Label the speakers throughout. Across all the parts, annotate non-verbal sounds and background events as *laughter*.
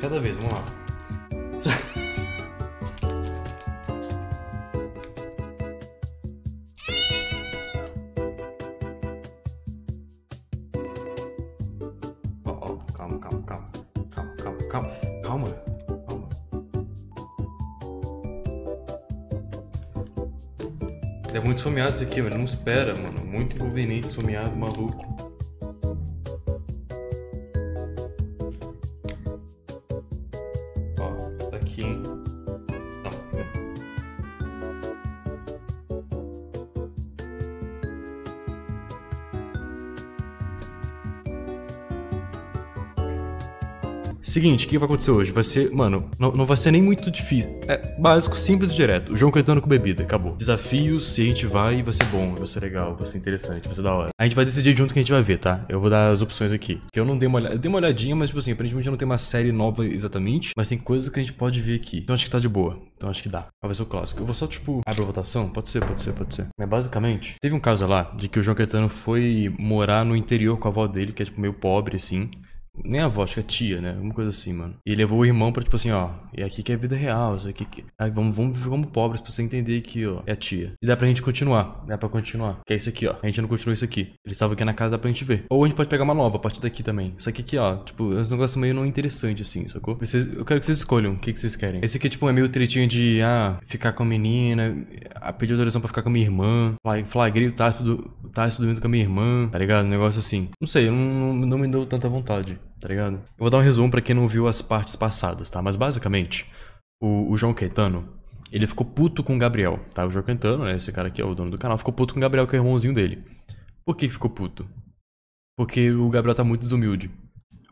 Speaker 1: cada vez, vamos lá. Ó, ó, calma, calma, calma. Calma, calma, calma. Calma. Calma. É muito someado isso aqui, mano. Não espera, mano. Muito inconveniente, someado, maluco. Seguinte, o que vai acontecer hoje? Vai ser, mano, não, não vai ser nem muito difícil. É básico, simples e direto. O João Caetano com bebida, acabou. Desafios, se a gente vai, vai ser bom, vai ser legal, vai ser interessante, vai ser da hora. A gente vai decidir junto que a gente vai ver, tá? Eu vou dar as opções aqui. Que eu não dei uma olhada. Eu dei uma olhadinha, mas, tipo assim, aparentemente não tem uma série nova exatamente. Mas tem coisas que a gente pode ver aqui. Então acho que tá de boa. Então acho que dá. Vai ser o clássico. Eu vou só, tipo, abrir a votação? Pode ser, pode ser, pode ser. Mas basicamente, teve um caso lá de que o João Caetano foi morar no interior com a avó dele, que é, tipo, meio pobre, assim. Nem a avó, acho que é tia, né? Alguma coisa assim, mano. E levou o irmão pra, tipo assim, ó. E aqui que é vida real, isso aqui que. Aí vamos, vamos viver como pobres pra você entender que, ó, é a tia. E dá pra gente continuar. Dá pra continuar. Que é isso aqui, ó. A gente não continua isso aqui. Eles estavam aqui na casa, dá pra gente ver. Ou a gente pode pegar uma nova a partir daqui também. Isso aqui, aqui ó. Tipo, é um negócio meio não interessante, assim, sacou? Vocês, eu quero que vocês escolham o que, que vocês querem. Esse aqui, tipo, é meio tretinho de, ah, ficar com a menina, a pedir autorização pra ficar com a minha irmã. Fla- Flagrei o Tássio do, o Tássio dormindo com a minha irmã, tá ligado? Um negócio assim. Não sei, não, não me deu tanta vontade, tá ligado? Eu vou dar um resumo pra quem não viu as partes passadas, tá? Mas basicamente, o, o João Caetano, ele ficou puto com o Gabriel, tá? O João Caetano, né? Esse cara aqui é o dono do canal, ficou puto com o Gabriel, que é o irmãozinho dele. Por que ficou puto? Porque o Gabriel tá muito desumilde.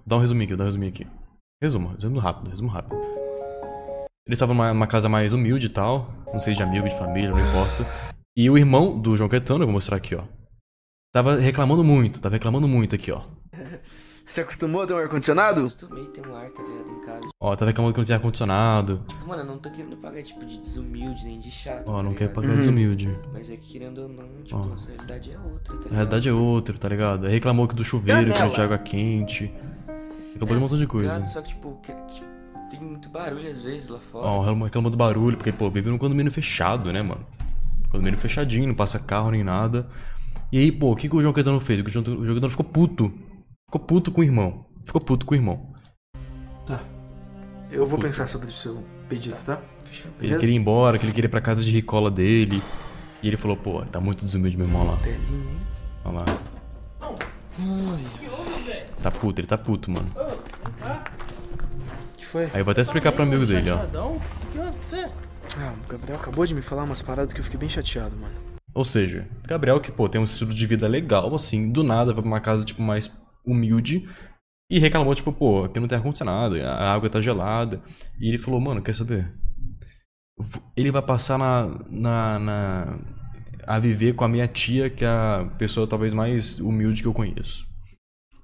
Speaker 1: Dá um resuminho aqui, dá um resuminho aqui. Resumo, resumo rápido, resumo rápido. Ele estava numa numa casa mais humilde e tal, não sei de amigo, de família, não importa. E o irmão do João Caetano, eu vou mostrar aqui, ó. Tava reclamando muito, tava reclamando muito aqui, ó.
Speaker 2: Você acostumou a ter um ar-condicionado?
Speaker 3: Acostumei ter um ar, tá ligado, em casa.
Speaker 1: Ó, tava reclamando que não tinha ar-condicionado.
Speaker 3: Tipo, mano, eu não tô querendo pagar, tipo, de desumilde, nem de chato,
Speaker 1: Ó,
Speaker 3: tá
Speaker 1: não quer
Speaker 3: ligado?
Speaker 1: pagar desumilde.
Speaker 3: Mas é que, querendo ou não, tipo,
Speaker 1: Ó.
Speaker 3: nossa realidade é outra, tá ligado?
Speaker 1: A realidade é outra, tá ligado? Aí Reclamou que do chuveiro, que não tinha água quente. Reclamou de um montão de coisa.
Speaker 3: Ligado? Só que, tipo, que- que tem muito barulho às vezes lá fora.
Speaker 1: Ó, reclamou- reclamou do barulho, porque, pô, vive num condomínio fechado, né, mano? Condomínio fechadinho, não passa carro nem nada. E aí, pô, o que, que o João Caetano fez? O João, o João Caetano ficou puto. Ficou puto com o irmão. Ficou puto com o irmão.
Speaker 2: Tá. Eu vou pensar sobre o seu pedido, tá?
Speaker 3: Fechou.
Speaker 1: Ele
Speaker 2: Beleza?
Speaker 1: queria ir embora, que ele queria ir pra casa de ricola dele. E ele falou, pô, tá muito desumilde meu irmão lá. Olha lá. Tá puto, ele tá puto, mano.
Speaker 2: que foi?
Speaker 1: Aí eu vou até explicar pro amigo dele, ó.
Speaker 4: Chateadão? O que houve com você?
Speaker 2: Ah, o Gabriel acabou de me falar umas paradas que eu fiquei bem chateado, mano.
Speaker 1: Ou seja, Gabriel, que, pô, tem um estilo de vida legal, assim, do nada vai pra uma casa, tipo, mais humilde e reclamou, tipo, pô, aqui não tem ar-condicionado, a água tá gelada. E ele falou, mano, quer saber? Ele vai passar na, na, na- a viver com a minha tia, que é a pessoa talvez mais humilde que eu conheço.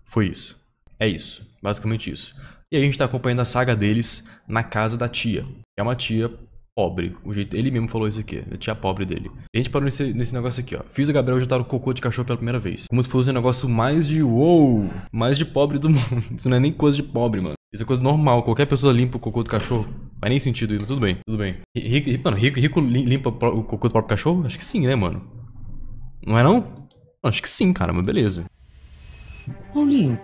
Speaker 1: Foi isso. É isso. Basicamente isso. E aí a gente tá acompanhando a saga deles na casa da tia. Que é uma tia pobre. O jeito, ele mesmo falou isso aqui, a tia pobre dele. E a gente parou nesse, nesse negócio aqui, ó. Fiz o Gabriel juntar o cocô de cachorro pela primeira vez. Como se fosse um negócio mais de uou, mais de pobre do *laughs* mundo. Isso não é nem coisa de pobre, mano. Isso é coisa normal. Qualquer pessoa limpa o cocô do cachorro. Faz nem sentido isso. Tudo bem, tudo bem. Rico, mano, rico, rico lim- limpa o cocô do próprio cachorro? Acho que sim, né, mano? Não é não? Acho que sim, cara, mas beleza.
Speaker 4: Paulinho,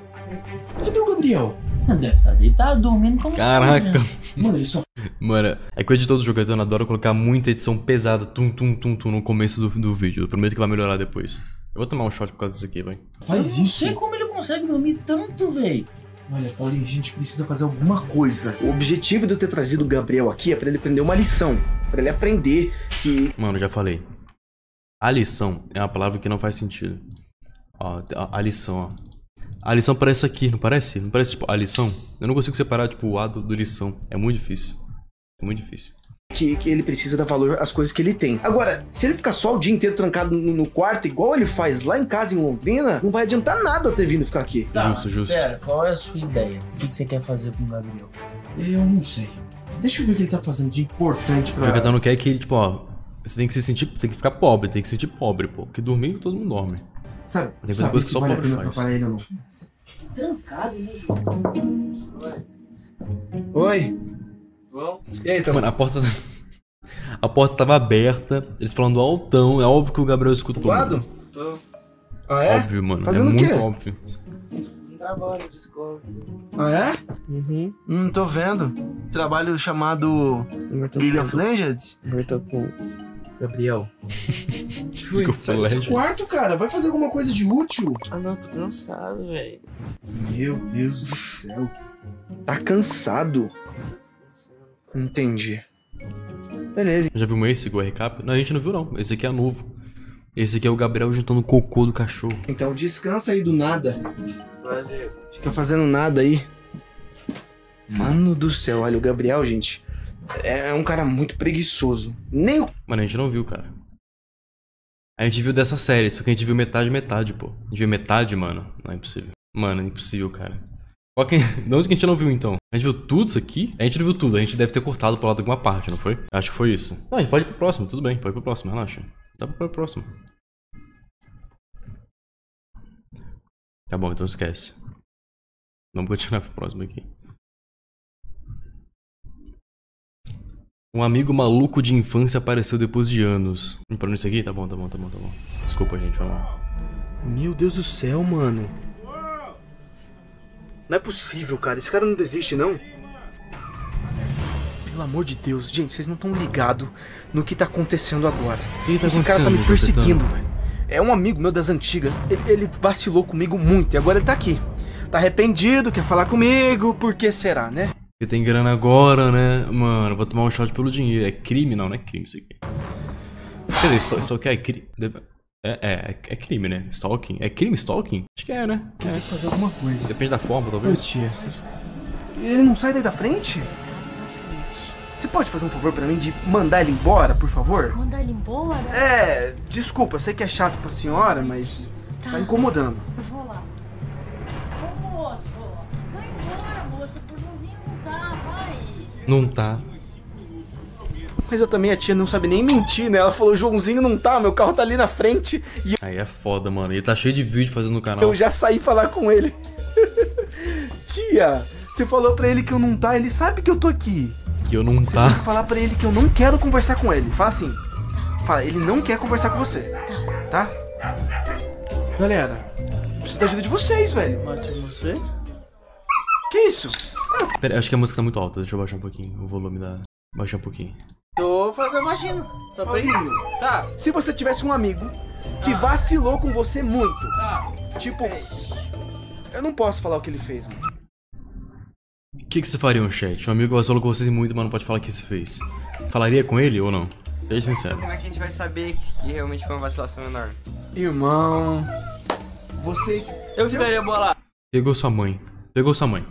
Speaker 4: cadê o Gabriel? Deve estar deitado, dormindo como
Speaker 1: Caraca.
Speaker 4: sempre, né? Mano, ele só
Speaker 1: Mano, é que o editor do Jogatano adora colocar muita edição pesada, tum, tum, tum, tum, no começo do, do vídeo. Eu prometo que vai melhorar depois. Eu vou tomar um shot por causa disso aqui, vai.
Speaker 4: faz
Speaker 5: Eu não
Speaker 4: isso.
Speaker 5: sei como ele consegue dormir tanto, véi.
Speaker 4: Olha, Paulinho, a gente precisa fazer alguma coisa.
Speaker 2: O objetivo de eu ter trazido o Gabriel aqui é pra ele aprender uma lição. Pra ele aprender que.
Speaker 1: Mano, já falei. A lição é uma palavra que não faz sentido. Ó, a, a lição, ó. A lição parece aqui, não parece? Não parece, tipo, a lição? Eu não consigo separar, tipo, o A do, do lição. É muito difícil. É muito difícil.
Speaker 2: Que, que ele precisa dar valor às coisas que ele tem. Agora, se ele ficar só o dia inteiro trancado no, no quarto, igual ele faz lá em casa em Londrina, não vai adiantar nada ter vindo ficar aqui.
Speaker 5: Tá,
Speaker 1: Justo, justo.
Speaker 5: Pera, qual é a sua ideia? O que que você quer fazer com o Gabriel?
Speaker 4: Eu não sei. Deixa eu ver o que ele tá fazendo de importante
Speaker 1: O
Speaker 4: pra...
Speaker 1: Jogatano quer que ele, tipo, ó. Você tem que se sentir. Tem que ficar pobre, tem que se sentir pobre, pô. Porque dormir todo mundo dorme.
Speaker 4: Sabe,
Speaker 1: coisa que
Speaker 4: se
Speaker 1: só
Speaker 4: vale a
Speaker 1: pobre
Speaker 4: pena
Speaker 1: faz.
Speaker 4: atrapalhar ele ou não.
Speaker 5: Trancado, né, João?
Speaker 2: Oi?
Speaker 3: Bom,
Speaker 2: E aí, tá
Speaker 1: Mano, a porta. *laughs* A porta tava aberta, eles falando altão, é óbvio que o Gabriel escuta todo mundo.
Speaker 3: tô
Speaker 2: Ah, é?
Speaker 1: Óbvio, mano.
Speaker 2: Fazendo
Speaker 1: é
Speaker 2: o
Speaker 1: muito
Speaker 2: quê?
Speaker 1: óbvio.
Speaker 3: no trabalho, Discord.
Speaker 2: Ah, é?
Speaker 3: Uhum.
Speaker 2: Hum, tô vendo. Trabalho chamado League of Legends. Gabriel.
Speaker 1: Que eu
Speaker 2: Sai desse quarto, cara. Vai fazer alguma coisa de útil.
Speaker 3: Ah não, tô cansado, velho.
Speaker 2: Meu Deus do céu. Tá cansado. Entendi. Beleza.
Speaker 1: Já viu esse igual recap? Não, a gente não viu não. Esse aqui é novo. Esse aqui é o Gabriel juntando cocô do cachorro.
Speaker 2: Então descansa aí do nada.
Speaker 3: Valeu.
Speaker 2: Fica fazendo nada aí. Mano do céu, olha, o Gabriel, gente, é um cara muito preguiçoso. Nem o.
Speaker 1: Mano, a gente não viu, cara. A gente viu dessa série, só que a gente viu metade, metade, pô. A gente viu metade, mano. Não é impossível. Mano, é impossível, cara. Qual que... *laughs* De onde que a gente não viu, então? A gente viu tudo isso aqui? A gente não viu tudo, a gente deve ter cortado pro lado de alguma parte, não foi? Acho que foi isso. Não, a gente pode ir pro próximo, tudo bem. Pode ir pro próximo, relaxa. Dá pra ir pro próximo. Tá bom, então esquece. Vamos continuar pro próximo aqui. Um amigo maluco de infância apareceu depois de anos. Vamos pra isso aqui? Tá bom, tá bom, tá bom, tá bom. Desculpa, gente, vamos lá.
Speaker 2: Meu Deus do céu, mano. Não é possível, cara. Esse cara não desiste, não. Pelo amor de Deus, gente, vocês não estão ligados no que tá acontecendo agora.
Speaker 1: Que tá
Speaker 2: Esse cara tá me perseguindo,
Speaker 1: Jupetano?
Speaker 2: velho. É um amigo meu das antigas. Ele, ele vacilou comigo muito e agora ele tá aqui. Tá arrependido, quer falar comigo. Por que será, né?
Speaker 1: Porque tem grana agora, né? Mano, vou tomar um shot pelo dinheiro. É crime? Não, não é crime isso aqui. Quer dizer, stalk, stalk é crime. É, é, é crime, né? Stalking. É crime stalking? Acho que é, né?
Speaker 2: Tem que fazer alguma coisa.
Speaker 1: Depende da forma,
Speaker 2: Ô,
Speaker 1: talvez.
Speaker 2: tia. Ele não sai daí da frente? Você pode fazer um favor pra mim de mandar ele embora, por favor?
Speaker 6: Mandar ele embora?
Speaker 2: É, desculpa, eu sei que é chato pra senhora, mas tá incomodando.
Speaker 6: Eu vou lá. Não tá.
Speaker 2: Mas eu também, a tia não sabe nem mentir, né? Ela falou, Joãozinho não tá, meu carro tá ali na frente. E
Speaker 1: Aí é foda, mano. Ele tá cheio de vídeo fazendo no canal.
Speaker 2: eu já saí falar com ele. *laughs* tia, você falou pra ele que eu não tá, ele sabe que eu tô aqui.
Speaker 1: E eu não
Speaker 2: Tem
Speaker 1: tá.
Speaker 2: que falar pra ele que eu não quero conversar com ele. Fala assim. Fala, ele não quer conversar com você. Tá? Galera, preciso da ajuda de vocês, velho.
Speaker 5: Matou você?
Speaker 2: Que isso?
Speaker 1: Pera, acho que a música tá muito alta. Deixa eu baixar um pouquinho. O volume da. Baixar um pouquinho.
Speaker 5: Tô fazendo vagina. Tá bem?
Speaker 2: Paulinho,
Speaker 5: Tá.
Speaker 2: se você tivesse um amigo que vacilou com você muito,
Speaker 5: Tá.
Speaker 2: tipo. Eu não posso falar o que ele fez, mano.
Speaker 1: O que, que você faria no chat? Um amigo vacilou com vocês muito, mas não pode falar o que se fez. Falaria com ele ou não? Seja sincero.
Speaker 3: Como é que a gente vai saber que, que realmente foi uma vacilação enorme?
Speaker 2: Irmão. Vocês.
Speaker 5: Eu
Speaker 2: se
Speaker 5: ficaria bolar.
Speaker 1: Pegou sua mãe. Pegou sua mãe.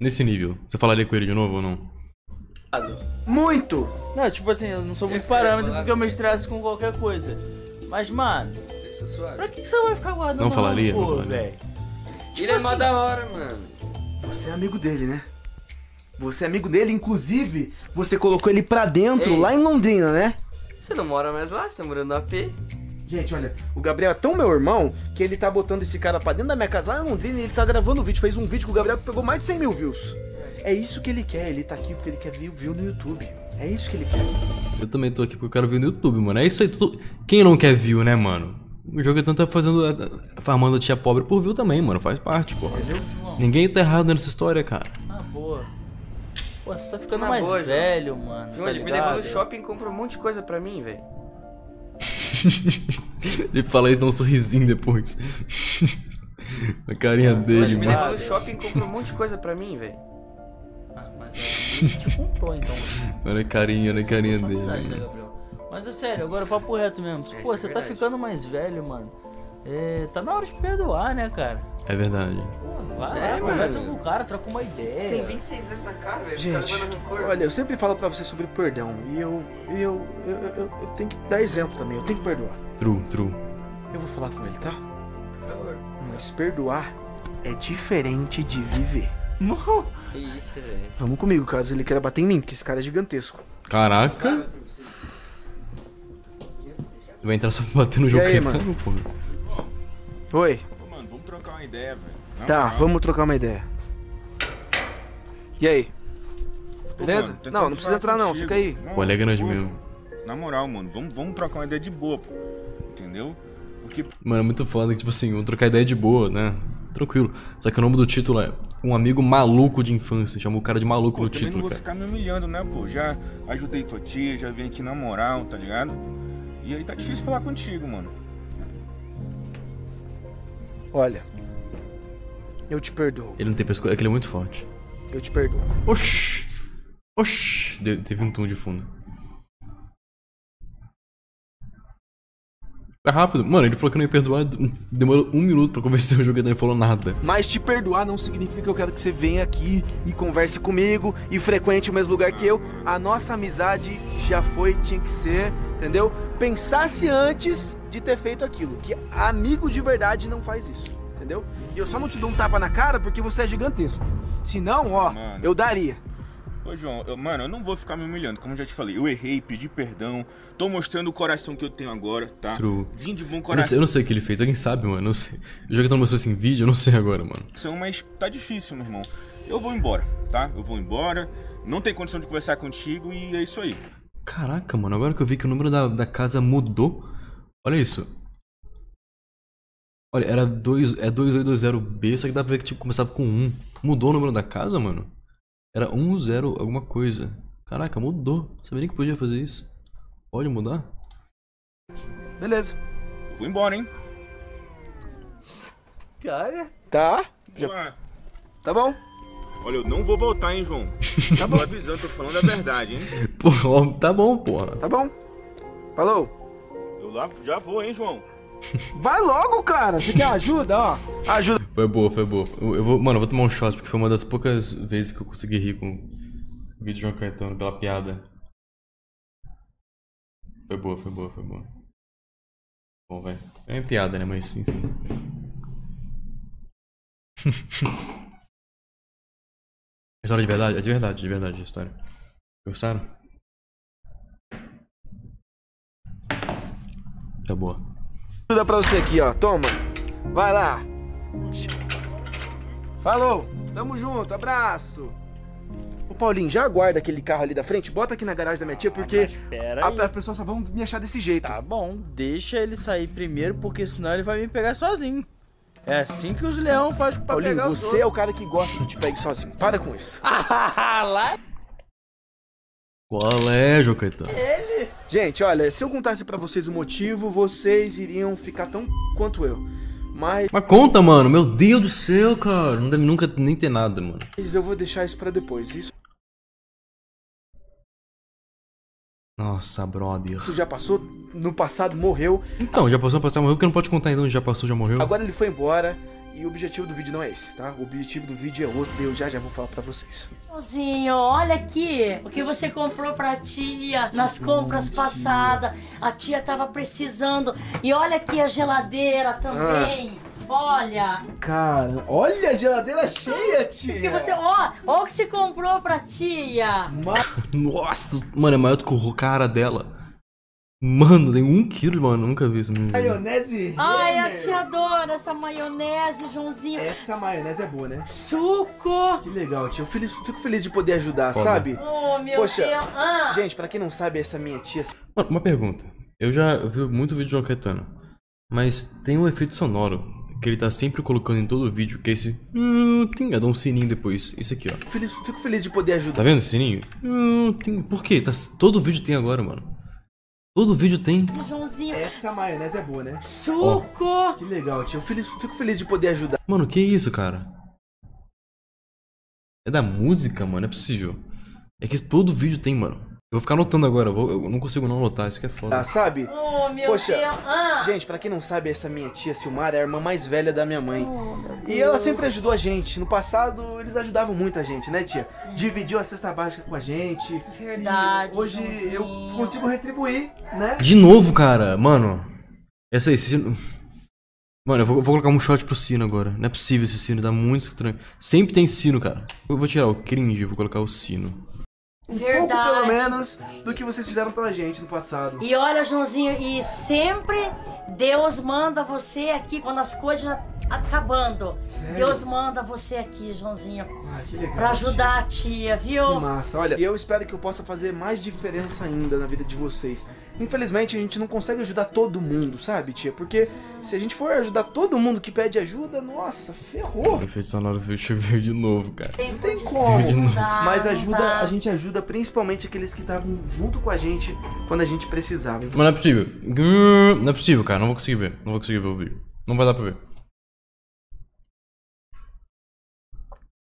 Speaker 1: Nesse nível, você falaria com ele de novo ou não?
Speaker 2: Muito!
Speaker 5: Não, tipo assim, eu não sou muito parâmetro porque eu me estresso com qualquer coisa. Mas, mano, pra que, que você vai ficar guardando
Speaker 1: Não falaria?
Speaker 5: rancor,
Speaker 1: Não falaria.
Speaker 5: velho?
Speaker 3: Ele é mó
Speaker 5: assim-
Speaker 3: da hora, mano.
Speaker 2: Você é amigo dele, né? Você é amigo dele, inclusive, você colocou ele pra dentro
Speaker 3: Ei.
Speaker 2: lá em Londrina, né?
Speaker 3: Você não mora mais lá, você tá morando no AP.
Speaker 2: Gente, olha, o Gabriel é tão meu irmão que ele tá botando esse cara pra dentro da minha casa lá em Londrina e ele tá gravando um vídeo. Fez um vídeo com o Gabriel que pegou mais de 100 mil views. É isso que ele quer, ele tá aqui porque ele quer ver view no YouTube. É isso que ele quer.
Speaker 1: Eu também tô aqui porque eu quero ver no YouTube, mano. É isso aí. tu- Quem não quer view, né, mano? O jogo tá fazendo. farmando a tia pobre por view também, mano. Faz parte, porra.
Speaker 5: João,
Speaker 1: Ninguém tá errado nessa história, cara.
Speaker 5: na boa. Pô, você tá ficando
Speaker 3: Na
Speaker 5: mais
Speaker 3: boa, João.
Speaker 5: velho, mano.
Speaker 3: João,
Speaker 5: tá
Speaker 3: ele me levou no
Speaker 5: ligado?
Speaker 3: shopping e comprou um monte de coisa pra mim, velho. *laughs*
Speaker 1: Ele fala isso, dá um sorrisinho depois. a carinha dele,
Speaker 3: Ele me
Speaker 1: mano.
Speaker 3: levou no shopping e comprou um monte de coisa pra mim, velho.
Speaker 5: Ah, mas aí ele te comprou, então.
Speaker 1: Olha a carinha, olha a carinha dele.
Speaker 5: amizade, né. Gabriel? Mas é sério, agora papo reto mesmo.
Speaker 3: É,
Speaker 5: Pô,
Speaker 3: isso
Speaker 5: você
Speaker 3: é
Speaker 5: tá ficando mais velho, mano. É, tá na hora de perdoar, né, cara?
Speaker 1: É verdade.
Speaker 5: Pô, vai
Speaker 3: É,
Speaker 5: lá, conversa
Speaker 3: mano.
Speaker 5: com o cara, troca uma ideia.
Speaker 3: Você tem 26 anos na cara, velho.
Speaker 2: Gente,
Speaker 3: rancor.
Speaker 2: olha, eu sempre falo pra você sobre perdão e eu, eu, eu, eu, eu tenho que dar exemplo também, eu tenho que perdoar.
Speaker 1: True, true.
Speaker 2: Eu vou falar com ele, tá?
Speaker 3: Por favor.
Speaker 2: Mas perdoar é diferente de viver.
Speaker 3: Que isso, velho.
Speaker 2: Vamos comigo, caso ele queira bater em mim, porque esse cara é gigantesco.
Speaker 1: Caraca. Vai entrar só pra bater no jogo
Speaker 2: aí,
Speaker 1: Caetano, porra.
Speaker 2: Oi.
Speaker 7: Uma ideia, velho.
Speaker 2: Tá,
Speaker 7: moral.
Speaker 2: vamos trocar uma ideia. E aí?
Speaker 7: Pô,
Speaker 2: Beleza?
Speaker 7: mano,
Speaker 2: não, não precisa entrar não, fica aí.
Speaker 7: Não,
Speaker 1: Pô, ele é grande mesmo.
Speaker 7: Na moral, mano, vamos, vamos trocar uma ideia de boa, pô. Entendeu? Porque,
Speaker 1: Mano, é muito foda que, tipo assim, vamos trocar ideia de boa, né? Tranquilo. Só que o nome do título é Um Amigo Maluco de Infância. Chamou o cara de maluco
Speaker 7: pô,
Speaker 1: no
Speaker 7: também não
Speaker 1: título,
Speaker 7: vou
Speaker 1: cara.
Speaker 7: ficar me humilhando, né, pô? Já ajudei tua tia, já vim aqui na moral, tá ligado? E aí tá difícil falar contigo, mano.
Speaker 2: Olha. Eu te perdoo.
Speaker 1: Ele não tem pescoço, é que ele é muito forte.
Speaker 2: Eu te perdoo.
Speaker 1: Oxi! Oxi! De- teve um tom de fundo. É rápido. Mano, ele falou que não ia perdoar. Demorou um minuto pra convencer o jogador e não falou nada.
Speaker 2: Mas te perdoar não significa que eu quero que você venha aqui e converse comigo e frequente o mesmo lugar que eu. A nossa amizade já foi, tinha que ser, entendeu? Pensasse antes de ter feito aquilo. Que amigo de verdade não faz isso, entendeu? Eu só não te dou um tapa na cara porque você é gigantesco. Se não, ó,
Speaker 7: Mano.
Speaker 2: eu daria.
Speaker 7: Ô, João, eu- mano, eu não vou ficar me humilhando, como eu já te falei. Eu errei, pedi perdão. Tô mostrando o coração que eu tenho agora, tá?
Speaker 1: True.
Speaker 7: Vim de bom
Speaker 1: Eu não, sei,
Speaker 7: coração,
Speaker 1: eu não sei o que ele fez. Alguém sabe, mano? Eu não sei. O jogador mostrou assim vídeo, eu não sei agora, mano.
Speaker 7: mas tá difícil, meu irmão. Eu vou embora, tá? Eu vou embora. Não tem condição de conversar contigo e é isso aí.
Speaker 1: Caraca, mano, agora que eu vi que o número da, da casa mudou. Olha isso. Olha, era 2, é 2820B, só que dá pra ver que tipo, começava com 1. Mudou o número da casa, mano? Era 1, 0, alguma coisa. Caraca, mudou. Sabia nem que podia fazer isso. Pode mudar?
Speaker 2: Beleza.
Speaker 7: Eu vou embora, hein?
Speaker 2: Cara. Tá. Já- Tá bom.
Speaker 7: Olha, eu não vou voltar, hein, João? Tá *laughs* bom. Tô avisando, tô falando a verdade, hein? *laughs*
Speaker 1: Pô, tá bom, porra.
Speaker 2: Tá bom. Falou.
Speaker 7: Eu lá já vou, hein, João?
Speaker 2: Vai logo, cara. Você quer ajuda, ó? Ajuda.
Speaker 1: Foi boa, foi boa. Eu, vou, mano, eu vou tomar um shot, porque foi uma das poucas vezes que eu consegui rir com o vídeo de João Caetano pela piada. Foi boa, foi boa, foi boa. Bom, velho. É piada, né? Mas enfim. *laughs* história de verdade? É de verdade, de verdade a história. Gostaram? Tá boa.
Speaker 2: Ajuda pra você aqui, ó. Toma. Vai lá. Falou. Tamo junto. Abraço. Ô, Paulinho, já aguarda aquele carro ali da frente. Bota aqui na garagem da minha tia, porque a- as pessoas só vão me achar desse jeito.
Speaker 5: Tá bom, deixa ele sair primeiro, porque senão ele vai me pegar sozinho. É assim que os leão fazem pra
Speaker 2: Paulinho,
Speaker 5: pegar os
Speaker 2: você é o cara que gosta que te pegue sozinho. Para com isso. *laughs*
Speaker 5: Lá
Speaker 1: Qual é, João Caetano?
Speaker 2: Gente, olha, se eu contasse pra vocês o motivo, vocês iriam ficar tão quanto eu. Mas
Speaker 1: Mas conta, mano. Meu Deus do céu, cara. Não deve nunca nem ter nada, mano.
Speaker 2: eu vou deixar isso pra depois. Isso
Speaker 1: Nossa, brother.
Speaker 2: já passou, no passado morreu.
Speaker 1: Então, já passou, passou, morreu, porque não pode contar então, já passou, já morreu.
Speaker 2: Agora ele foi embora. E o objetivo do vídeo não é esse, tá? O objetivo do vídeo é outro e eu já já vou falar pra vocês.
Speaker 6: Joãozinho, olha aqui o que você comprou pra tia nas compras passadas. A tia tava precisando. E olha aqui a geladeira também. Olha.
Speaker 2: Cara, olha a geladeira cheia, tia!
Speaker 6: O que você, ó, ó o que você comprou pra tia.
Speaker 1: Nossa, mano, é maior do que o cara dela. Mano, tem um quilo, mano. Nunca vi isso. Não
Speaker 2: Maionese
Speaker 6: Ai, a
Speaker 2: Renner.
Speaker 6: tia adora essa maionese, Joãozinho.
Speaker 2: Essa maionese é boa, né?
Speaker 6: Suco.
Speaker 2: Que legal, tia. Eu feliz- fico feliz de poder ajudar,
Speaker 1: Foda.
Speaker 2: sabe?
Speaker 6: Oh, meu
Speaker 2: Poxa,
Speaker 6: Deus. Ah.
Speaker 2: Gente, pra quem não sabe, essa minha tia.
Speaker 1: Mano, uma pergunta. Eu já vi muito vídeo de João Caetano. Mas tem um efeito sonoro que ele tá sempre colocando em todo vídeo, que é esse. Hum, tem, dá um sininho depois. Isso aqui, ó.
Speaker 2: Fico feliz, fico feliz de poder ajudar.
Speaker 1: Tá vendo esse sininho? Hum, tem. Por quê? Tá, todo vídeo tem agora, mano. Todo vídeo tem.
Speaker 6: Joãozinho.
Speaker 2: Essa maionese é boa, né?
Speaker 6: Suco.
Speaker 2: Que legal, tia. Eu feliz- fico feliz de poder ajudar.
Speaker 1: Mano, que isso, cara? É da música, mano? É possível. É que todo vídeo tem, mano. Eu vou ficar anotando agora, eu, vou- eu não consigo não anotar, isso que é foda.
Speaker 2: Tá, sabe?
Speaker 6: Oh, meu
Speaker 2: Poxa,
Speaker 6: Deus. Ah.
Speaker 2: Gente, pra quem não sabe, essa minha tia Silmara é a irmã mais velha da minha mãe.
Speaker 6: Oh, meu
Speaker 2: E ela sempre ajudou a gente. No passado, eles ajudavam muito a gente, né, tia? Dividiu a cesta básica com a gente.
Speaker 6: Verdade,
Speaker 2: E hoje
Speaker 6: Joãozinho.
Speaker 2: eu consigo retribuir, né?
Speaker 1: De novo, cara, mano. Essa aí, esse sino. Mano, eu vou, eu vou colocar um shot pro sino agora. Não é possível esse sino, tá muito estranho. Sempre tem sino, cara. Eu vou tirar o cringe, vou colocar o sino.
Speaker 2: Um pouco, pelo
Speaker 6: Verdade.
Speaker 2: menos, do que vocês fizeram pela gente no passado.
Speaker 6: E olha, Joãozinho, e sempre Deus manda você aqui quando as coisas já acabando.
Speaker 2: Sério?
Speaker 6: Deus manda você aqui, Joãozinho,
Speaker 2: Ah, que legal.
Speaker 6: pra ajudar a tia, viu?
Speaker 2: Que massa. Olha, e eu espero que eu possa fazer mais diferença ainda na vida de vocês. Infelizmente, a gente não consegue ajudar todo mundo, sabe, tia? Porque se a gente for ajudar todo mundo que pede ajuda, nossa, ferrou.
Speaker 1: O efeito sonoro veio chover de novo, cara.
Speaker 6: Tem,
Speaker 2: tem como.
Speaker 6: não dá,
Speaker 2: Mas
Speaker 6: não
Speaker 2: ajuda, a gente ajuda principalmente aqueles que estavam junto com a gente quando a gente precisava.
Speaker 1: Mas não é possível. Não é possível, cara. Não vou conseguir ver. Não vou conseguir ver o vídeo. Não vai dar pra ver.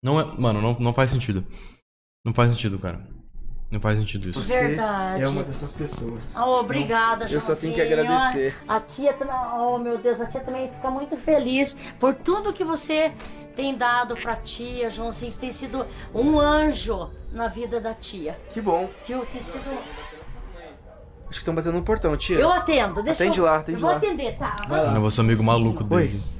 Speaker 1: Não é. Mano, não, não faz sentido. Não faz sentido, cara. Não faz sentido isso.
Speaker 2: Você
Speaker 6: Verdade.
Speaker 2: é uma dessas pessoas.
Speaker 6: Oh, obrigada,
Speaker 2: Eu só tenho que
Speaker 6: Joãozinho.
Speaker 2: agradecer.
Speaker 6: A tia também, oh meu Deus, a tia também fica muito feliz por tudo que você tem dado pra tia, Joãozinho. Você tem sido um anjo na vida da tia,
Speaker 2: Que bom.
Speaker 6: viu? Tem sido...
Speaker 2: Acho que estão batendo no portão, tia.
Speaker 6: Eu atendo, deixa
Speaker 2: Atende
Speaker 6: eu...
Speaker 2: lá, atende
Speaker 6: eu vou
Speaker 2: lá.
Speaker 6: atender, tá?
Speaker 2: Vai lá.
Speaker 1: Não, é um amigo maluco
Speaker 2: Oi.
Speaker 1: dele.
Speaker 6: Um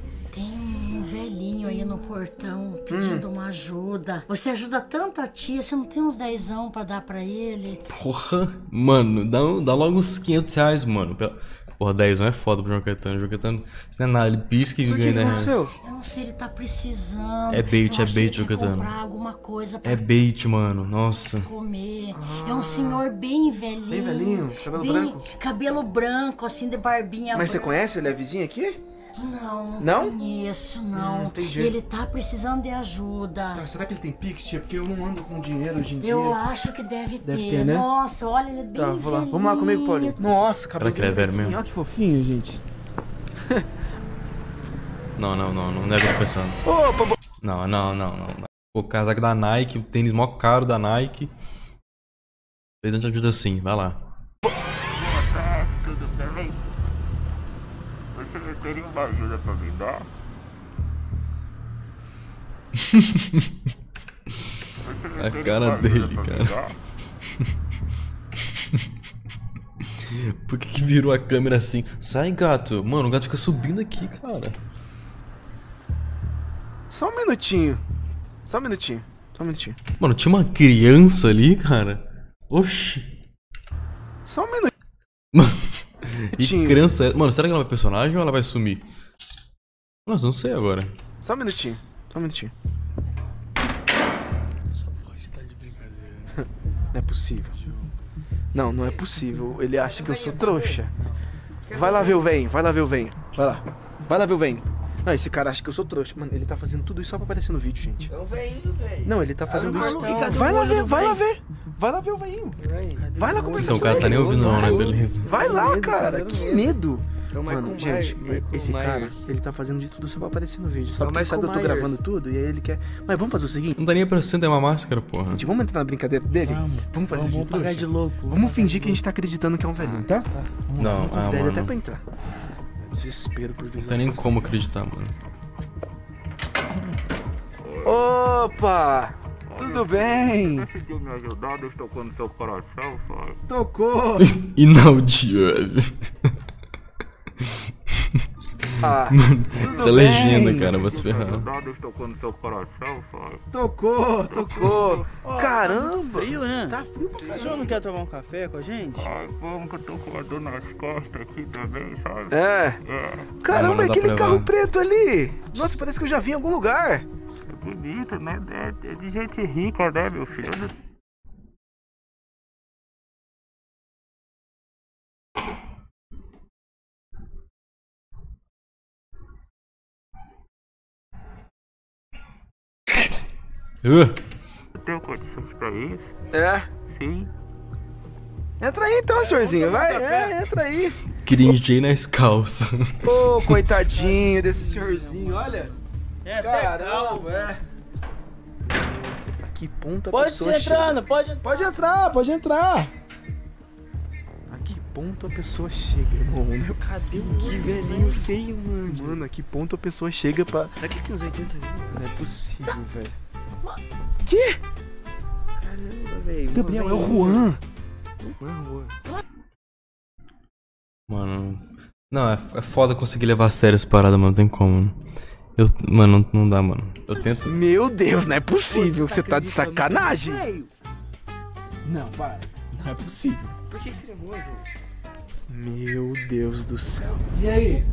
Speaker 6: velhinho aí no portão pedindo
Speaker 2: Hum.
Speaker 6: uma ajuda. Você ajuda tanto a tia, você não tem uns dezão pra dar pra ele?
Speaker 1: Porra, mano, dá, dá logo uns 500 reais, mano. Porra, 10 não é foda pro João Caetano. João Caetano, isso não é nada, ele pisca e ganha
Speaker 2: que
Speaker 1: 10 reais.
Speaker 6: Eu não sei, ele tá precisando.
Speaker 1: É bait,
Speaker 6: Eu
Speaker 1: é bait,
Speaker 6: quer
Speaker 1: Caetano.
Speaker 6: comprar alguma coisa pra
Speaker 1: É bait, mano. Nossa.
Speaker 6: comer. É um senhor bem velhinho.
Speaker 2: Bem velhinho, cabelo
Speaker 6: bem-
Speaker 2: branco?
Speaker 6: Cabelo branco, assim, de barbinha
Speaker 2: Mas você
Speaker 6: branca.
Speaker 2: conhece? Ele é vizinho aqui?
Speaker 6: Não,
Speaker 2: Não?
Speaker 6: conheço, não.
Speaker 2: Hum, entendi.
Speaker 6: Ele tá precisando de ajuda.
Speaker 2: Tá, será que ele tem Pix, tia? Porque eu não ando com dinheiro hoje em dia.
Speaker 6: Eu acho que deve,
Speaker 2: Deve
Speaker 6: ter.
Speaker 2: ter, né?
Speaker 6: Nossa, olha, ele é bem
Speaker 2: Tá, vou lá.
Speaker 6: velhinho.
Speaker 2: Vamos lá comigo, Paulinho. Nossa, cabelo
Speaker 1: Será que ele é velho
Speaker 2: branquinho.
Speaker 1: mesmo?
Speaker 2: Olha que fofinho, gente. *laughs*
Speaker 1: Não, não, não, não é que eu tô pensando.
Speaker 2: Opa, bo-
Speaker 1: Não, não, não, não. não. O casaco da Nike, o tênis mó caro da Nike. Fez te ajuda sim, vai lá.
Speaker 7: Uma ajuda pra? Você
Speaker 1: A cara dele, cara. Por que, que virou a câmera assim? Sai, gato. Mano, o gato fica subindo aqui, cara.
Speaker 2: Só um minutinho. Só um minutinho. Só um minutinho.
Speaker 1: Mano, tinha uma criança ali, cara. Oxi.
Speaker 2: Só um minutinho.
Speaker 1: E
Speaker 2: Tinha.
Speaker 1: criança. é- Mano, será que ela é personagem ou ela vai sumir? Nossa, não sei agora.
Speaker 2: Só um minutinho. Só um minutinho. *laughs* Não é possível. Não, não é possível. Ele acha que eu sou trouxa. Vai lá ver o velho, vai lá ver o velho. Vai lá. Vai lá ver o velho. Não, esse cara acha que eu sou trouxa. Mano, ele tá fazendo tudo isso só pra aparecer no vídeo, gente.
Speaker 5: É o velhinho, velho.
Speaker 2: Não, ele tá fazendo isso. Vai lá
Speaker 5: olho
Speaker 2: ver, vai lá ver. Vai lá ver o velhinho. Vai lá conversar
Speaker 1: Então o
Speaker 2: com
Speaker 1: cara tá nem ouvindo, não, né? Beleza.
Speaker 2: Vai lá, cara. Que medo.
Speaker 5: É o Michael
Speaker 2: Mano, gente, esse cara, ele tá fazendo de tudo só pra aparecer no vídeo. Só
Speaker 5: É o
Speaker 2: porque ele sabe que eu tô gravando tudo e aí ele quer. Mas vamos fazer o seguinte:
Speaker 1: Não dá nem pra sentar uma máscara, porra.
Speaker 2: gente, vamos entrar na brincadeira dele?
Speaker 5: Vamos,
Speaker 2: fazer
Speaker 5: vamos,
Speaker 2: de
Speaker 5: vamos de louco.
Speaker 2: Vamos fingir que a gente tá acreditando que é um velhinho, tá?
Speaker 1: Não,
Speaker 2: Vamos
Speaker 1: ah,
Speaker 2: convidar ele até
Speaker 1: mano.
Speaker 2: pra entrar. Desespero por
Speaker 1: Não
Speaker 2: visualização.
Speaker 1: tem nem como acreditar, mano.
Speaker 2: Opa! Tudo bem?
Speaker 7: Decidiu me ajudar, Deus tocou no seu coração, sabe?
Speaker 2: Tocou! *laughs*
Speaker 1: Inaudiável.
Speaker 2: Ah, *laughs*
Speaker 1: Essa é legenda, cara, vou se ferrar.
Speaker 7: Tocou no seu coração, sabe?
Speaker 2: tocou, tocou! *laughs* Caramba!
Speaker 5: Frio, né?
Speaker 2: Tá frio pra
Speaker 5: O
Speaker 2: caramba.
Speaker 5: senhor não quer tomar um café com a gente?
Speaker 7: Ai, vamos que eu tô com a dor nas costas aqui também, sabe?
Speaker 2: É.
Speaker 7: É,
Speaker 2: Caramba,
Speaker 1: dá
Speaker 2: aquele carro preto ali! Nossa, parece que eu já vi em algum lugar.
Speaker 7: é bonito, né? É, é de gente rica, né, meu filho?
Speaker 1: Uh,
Speaker 7: Eu tenho condições pra isso?
Speaker 2: É.
Speaker 7: Sim.
Speaker 2: Entra aí então, senhorzinho. Vai, é, entra aí.
Speaker 1: cringe nas calças.
Speaker 2: Ô, coitadinho desse senhorzinho, olha.
Speaker 5: É,
Speaker 2: Caramba, é. A que ponto a
Speaker 5: Pode
Speaker 2: pessoa
Speaker 5: ser
Speaker 2: chega?
Speaker 5: entrando, pode
Speaker 2: Pode entrar, pode entrar. A que ponto a pessoa chega, irmão? Meu Cadê que velhinho feio, mano? Mano, a que ponto a pessoa chega pra.
Speaker 5: Será que tem uns 80 anos?
Speaker 2: Não é possível, velho. Que?
Speaker 5: Caramba, velho.
Speaker 2: Gabriel, é o Juan.
Speaker 5: Não é o Juan.
Speaker 1: Mano. Não, é, é foda conseguir levar a sério essa parada, mano. Não tem como. Mano. Eu, mano, não, não dá, mano. Eu tento.
Speaker 2: Meu Deus, não é possível. Você tá de sacanagem.
Speaker 5: Velho,
Speaker 2: Não, para. Não é possível.
Speaker 5: por que seria ruim, João?
Speaker 2: Meu Deus do céu. E aí?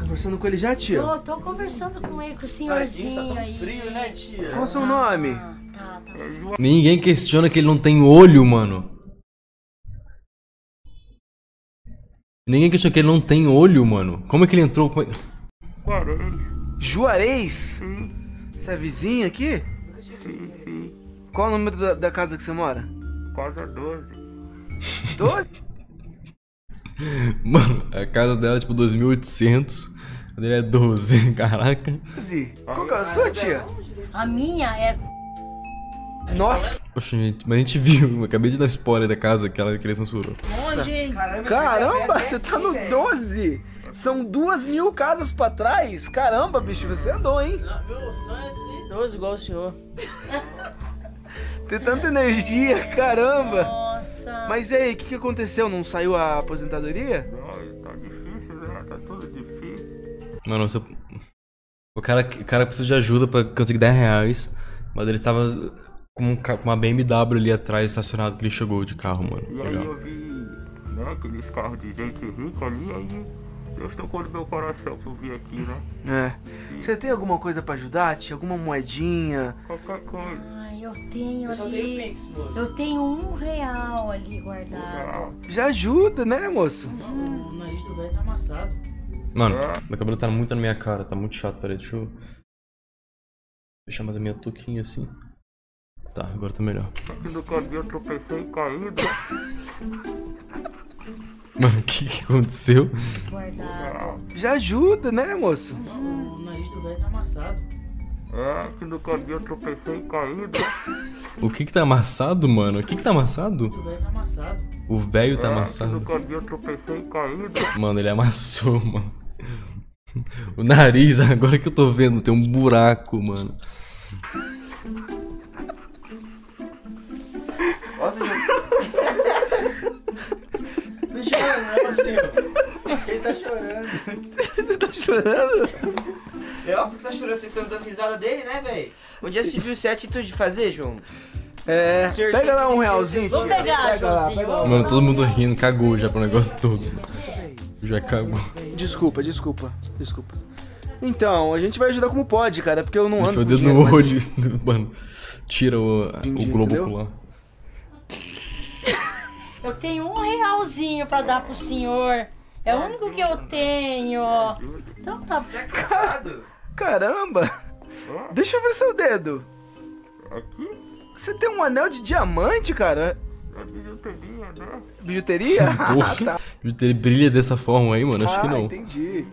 Speaker 2: Conversando com ele já, tia?
Speaker 6: Tô, tô conversando com ele, com o senhorzinho aí.
Speaker 5: Frio, né, tia?
Speaker 2: Qual o seu nome?
Speaker 6: Ah, tá, tá.
Speaker 1: Ninguém questiona que ele não tem olho, mano. Ninguém questiona que ele não tem olho, mano. Como é que ele entrou? Como é-
Speaker 2: Juarez? Você é vizinho aqui? Qual o número da, da casa que você mora?
Speaker 7: Casa 12.
Speaker 2: 12? *laughs*
Speaker 1: Mano, a casa dela é tipo 2.800. A dele é 12. *laughs* Caraca.
Speaker 2: Qual que é a sua, tia?
Speaker 6: A minha é.
Speaker 2: Nossa!
Speaker 1: Poxa, gente, mas a gente viu. Eu acabei de dar spoiler da casa que ela que ele censurou.
Speaker 2: Caramba, você tá no 12! São duas mil casas pra trás? Caramba, bicho, você andou, hein?
Speaker 5: Não, meu sonho é ser idoso igual o senhor. *laughs*
Speaker 2: Tem tanta energia, *laughs* caramba!
Speaker 6: Nossa.
Speaker 2: Mas e aí, o que, que aconteceu? Não saiu a aposentadoria?
Speaker 7: Ai, tá difícil, né? Tá tudo difícil.
Speaker 1: Mano, você... o, cara, o cara precisa de ajuda pra conseguir 10 reais. Mas ele tava com um uma BMW ali atrás estacionado que ele chegou de carro, mano.
Speaker 7: E aí
Speaker 1: Legal.
Speaker 7: eu vi, né, aqueles carros de gente rica ali, aí Deus tocou no meu coração pra eu vir aqui, né?
Speaker 2: É. Você tem alguma coisa pra ajudar, tia? Alguma moedinha?
Speaker 7: Qualquer coisa.
Speaker 6: Eu tenho
Speaker 5: Eu só
Speaker 6: ali.
Speaker 5: tenho Pix, moço.
Speaker 6: Eu tenho um real ali guardado.
Speaker 7: Ah,
Speaker 2: Já ajuda, né, moço?
Speaker 5: O nariz do velho tá amassado.
Speaker 1: Mano, meu cabelo tá muito na minha cara, tá muito chato, peraí, deixa eu. Deixar mais a minha touquinha assim. Tá, agora tá melhor.
Speaker 7: aqui no caminho eu tropecei e caí, né? *laughs*
Speaker 1: Mano, o que, que aconteceu?
Speaker 6: Guardado.
Speaker 2: Já ajuda, né, moço?
Speaker 5: O nariz do velho tá amassado.
Speaker 7: É, aqui no caminho eu tropecei e caí, né?
Speaker 1: O que que tá amassado, mano? O que que tá amassado?
Speaker 5: O velho tá amassado.
Speaker 1: O velho tá
Speaker 7: É,
Speaker 1: amassado.
Speaker 7: no caminho eu tropecei e caí, né?
Speaker 1: Mano, ele amassou, *laughs* mano. O nariz, agora que eu tô vendo, tem um buraco, mano.
Speaker 5: Não chora não, senhor. Ele tá chorando.
Speaker 2: Você tá chorando?
Speaker 8: É óbvio que tá chorando, vocês estão dando risada dele, né, velho? Um dia se viu, você é atitude de fazer, João?
Speaker 2: É.
Speaker 8: Senhor,
Speaker 2: Pega lá um realzinho,
Speaker 8: ter-
Speaker 6: Vou pegar,
Speaker 2: Pega lá,
Speaker 6: Joãozinho.
Speaker 2: pega lá.
Speaker 1: Mano, todo mundo rindo, cagou já pro negócio todo. Já cagou.
Speaker 2: Desculpa, desculpa, desculpa. Então, a gente vai ajudar como pode, cara, porque eu não ando
Speaker 1: foi o
Speaker 2: com
Speaker 1: dedo
Speaker 2: dinheiro
Speaker 1: no
Speaker 2: mais.
Speaker 1: olho, *laughs* mano. Tira o, o globo ocular.
Speaker 6: Eu tenho um realzinho pra dar pro senhor. É o único que eu tenho. Então tá.
Speaker 8: Você é casado?
Speaker 2: Caramba! Deixa eu ver seu dedo.
Speaker 7: Aqui,
Speaker 2: Você tem um anel de diamante, cara?
Speaker 7: a bijuteria, né?
Speaker 2: Bijuteria? *laughs* Ah,
Speaker 1: Porra.
Speaker 2: tá.
Speaker 1: Ele brilha dessa forma aí, mano? Acho que
Speaker 2: Ah,
Speaker 1: não.
Speaker 2: entendi.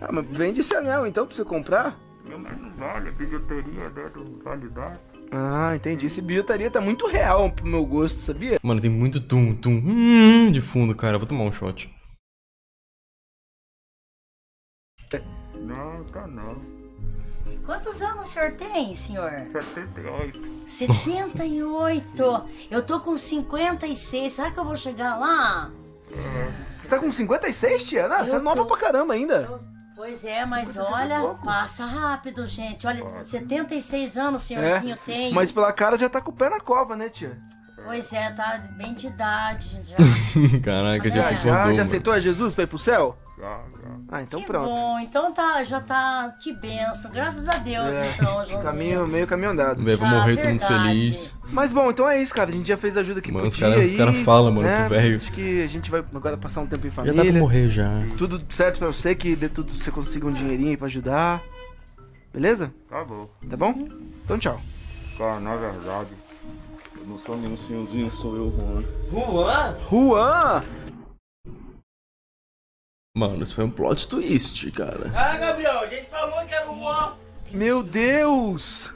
Speaker 2: Ah, mas vende esse anel então pra você comprar?
Speaker 7: Não, mas não vale, a bijuteria, né? Não vale dar.
Speaker 2: Ah, entendi. Esse bijuteria tá muito real pro meu gosto, sabia?
Speaker 1: Mano, tem muito tum, tum, hum, de fundo, cara. Eu Vou tomar um shot.
Speaker 7: Não, tá não.
Speaker 6: Quantos anos o senhor tem, senhor?
Speaker 7: 78.
Speaker 6: 78. Eu tô com 56. Será que eu vou chegar lá?
Speaker 2: Você tá com 56, tia? Não, você é
Speaker 6: Eu
Speaker 2: nova
Speaker 6: tô-
Speaker 2: pra caramba ainda.
Speaker 6: Pois é, mas
Speaker 2: 56 é
Speaker 6: olha,
Speaker 2: pouco.
Speaker 6: passa rápido, gente. Olha, 76 anos o senhorzinho tem.
Speaker 2: É, Mas pela cara já tá com o pé na cova, né, tia?
Speaker 6: Pois é, tá bem de idade já. *laughs*
Speaker 1: Caraca, já
Speaker 6: É.
Speaker 1: ficou
Speaker 2: Já, já
Speaker 1: mano.
Speaker 2: aceitou a Jesus pra ir pro céu?
Speaker 7: Já, já.
Speaker 2: Ah, então
Speaker 6: que
Speaker 2: pronto.
Speaker 6: bom, então tá, já tá, que benção. Graças a Deus,
Speaker 2: É,
Speaker 6: então, Joãozinho.
Speaker 2: Caminho, meio caminho andado.
Speaker 6: Já,
Speaker 1: morrer, todo mundo
Speaker 6: verdade.
Speaker 1: feliz.
Speaker 2: Mas bom, então é isso, cara. A gente já fez ajuda aqui
Speaker 1: Mano,
Speaker 2: pro
Speaker 1: os
Speaker 2: dia
Speaker 1: cara-
Speaker 2: aí.
Speaker 1: o cara fala, mano,
Speaker 2: né?
Speaker 1: pro velho.
Speaker 2: Acho que a gente vai agora passar um tempo em
Speaker 1: Já
Speaker 2: família.
Speaker 1: dá pra morrer já.
Speaker 2: Tudo certo pra você, que dê tudo, você consiga um dinheirinho aí pra ajudar. Beleza?
Speaker 7: Tá bom.
Speaker 2: Tá bom? Então tchau.
Speaker 7: Cara, na verdade, não sou nenhum senhorzinho, sou eu, Juan.
Speaker 8: Juan?
Speaker 2: Juan!
Speaker 1: Mano, isso foi um plot twist, cara.
Speaker 5: Ah, Gabriel, a gente falou que era o Juan.
Speaker 2: Meu Deus!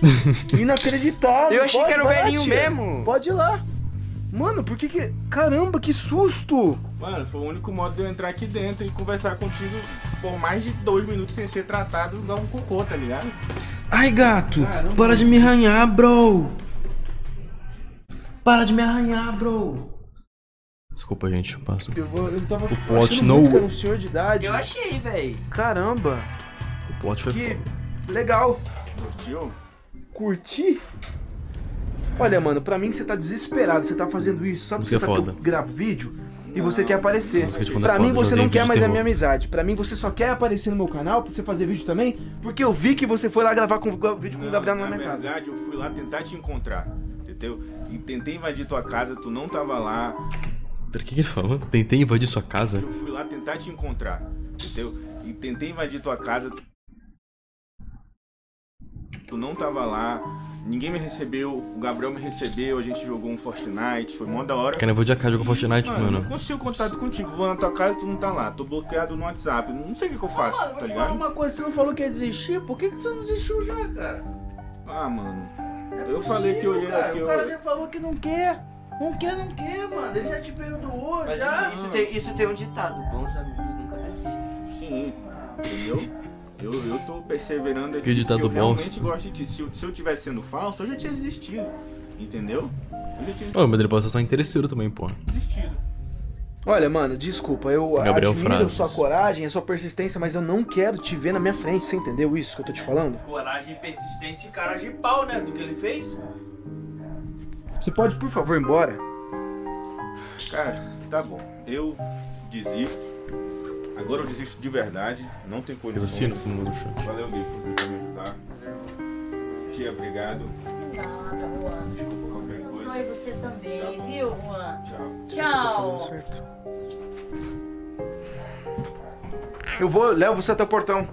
Speaker 2: *laughs* Inacreditável!
Speaker 8: Eu achei
Speaker 2: Pode
Speaker 8: que era o velhinho
Speaker 2: tia.
Speaker 8: mesmo.
Speaker 2: Pode ir lá. Mano, por que que... Caramba, que susto!
Speaker 7: Mano, foi o único modo de eu entrar aqui dentro e conversar contigo por mais de dois minutos sem ser tratado igual um cocô, tá ligado?
Speaker 4: Ai, gato, para de me arranhar, bro. Para de me arranhar, bro.
Speaker 1: Desculpa, gente, eu passo.
Speaker 2: Eu, vou- eu tava
Speaker 1: plot
Speaker 2: achando
Speaker 1: no-
Speaker 2: muito que era um senhor de idade.
Speaker 8: Eu achei, velho.
Speaker 2: Caramba,
Speaker 1: O plot foi
Speaker 2: que
Speaker 1: foda.
Speaker 2: legal.
Speaker 7: Curtiu?
Speaker 2: Curti? Olha, mano, pra mim você tá desesperado, você tá fazendo isso só pra
Speaker 1: Isso
Speaker 2: você
Speaker 1: é
Speaker 2: saber que
Speaker 1: foda.
Speaker 2: eu gravo vídeo. E você quer aparecer.
Speaker 1: Fundo é
Speaker 2: Pra mim você não quer mais a minha amizade. Pra mim você só quer aparecer no meu canal pra você fazer vídeo também, porque eu vi que você foi lá gravar com, vídeo com o Gabriel na
Speaker 7: na
Speaker 2: minha casa.
Speaker 7: verdade, eu fui lá tentar te encontrar, entendeu? E tentei invadir tua casa, tu não tava lá.
Speaker 1: Pera, o que que ele falou? Tentei invadir sua casa?
Speaker 7: Eu fui lá tentar te encontrar, entendeu? E tentei invadir tua casa. Tu não tava lá, ninguém me recebeu, o Gabriel me recebeu, a gente jogou um Fortnite, foi mó da hora.
Speaker 1: Cara, eu vou de AK jogar Fortnite,
Speaker 7: Mano,
Speaker 1: mano.
Speaker 7: não consigo contato contigo, vou na tua casa tu não tá lá, tô bloqueado no WhatsApp, não sei o que, que eu faço,
Speaker 5: vou
Speaker 7: tá ligado?
Speaker 5: uma coisa, você não falou que ia desistir? Por que, que você não desistiu já, cara?
Speaker 7: Ah, mano,
Speaker 5: É
Speaker 7: eu falei que eu
Speaker 5: possível,
Speaker 7: ia.
Speaker 5: Cara.
Speaker 7: que
Speaker 5: O
Speaker 7: eu-
Speaker 5: cara já falou que não quer. Não quer, não quer, mano. Ele já te perdoou,
Speaker 8: Mas
Speaker 5: já.
Speaker 8: isso, isso, tem, isso tem um ditado: bons amigos nunca desistem.
Speaker 7: Sim, entendeu? Eu, eu tô perseverando aqui
Speaker 1: Que ditado
Speaker 7: realmente
Speaker 1: bosta.
Speaker 7: gosto de ti. Se eu, se eu tivesse sendo falso, eu já tinha desistido, entendeu? Eu já tinha
Speaker 1: Ô, mas ele pode ser só interesseiro também, pô.
Speaker 7: desistido.
Speaker 2: Olha, mano, desculpa, eu
Speaker 1: Gabriel
Speaker 2: admiro a sua coragem, a sua persistência, mas eu não quero te ver na minha frente, você entendeu isso que eu tô te falando?
Speaker 5: Coragem, persistência e cara de pau, né? Do que ele fez.
Speaker 2: Você pode, por favor, ir embora?
Speaker 7: Cara, tá bom. Eu desisto. Agora eu desisto de verdade. Não tem
Speaker 1: Eu
Speaker 7: condições.
Speaker 1: assino no do chat.
Speaker 7: Valeu, Gui, por tentar me ajudar. Tia, obrigado.
Speaker 6: Nada, Juan.
Speaker 7: Qualquer coisa.
Speaker 6: Abençoe você também, viu, Juan?
Speaker 7: Tchau.
Speaker 6: Tchau.
Speaker 2: Eu vou, levo você até o portão.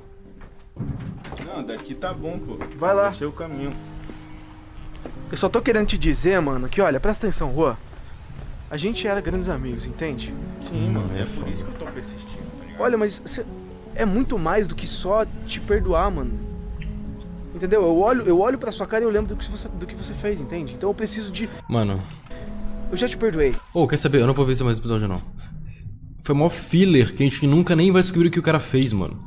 Speaker 7: Não, daqui tá bom, pô.
Speaker 2: Vai lá.
Speaker 7: É seu caminho.
Speaker 2: Eu só tô querendo te dizer, mano, que olha, presta atenção, Juan. A gente era grandes amigos, entende?
Speaker 7: Sim, mano.
Speaker 1: é
Speaker 7: É por isso que eu tô persistindo, tá?
Speaker 2: Olha, mas é muito mais do que só te perdoar, mano. Entendeu? Eu olho, eu olho pra sua cara e eu lembro do que, você, do que você fez, entende? Então eu preciso de.
Speaker 1: Mano.
Speaker 2: Eu já te perdoei.
Speaker 1: Ô, quer saber? Eu não vou ver esse mais episódio, não. Foi mó filler que a gente nunca nem vai descobrir o que o cara fez, mano.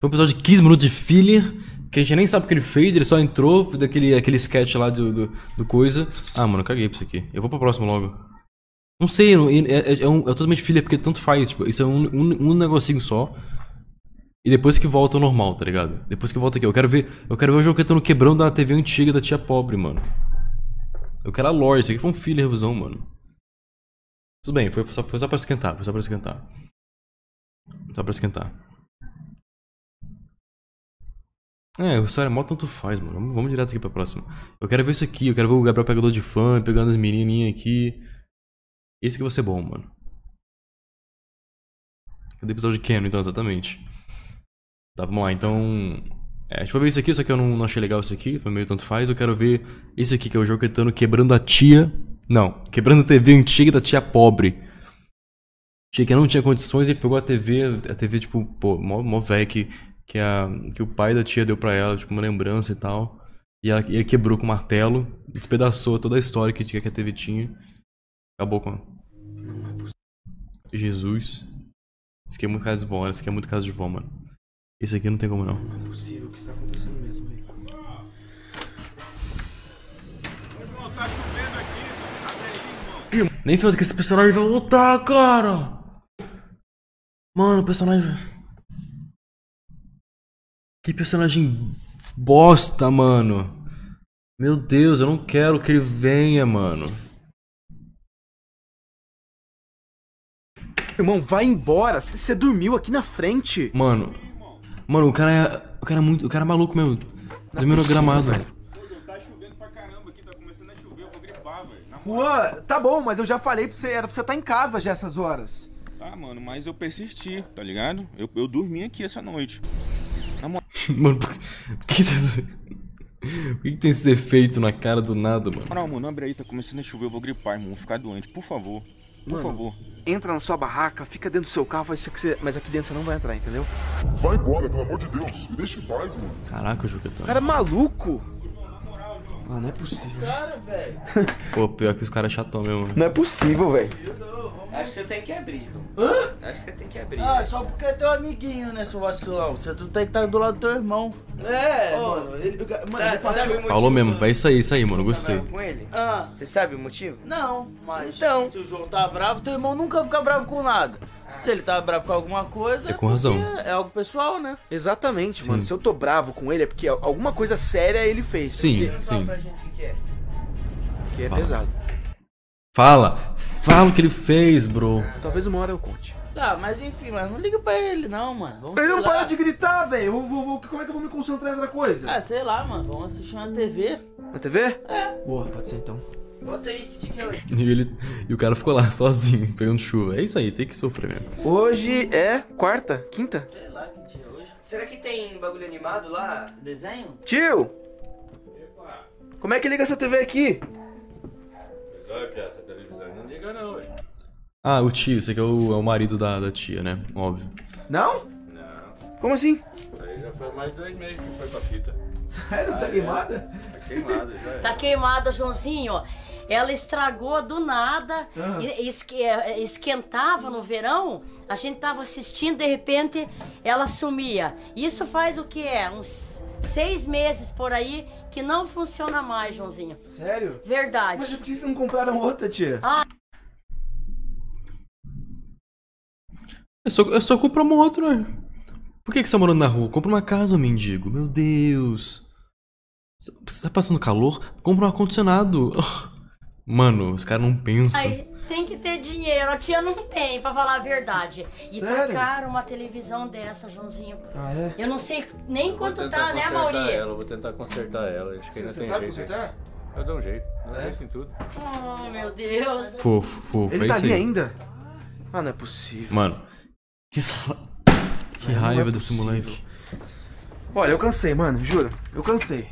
Speaker 1: Foi um episódio de 15 minutos de filler, que a gente nem sabe o que ele fez, ele só entrou, fez aquele, sketch lá do, do, do coisa. Ah, mano, caguei pra isso aqui. Eu vou pro próximo logo. Não sei, é, é, é um- é totalmente filler porque tanto faz, tipo, isso é um, um, um negocinho só. E depois que volta ao normal, tá ligado? Depois que volta aqui, eu quero ver. Eu quero ver o jogo que no quebrão da TV antiga da tia pobre, mano. Eu quero a lore, isso aqui foi um fillervozão, mano. Tudo bem, foi só, foi só pra esquentar, foi só pra esquentar. Só pra esquentar. É, a história mó tanto faz, mano. Vamos, vamos direto aqui pra próxima. Eu quero ver isso aqui, eu quero ver o Gabriel pegador de fã, pegando as menininhas aqui. Esse que vai ser bom, mano. Cadê o episódio de Canon, então, exatamente. Tá, vamos lá, então. É, a gente vai ver isso aqui, só que eu não, não achei legal isso aqui, foi meio tanto faz. Eu quero ver esse aqui, que é o jogo Caetano quebrando a tia. Não, quebrando a TV antiga da tia pobre. Tia que não tinha condições e pegou a TV, a TV, tipo, pô, mó, mó velha que, que, a, que o pai da tia deu pra ela, tipo, uma lembrança e tal. E, ela, ele quebrou com o martelo, despedaçou toda a história que, que a TV tinha. Acabou com. Jesus. Isso aqui é muito casa de vó, isso aqui é muito casa de vó, mano. Esse aqui não tem como não.
Speaker 2: Não é possível o que está acontecendo mesmo, velho.
Speaker 7: Tá chovendo aqui, abre aí, irmão.
Speaker 1: Nem fez que esse personagem vai voltar, cara! Mano, o personagem. Que personagem bosta, mano. Meu Deus, eu não quero que ele venha, mano.
Speaker 2: Irmão, vai embora. Você dormiu aqui na frente.
Speaker 1: Mano. Mano, o cara é. O cara é muito. O cara é maluco mesmo. Dormiu no gramado, velho.
Speaker 7: Tá chovendo pra caramba aqui, tá começando a chover, eu vou gripar, velho. Na moral.
Speaker 2: Juan, tá bom, mas eu já falei pra você, era pra você estar em casa já essas horas.
Speaker 7: Tá, mano, mas eu persisti, tá ligado? Eu, eu dormi aqui essa noite. *laughs*
Speaker 1: Mano, por que, por que, que tem esse efeito na cara do nada, mano?
Speaker 7: Não, mano, abre aí, tá começando a chover, eu vou gripar, irmão. Vou ficar doente, por favor. Por
Speaker 2: Mano.
Speaker 7: favor.
Speaker 2: Entra na sua barraca, fica dentro do seu carro, faz isso que você... mas aqui dentro você não vai entrar, entendeu?
Speaker 9: Vai embora, pelo amor de Deus. Me deixa em paz, mano.
Speaker 1: Caraca, o
Speaker 2: O
Speaker 1: Juquetão.
Speaker 2: cara é maluco. Ah, não é possível.
Speaker 5: Cara, velho.
Speaker 1: Pô, pior que os caras é chatão mesmo.
Speaker 2: Não é possível, velho.
Speaker 8: Acho que você tem que abrir, João.
Speaker 5: Hã?
Speaker 8: Acho que você tem que abrir.
Speaker 5: Ah, só porque é teu amiguinho, né, seu vacilão? Você tu tem que estar do lado do teu irmão.
Speaker 2: É,
Speaker 5: Ô.
Speaker 2: mano, ele, mano,
Speaker 8: Tá,
Speaker 2: ele passou-
Speaker 8: sabe o motivo
Speaker 1: Falou mesmo, vai isso aí, isso aí, mano, gostei.
Speaker 8: Gabriel com ele?
Speaker 5: Ah,
Speaker 8: Você sabe o motivo?
Speaker 5: não, mas
Speaker 8: Então.
Speaker 5: se o João tá bravo, teu irmão nunca fica bravo com nada. Se ele tá bravo com alguma coisa,
Speaker 1: É com
Speaker 5: porque
Speaker 1: razão.
Speaker 5: É algo pessoal, né?
Speaker 2: Exatamente, mano. Se eu tô bravo com ele é porque alguma coisa séria ele fez.
Speaker 1: Sim,
Speaker 8: Fala
Speaker 1: sim.
Speaker 8: pra gente o que é.
Speaker 2: Que é
Speaker 1: Fala.
Speaker 2: pesado.
Speaker 1: Fala. Fala o que ele fez, bro.
Speaker 2: Talvez uma hora eu conte.
Speaker 5: Tá, mas enfim, mas não liga pra ele não, mano. Vamos
Speaker 2: Ele não para de gritar, velho. Eu vou- vou- Como é que eu vou me concentrar em outra coisa?
Speaker 5: Ah, sei lá, mano. Vamos assistir uma TV.
Speaker 2: Na TV? É. Boa, pode ser então.
Speaker 8: Bota aí, que dia que é hoje?
Speaker 1: E, ele, e o cara ficou lá *laughs* sozinho, pegando chuva. É isso aí, tem que sofrer mesmo.
Speaker 2: Hoje é quarta? Quinta?
Speaker 5: Sei lá que dia é hoje.
Speaker 8: Será que tem bagulho animado lá?
Speaker 5: Desenho?
Speaker 2: Tio! Como é que liga essa TV aqui?
Speaker 1: Essa televisão não liga não, Ah, o tio, esse aqui é o, é o marido da, da tia, né? Óbvio.
Speaker 2: Não?
Speaker 1: Não,
Speaker 2: Como assim?
Speaker 1: aí já foi mais de dois meses que foi pra fita.
Speaker 2: Sério? Tá queimada?
Speaker 1: Tá queimado, já
Speaker 6: Tá queimada, Joãozinho. Ela estragou do nada, e- esque- eh, esquentava no verão, a gente tava assistindo, de repente ela sumia. Isso faz o que é? Uns seis meses por aí que não funciona mais, Joãozinho.
Speaker 2: Sério? Mas
Speaker 6: Verdade.
Speaker 2: por que vocês não compraram outra, tia?
Speaker 1: É só, é só comprar uma outra, né? Por que, que você tá morando na rua? Compra uma casa, mendigo. Meu Deus. Você tá passando calor? Compra um ar-condicionado. *laughs* Mano, os caras não pensam.
Speaker 6: Aí, tem que ter dinheiro, a tia não tem, pra falar a verdade. E tá
Speaker 2: Sério?
Speaker 6: caro uma televisão dessa, Joãozinho.
Speaker 2: Ah, é?
Speaker 6: Eu não sei nem quanto tá, né, Mauri?
Speaker 1: eu vou tentar consertar ela. Acho
Speaker 2: Você, você sabe consertar?
Speaker 1: Eu dou um jeito, dou um jeito em tudo.
Speaker 6: Oh, meu Deus.
Speaker 1: Fofo, fofo,
Speaker 2: Ele
Speaker 1: é
Speaker 2: tá ali
Speaker 1: aí.
Speaker 2: ainda? Ah, não é possível.
Speaker 1: Mano, que, que
Speaker 2: Não
Speaker 1: raiva
Speaker 2: é
Speaker 1: desse
Speaker 2: possível.
Speaker 1: moleque.
Speaker 2: Olha, eu cansei, mano, juro. Eu cansei.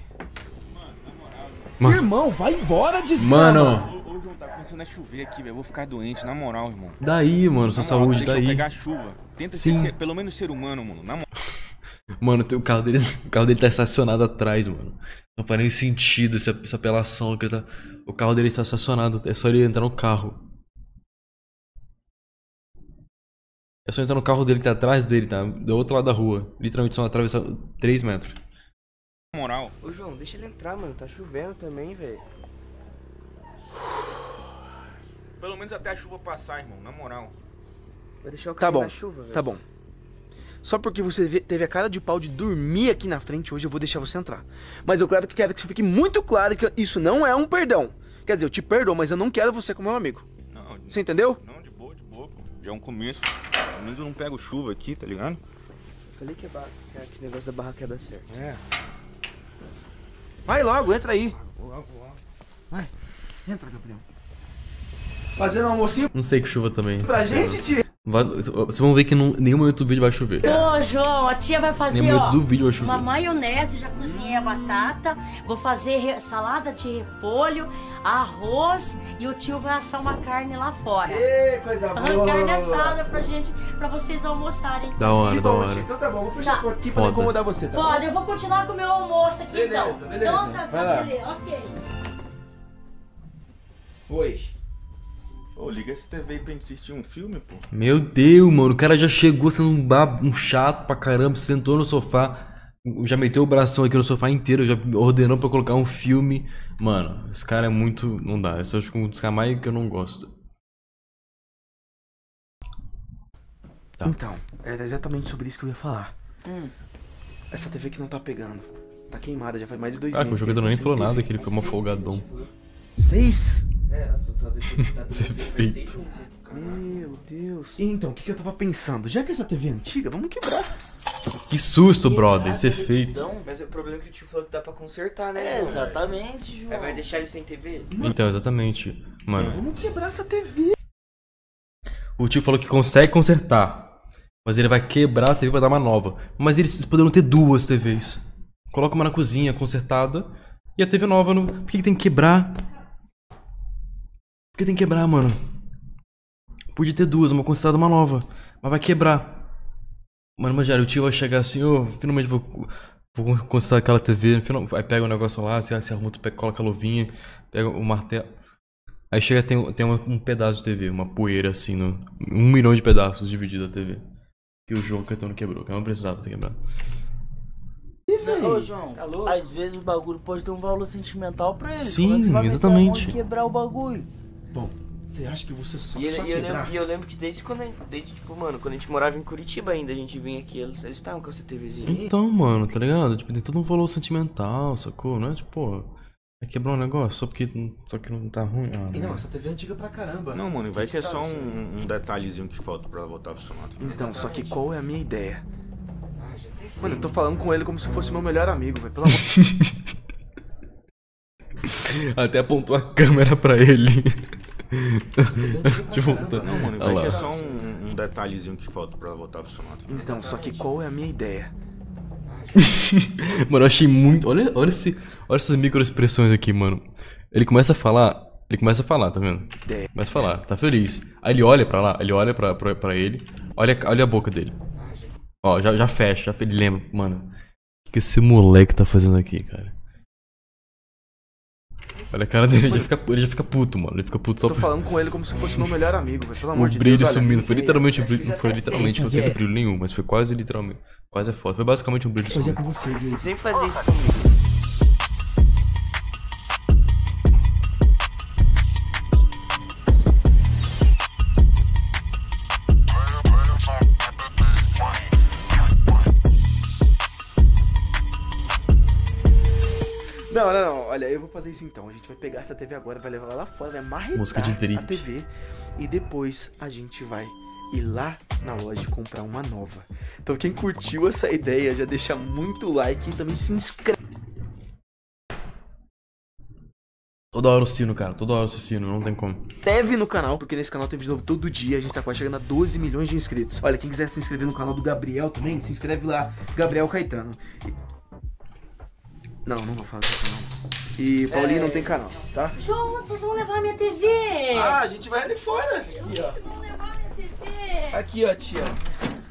Speaker 1: Mano.
Speaker 2: Irmão, vai embora, desgrama.
Speaker 1: Mano,
Speaker 7: tá começando a chover aqui, velho. Eu vou ficar doente, na moral, irmão.
Speaker 1: daí, mano, sua
Speaker 7: moral,
Speaker 1: saúde,
Speaker 7: deixa eu
Speaker 1: daí.
Speaker 7: pegar chuva. Tenta
Speaker 1: Sim.
Speaker 7: ser, ser- pelo menos ser humano, mano. Na moral. *laughs*
Speaker 1: Mano, o carro dele, *laughs* o carro dele tá estacionado atrás, mano. Não faz nem sentido essa, essa apelação que ele tá. O carro dele está estacionado, é só ele entrar no carro. É só entrar no carro dele que tá atrás dele, tá? Do outro lado da rua. Literalmente só atravessar 3 metros.
Speaker 7: Na moral.
Speaker 8: Ô, João, deixa ele entrar, mano. Tá chovendo também, velho.
Speaker 7: Pelo menos até a chuva passar, irmão. Na moral.
Speaker 8: Vai deixar o
Speaker 2: Tá
Speaker 8: cara
Speaker 2: bom,
Speaker 8: na chuva, velho.
Speaker 2: tá bom. Só porque você ve- teve a cara de pau de dormir aqui na frente hoje, eu vou deixar você entrar. Mas eu quero que, quero que fique muito claro que isso não é um perdão. Quer dizer, eu te perdoo, mas eu não quero você como meu amigo.
Speaker 7: Não,
Speaker 2: Você entendeu?
Speaker 7: não, de boa, de boa, pô. Já é um começo. Pelo menos eu não pego chuva aqui, tá ligado?
Speaker 8: Eu falei que, é barra, que aquele negócio da barraca ia dar certo.
Speaker 2: É. Vai logo, entra aí. Vai, entra, Gabriel. Fazendo um almocinho
Speaker 1: Não sei que chuva também.
Speaker 2: pra gente, tia.
Speaker 1: Vai- vocês vão ver que em nenhum momento do vídeo vai chover.
Speaker 6: Ô, João, a tia vai fazer,
Speaker 1: momento
Speaker 6: ó,
Speaker 1: do vídeo vai chover.
Speaker 6: uma maionese, já cozinhei a batata, vou fazer salada de repolho, arroz e o tio vai assar uma carne lá fora.
Speaker 2: Ê, coisa
Speaker 6: Uma
Speaker 2: boa.
Speaker 6: carne assada pra gente, pra vocês almoçarem.
Speaker 1: Da hora,
Speaker 2: Que
Speaker 1: da
Speaker 2: bom,
Speaker 1: hora.
Speaker 2: tia. Então tá bom, vou fechar
Speaker 6: Tá.
Speaker 2: a porta aqui pra não incomodar você, tá bom?
Speaker 6: Pode, eu vou continuar com o meu almoço aqui
Speaker 2: Beleza,
Speaker 6: então.
Speaker 2: beleza.
Speaker 6: Então tá,
Speaker 2: Vai
Speaker 6: tá
Speaker 2: lá.
Speaker 6: beleza, ok.
Speaker 2: Oi.
Speaker 7: Ô, liga essa TV aí pra gente assistir um filme, pô.
Speaker 1: Meu Deus, mano, o cara já chegou sendo um, bab- um chato pra caramba, sentou no sofá, já meteu o bração aqui no sofá inteiro, já ordenou pra colocar um filme. Mano, esse cara é muito. Não dá, esse é acho que um dos caras mais que eu não gosto. Tá.
Speaker 2: Então, era exatamente sobre isso que eu ia falar. Essa TV que não tá pegando. Tá queimada, já faz mais de dois
Speaker 1: Cara, o
Speaker 2: meses.
Speaker 1: jogador
Speaker 2: que
Speaker 1: nem
Speaker 2: ele
Speaker 1: falou nada, que ele foi uma folgadão.
Speaker 2: Seis?
Speaker 8: É, tá *laughs* tá
Speaker 1: Ser feito.
Speaker 2: Meu Deus. E então, o que, que eu tava pensando? Já que essa TV é antiga, vamos quebrar.
Speaker 1: Que susto, brother, isso é feito.
Speaker 8: Mas o problema é que o tio falou que dá pra consertar, né?
Speaker 5: É, exatamente, João.
Speaker 8: Aí vai deixar ele sem TV?
Speaker 1: Então, exatamente. Mano,
Speaker 2: Vamos quebrar essa TV.
Speaker 1: o tio falou que consegue consertar. Mas ele vai quebrar a TV pra dar uma nova. Mas eles poderiam ter duas TVs. Coloca uma na cozinha consertada e a TV nova no. Por que, que tem que quebrar? Por que tem que quebrar, mano? Podia ter duas, uma consertada e uma nova. Mas vai quebrar. Mano, Rogério, o tio vai chegar assim, ô, finalmente vou, vou consertar aquela TV. Final, aí pega o negócio lá, você, você arruma, pega, coloca a luvinha, pega o martelo. Aí chega, tem, tem uma- um pedaço de TV, uma poeira assim, no, um milhão de pedaços dividido a TV. Que o João Caetano quebrou, que eu não precisava ter quebrado.
Speaker 5: Ô, João,
Speaker 8: Tá
Speaker 5: às vezes o bagulho pode ter um valor sentimental pra ele.
Speaker 1: Sim,
Speaker 5: Como é que você vai meter a
Speaker 1: exatamente.
Speaker 5: mão e quebrar o bagulho.
Speaker 2: Bom, você acha que você só,
Speaker 8: E, ele-
Speaker 2: só
Speaker 8: e eu lembro, e eu lembro que desde quando, a gente- desde tipo, mano, quando a gente morava em Curitiba ainda, a gente vinha aqui, eles eles estavam com essa TVzinha.
Speaker 1: Então, mano, tá ligado? Tipo, tem todo um valor sentimental, sacou? Não é tipo, pô, Vai quebrar um negócio só porque só que não tá ruim. Ah,
Speaker 2: E não,
Speaker 1: mano.
Speaker 2: essa TV é antiga pra caramba.
Speaker 7: Não, mano, vai que é só um, um detalhezinho que falta pra ela voltar a funcionar.
Speaker 2: Então, só que qual é a minha ideia?
Speaker 8: Ah, já.
Speaker 2: Mano, eu tô falando com ele como se fosse meu melhor amigo, velho. Pelo amor *laughs*
Speaker 1: Até apontou a câmera pra ele. tipo, tá-
Speaker 7: Não, mano, vai que é só um, um detalhezinho que falta pra voltar a funcionar.
Speaker 2: Então, só que qual é a minha ideia? *laughs*
Speaker 1: Mano, eu achei muito. Olha, olha, esse, olha essas microexpressões aqui, mano. Ele começa a falar. Ele começa a falar, tá vendo? Começa a falar, tá feliz. Aí ele olha pra lá, ele olha pra, pra, pra ele. Olha, olha a boca dele. Ó, já, já fecha, já, ele lembra, mano. O que esse moleque tá fazendo aqui, cara? Olha a cara dele, ele já fica, ele já fica puto, mano. Ele fica puto só
Speaker 2: Tô
Speaker 1: por.
Speaker 2: falando com ele como se fosse meu melhor amigo, velho. Pelo
Speaker 1: O
Speaker 2: amor de
Speaker 1: brilho
Speaker 2: Deus. olha,
Speaker 1: sumindo. Foi literalmente o brilho. Não
Speaker 8: já
Speaker 1: foi literalmente, não teve brilho nenhum, mas foi quase literalmente. Quase é foda. Foi basicamente um brilho
Speaker 4: Fazer
Speaker 1: sumindo.
Speaker 4: com você,
Speaker 8: Você sempre fazia isso comigo.
Speaker 2: Olha, eu vou fazer isso então. A gente vai pegar essa TV agora, vai levar ela lá fora, vai marretar
Speaker 1: Música de drip.
Speaker 2: a TV. E depois a gente vai ir lá na loja e comprar uma nova. Então quem curtiu essa ideia, já deixa muito like e também se inscreve.
Speaker 1: Toda hora o sino, cara. Toda hora o sino, não tem como.
Speaker 2: inscreve no canal, porque nesse canal tem vídeo novo todo dia. A gente tá quase chegando a 12 milhões de inscritos. Olha, quem quiser se inscrever no canal do Gabriel também, se inscreve lá, Gabriel Caetano. Não, não vou falar do canal. E Paulinho não tem canal, tá?
Speaker 6: João, onde vocês vão levar minha TV?
Speaker 2: Ah, a gente vai ali fora. Aqui, ó.
Speaker 6: Vocês vão levar minha TV?
Speaker 2: Aqui, ó, tia.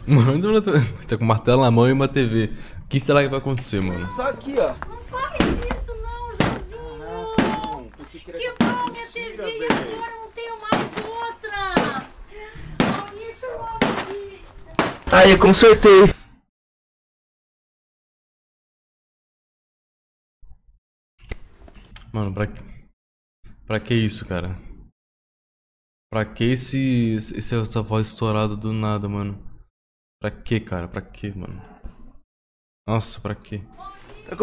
Speaker 1: Mano, eu tô- tá com um martelo na mão e uma TV. O que será que vai acontecer, mano?
Speaker 2: Só aqui, ó.
Speaker 6: Não faz isso não, Joãozinho. Quebrou minha TV e agora eu não tenho mais outra. Maurício, Maurício.
Speaker 2: Aí, consertei.
Speaker 1: Mano, pra que. Pra que isso, cara? Pra que esse, esse, essa voz estourada do nada, mano? Pra que, cara? Pra que, mano? Nossa, pra que?
Speaker 2: Tá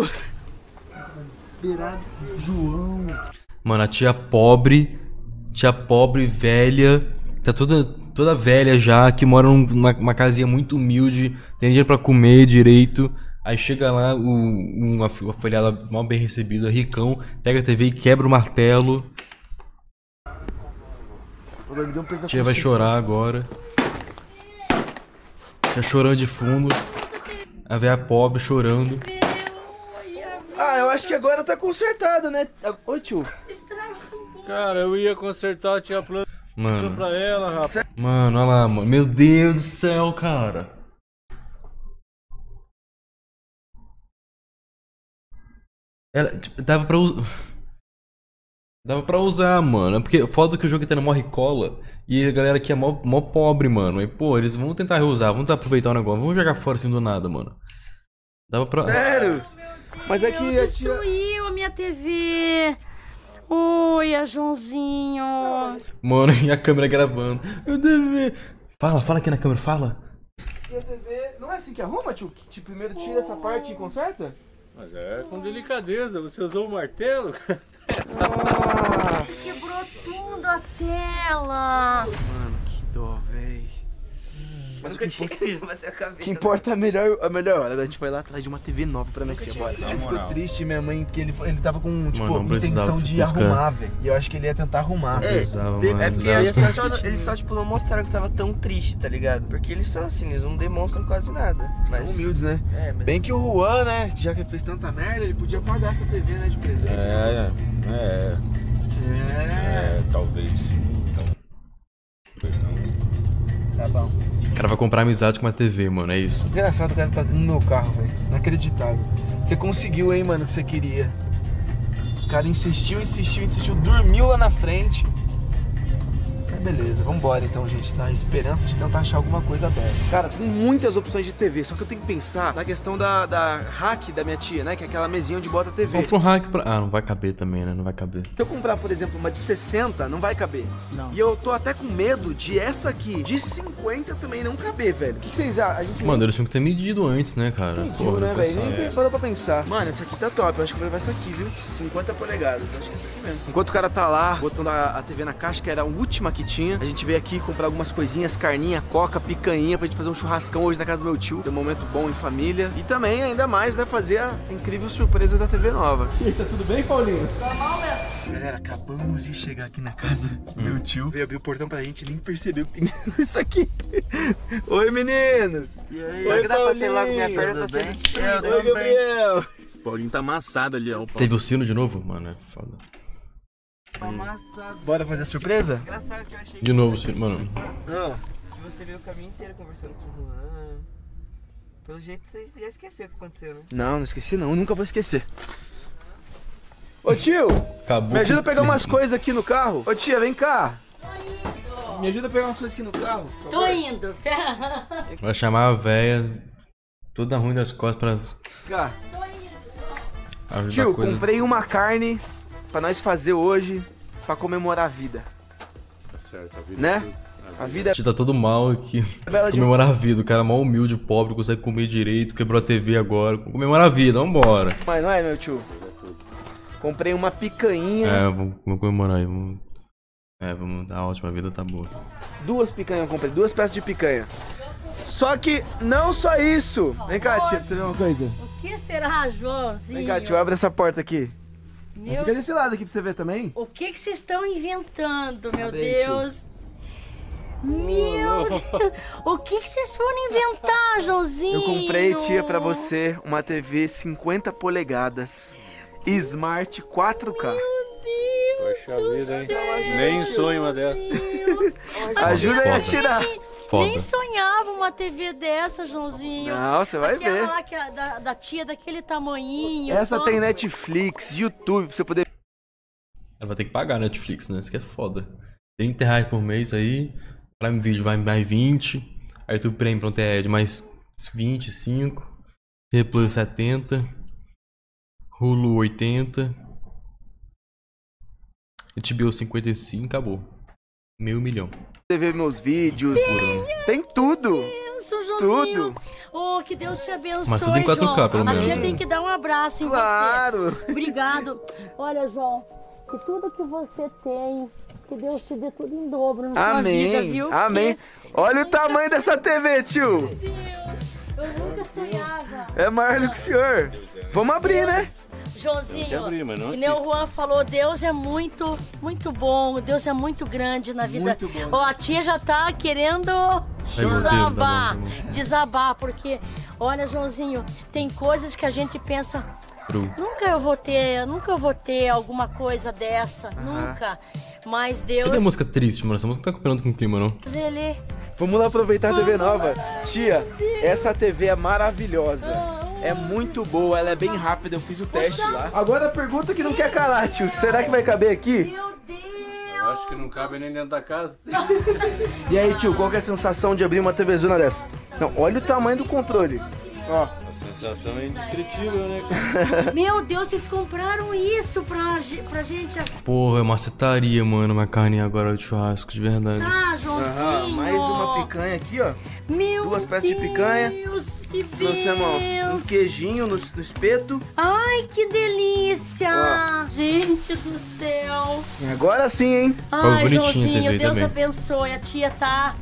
Speaker 4: Desesperado. João.
Speaker 1: Mano, a tia pobre, tia pobre, velha, tá toda, toda velha já, que mora num- numa uma casinha muito humilde, tem dinheiro pra comer direito. Aí chega lá, o, uma, uma folhada mal bem recebida, ricão, pega a TV e quebra o martelo.
Speaker 2: Um
Speaker 1: tia vai chorar agora. Tá chorando de fundo. A velha pobre chorando.
Speaker 2: Ah, eu acho que agora tá consertada, né? Ô, tio.
Speaker 5: Cara, eu ia consertar, tinha plano
Speaker 1: Mano,
Speaker 5: pra ela, rapaz.
Speaker 1: mano, olha lá, mano. Meu Deus do céu, cara. Ela, tipo, dava pra usar. Dava pra usar, mano. É Porque foda que o jogo tá no morre cola. E a galera aqui é mó, mó pobre, mano. E, pô, eles vão tentar reusar, vão tentar aproveitar o negócio. Vamos jogar fora assim do nada, mano. Dava pra.
Speaker 2: Sério? Mas é que
Speaker 6: Meu, destruiu a minha TV. Oi, a Joãozinho.
Speaker 1: Mano, *laughs* e a câmera gravando. Eu devo. Fala, fala aqui na câmera, fala.
Speaker 2: E a TV... Não é assim que arruma, tio? Tipo, primeiro tira essa parte e conserta?
Speaker 5: Mas é com delicadeza, você usou o martelo? *laughs*
Speaker 2: Ah,
Speaker 6: Quebrou tudo a tela.
Speaker 2: mano, que dó, véi. Mas o que, importa,
Speaker 8: que *laughs* bater a cabeça.
Speaker 2: o que importa é a melhor, a melhor hora. Agora a gente vai lá atrás de uma TV nova pra minha tia. Bora. O tio ficou triste, minha mãe, porque ele, foi- ele tava com, tipo,
Speaker 1: Mano,
Speaker 2: intenção de arrumar, velho. E eu acho que ele ia tentar arrumar.
Speaker 8: É,
Speaker 1: mano,
Speaker 8: é porque eles só, eles só, tipo, não mostraram que tava tão triste, tá ligado? Porque eles são assim, eles não demonstram quase nada.
Speaker 2: São
Speaker 8: Mas,
Speaker 2: humildes, né?
Speaker 8: é, mas
Speaker 2: Bem que o Juan, né, já que fez tanta merda, ele podia pagar essa TV, né, de presente.
Speaker 7: É, é,
Speaker 2: É.
Speaker 7: é, talvez. Talvez não.
Speaker 2: Tá bom.
Speaker 1: O cara vai comprar amizade com uma TV, mano, é isso.
Speaker 2: Engraçado o cara tá dentro do meu carro, velho. Inacreditável. Você conseguiu, hein, mano, o que você queria. O cara insistiu, insistiu, insistiu, dormiu lá na frente. Beleza. Vambora então, gente. Na esperança de tentar achar alguma coisa aberta. Cara, tem muitas opções de TV, só que eu tenho que pensar na questão da, da hack da minha tia, né? Que é aquela mesinha onde bota a TV.
Speaker 1: Vamos pro hack pra... Ah, não vai caber também, né? Não vai caber.
Speaker 2: Se eu comprar, por exemplo, uma de 60, não vai caber.
Speaker 5: Não.
Speaker 2: E eu tô até com medo de essa aqui, de 50 também não caber, velho. O que, que vocês acham? A gente
Speaker 1: Mano, eles tinham que ter medido antes, né, cara?
Speaker 2: Mediu,
Speaker 1: Porra,
Speaker 2: né,
Speaker 1: pensar.
Speaker 2: velho? Nem parou pra pensar. Mano, essa aqui tá top. Eu acho que eu vou levar essa aqui, viu? 50 polegadas. Eu acho que é essa aqui mesmo. Enquanto o cara tá lá, botando a, a TV na caixa, que era a última que tinha, a gente veio aqui comprar algumas coisinhas, carninha, coca, picanha, pra gente fazer um churrascão hoje na casa do meu tio. Ter um momento bom em família. E também, ainda mais, né, fazer a incrível surpresa da TV nova. E tá tudo bem, Paulinho? Galera, acabamos de chegar aqui na casa do meu tio. Veio abrir o portão pra gente e nem percebeu que tem *laughs* isso aqui. Oi, meninos! E aí,
Speaker 8: dá pra ser logo minha perna? Sendo
Speaker 2: Oi. Gabriel!
Speaker 7: Paulinho tá amassado ali, ó.
Speaker 1: Teve o sino de novo? Mano, é foda.
Speaker 2: Bora fazer a surpresa?
Speaker 8: Engraçado que eu achei
Speaker 1: De novo sino, mano.
Speaker 2: Ah,
Speaker 8: que você veio o caminho inteiro conversando com o Juan. Pelo jeito você já esqueceu o que aconteceu, né?
Speaker 2: não, não esqueci não, nunca vou esquecer. Ô tio,
Speaker 1: Acabou.
Speaker 2: me ajuda a pegar umas coisas aqui no carro. Ô tia, vem cá. Me ajuda a pegar umas coisas aqui no carro,
Speaker 6: Tô indo.
Speaker 1: Vai chamar a véia toda ruim das costas pra
Speaker 2: Cá. Tio,
Speaker 1: coisa.
Speaker 2: comprei uma carne pra nós fazer hoje pra comemorar a vida.
Speaker 7: Tá certo, a vida
Speaker 2: Né? A vida
Speaker 1: A gente tá todo mal aqui.
Speaker 2: é de
Speaker 1: Comemorar a vida. O cara é mal humilde, pobre, consegue comer direito, quebrou a TV agora. Comemorar a vida, vambora.
Speaker 2: mas não é, meu tio? Comprei uma picanha,
Speaker 1: É, vamos, vamos comemorar aí. Vamos... É, vamos dar a ótima vida, tá boa.
Speaker 2: duas picanhas eu comprei, duas peças de picanha. Só que não só isso. Vem cá, tia, pra você ver uma coisa.
Speaker 6: O que será, Joãozinho?
Speaker 2: Vem cá, tio, abre essa porta aqui.
Speaker 6: Meu
Speaker 2: Fica desse lado aqui pra você ver também.
Speaker 6: O que que vocês estão inventando, meu
Speaker 2: Abre aí, tio.
Speaker 6: Deus? Meu *laughs* Deus! O que que vocês foram inventar, Joãozinho?
Speaker 2: Eu comprei, tia, pra você uma TV 50 polegadas. Smart 4K.
Speaker 6: Poxa vida, hein?
Speaker 10: Nem sonho uma dessa. *laughs*
Speaker 2: Ajuda aí a tirar.
Speaker 1: Foda.
Speaker 6: Nem sonhava uma TV dessa, Joãozinho.
Speaker 2: Não, você vai
Speaker 6: Aquela
Speaker 2: ver.
Speaker 6: lá que é da, da tia daquele tamanhinho.
Speaker 2: Essa
Speaker 6: só-
Speaker 2: tem Netflix, YouTube, pra você poder.
Speaker 1: Ela vai ter que pagar a Netflix, né? Isso que é foda. 30 reais por mês aí. Prime Video vai mais 20. Aí YouTube Premium, pronto, é de mais 25. C Plus 70. Hulu 80. HBO 55, acabou. Meio milhão.
Speaker 2: ver meus vídeos. Tem tudo.
Speaker 6: Isso, Joãozinho.
Speaker 2: Tudo.
Speaker 6: Oh, que Deus te abençoe,
Speaker 1: Mas tudo em 4K,
Speaker 6: João.
Speaker 1: pelo
Speaker 6: A
Speaker 1: menos,
Speaker 6: tia
Speaker 1: né?
Speaker 6: tem que dar um abraço em
Speaker 2: Claro.
Speaker 6: você. Obrigado. Olha, João, que tudo que você tem, que Deus te dê tudo em dobro na sua
Speaker 2: Amém.
Speaker 6: vida, viu?
Speaker 2: Amém.
Speaker 6: Porque
Speaker 2: Olha o tamanho dessa TV, tio.
Speaker 6: Meu Deus, eu nunca sonhava.
Speaker 2: É maior do que o senhor. Vamos abrir, né?
Speaker 6: Joãozinho,
Speaker 10: abrir, mas não
Speaker 6: que nem o Juan falou, Deus é muito, muito bom, Deus é muito grande na vida.
Speaker 2: Muito bom.
Speaker 6: Ó, a tia já tá querendo desabar,
Speaker 1: tá bom, tá
Speaker 6: desabar, porque, olha, Joãozinho, tem coisas que a gente pensa,
Speaker 1: Pro.
Speaker 6: nunca eu vou ter, nunca eu vou ter alguma coisa dessa, nunca. Mas Deus,
Speaker 1: Cadê a música triste, mano? Essa música não tá cooperando com o clima, não.
Speaker 6: ele
Speaker 2: Vamos lá aproveitar a TV nova. Tia, essa TV é maravilhosa. É muito boa, ela é bem rápida, eu fiz o teste lá. Agora a pergunta que não quer calar, tio. Será que vai caber aqui?
Speaker 6: Meu Deus!
Speaker 10: Eu acho que não cabe nem dentro da casa.
Speaker 2: E aí, tio, qual que é a sensação de abrir uma TVzona dessa? Não, olha o tamanho do controle. Ó,
Speaker 10: sensação é indescritível, né, cara? *laughs*
Speaker 6: Meu Deus, vocês compraram isso pra, pra gente
Speaker 1: Porra, é macetaria, mano. Uma carne agora de churrasco, de verdade.
Speaker 6: assar, Joãozinho.
Speaker 2: aham, mais uma picanha aqui, ó.
Speaker 6: Meu
Speaker 2: duas peças de picanha.
Speaker 6: Deus, que
Speaker 2: ó, um
Speaker 6: Deus.
Speaker 2: queijinho no, no espeto.
Speaker 6: Ai, que delícia! Gente do céu!
Speaker 2: E agora sim, hein?
Speaker 6: Ai, Joãozinho, Deus
Speaker 1: também.
Speaker 6: abençoe. A tia tá.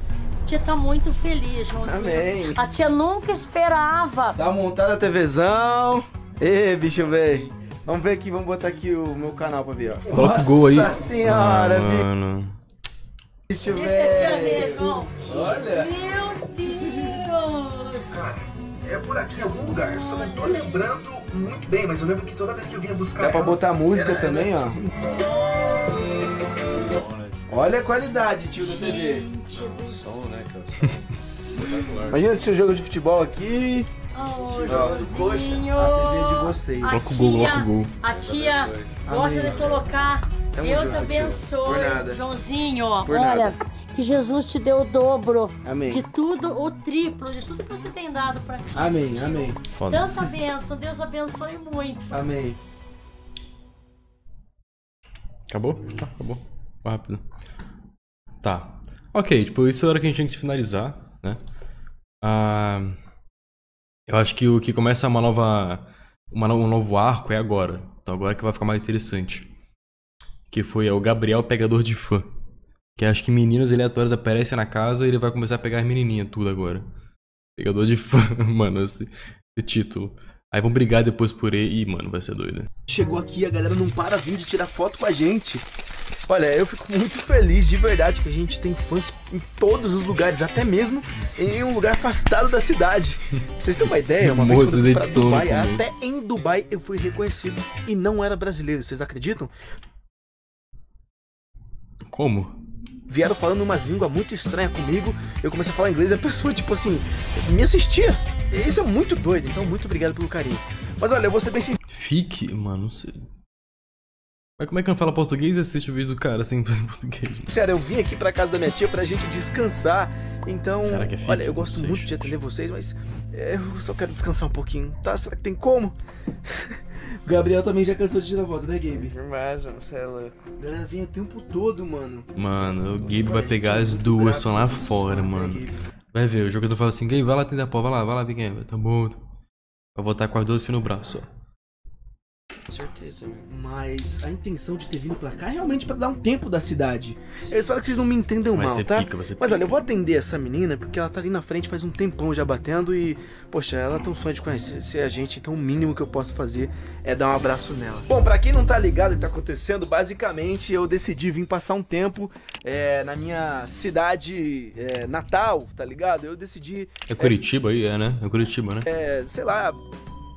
Speaker 6: A tia tá muito feliz, Joãozinho.
Speaker 2: Amém.
Speaker 6: A tia nunca esperava.
Speaker 2: Tá montada a TVzão. Ê, bicho, velho. Vamos ver aqui, vamos botar aqui o meu canal pra ver, ó.
Speaker 1: Coloca o gol aí.
Speaker 2: Nossa senhora,
Speaker 1: ah,
Speaker 2: bicho,
Speaker 1: mano.
Speaker 6: Deixa a tia ver. João.
Speaker 2: Olha.
Speaker 6: Meu Deus!
Speaker 11: É por aqui em algum lugar, só não tô lembrando muito bem, mas eu lembro que toda vez que eu vinha buscar.
Speaker 2: Dá pra
Speaker 11: ela,
Speaker 2: botar música
Speaker 11: era-
Speaker 2: também, ó.
Speaker 11: assim,
Speaker 2: Olha a qualidade, tio, da TV.
Speaker 10: Som, né, cara? Espetacular. *laughs*
Speaker 2: Imagina assistir um jogo de futebol aqui.
Speaker 6: Oh,
Speaker 8: Ó,
Speaker 6: Joãozinho.
Speaker 2: A TV é de vocês.
Speaker 1: Coloca o coloca o.
Speaker 6: A tia gosta
Speaker 2: Amém.
Speaker 6: de colocar.
Speaker 2: Tamo
Speaker 6: Deus
Speaker 2: junto,
Speaker 6: abençoe. Joãozinho,
Speaker 2: Por
Speaker 6: olha,
Speaker 2: nada.
Speaker 6: que Jesus te deu o dobro
Speaker 2: Amém.
Speaker 6: de tudo, o triplo, de tudo que você tem dado pra ti.
Speaker 2: Amém, amém.
Speaker 1: Foda.
Speaker 6: Tanta bênção, Deus abençoe muito.
Speaker 2: Amém.
Speaker 1: Acabou? Tá, acabou. Foi rápido. Tá. Ok, tipo, isso era o que a gente tinha que finalizar, né? Ah, eu acho que o que começa uma nova. Uma, um novo arco é agora. Então agora que vai ficar mais interessante. Que foi é, o Gabriel Pegador de Fã. Que acho que meninas aleatórias aparecem na casa e ele vai começar a pegar as menininhas tudo agora. Pegador de fã, *laughs* mano, esse, esse título. Aí vão brigar depois por ele. Ih, mano, vai ser doido.
Speaker 2: Chegou aqui, a galera não para vir de tirar foto com a gente. Olha, eu fico muito feliz de verdade que a gente tem fãs em todos os lugares, até mesmo em um lugar afastado da cidade. Pra vocês terem uma
Speaker 1: Esse
Speaker 2: ideia, uma vez quando eu fui pra Dubai,
Speaker 1: comigo.
Speaker 2: até em Dubai eu fui reconhecido e não era brasileiro, vocês acreditam?
Speaker 1: Como?
Speaker 2: Vieram falando umas línguas muito estranhas comigo, eu comecei a falar inglês e a pessoa, tipo assim, me assistia. Isso é muito doido, então muito obrigado pelo carinho. Mas olha, eu vou ser bem sincero.
Speaker 1: Fique, mano, não sei. Mas como é que não fala português e assiste o vídeo do cara sem *laughs* português? mano?
Speaker 2: Sério, eu vim aqui pra casa da minha tia pra gente descansar. Então,
Speaker 1: Será que é
Speaker 2: olha, eu gosto muito de atender vocês, mas é, eu só quero descansar um pouquinho, tá? Será que tem como? o *laughs* Gabriel também já cansou de tirar foto, né, Gabe?
Speaker 8: Firmeza, mano, você é louco.
Speaker 2: A galera vem o tempo todo, mano.
Speaker 1: Mano, o Gabe vai pegar
Speaker 2: é
Speaker 1: as
Speaker 2: muito
Speaker 1: duas, são lá fora,
Speaker 2: né,
Speaker 1: mano. Vai ver, o jogador fala assim, Gabe, vai lá atender a porra, vai lá, vai lá ver quem é. Tá bom. Vai voltar com as duas assim no braço, ó.
Speaker 8: Com certeza, mano.
Speaker 2: Mas a intenção de ter vindo pra cá é realmente pra dar um tempo da cidade. Eu espero que vocês não me entendam
Speaker 1: Vai
Speaker 2: mal,
Speaker 1: ser
Speaker 2: tá?
Speaker 1: pica, vai ser
Speaker 2: Mas olha,
Speaker 1: pica.
Speaker 2: eu vou atender essa menina porque ela tá ali na frente faz um tempão já batendo e, poxa, ela tem um sonho de conhecer a gente, então o mínimo que eu posso fazer é dar um abraço nela. Bom, pra quem não tá ligado o que tá acontecendo, basicamente eu decidi vir passar um tempo é, na minha cidade é, natal, tá ligado? Eu decidi
Speaker 1: É Curitiba aí, é, né? É Curitiba, né?
Speaker 2: é, sei lá,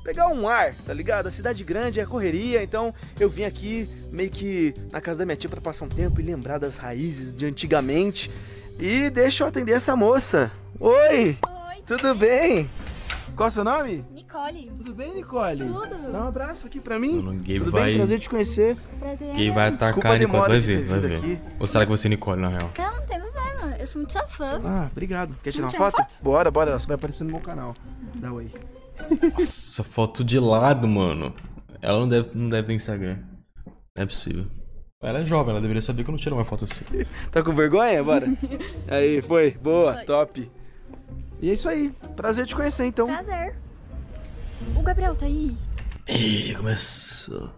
Speaker 2: pegar um ar, tá ligado? A cidade grande é correria, então eu vim aqui meio que na casa da minha tia pra passar um tempo e lembrar das raízes de antigamente. E deixa eu atender essa moça. Oi!
Speaker 12: Oi,
Speaker 2: Tudo bem? Qual é o seu nome?
Speaker 12: Nicole.
Speaker 2: Tudo bem, Nicole?
Speaker 12: Tudo.
Speaker 2: Dá um abraço aqui pra mim.
Speaker 1: Gabe
Speaker 2: Tudo
Speaker 1: vai.
Speaker 2: bem? Prazer te conhecer.
Speaker 12: Prazer.
Speaker 1: Gabe vai
Speaker 2: Desculpa a
Speaker 1: atacar enquanto vai ver, vai ver.
Speaker 2: aqui.
Speaker 1: Ou será que você Nicole, na real?
Speaker 12: Não, não tem problema. Eu sou muito sua fã.
Speaker 2: Ah, obrigado. Quer tirar uma
Speaker 12: uma
Speaker 2: foto? Bora, bora. Você vai aparecer no meu canal. Dá oi.
Speaker 1: Nossa, foto de lado, mano. Ela não deve, não deve ter Instagram. Não é possível. Ela é jovem, ela deveria saber que eu não tiro uma foto assim. *laughs*
Speaker 2: Tá com vergonha? Bora. Aí, foi. Boa, top. E é isso aí. Prazer te conhecer, então.
Speaker 12: Prazer. O Gabriel tá aí.
Speaker 1: Ih, começou.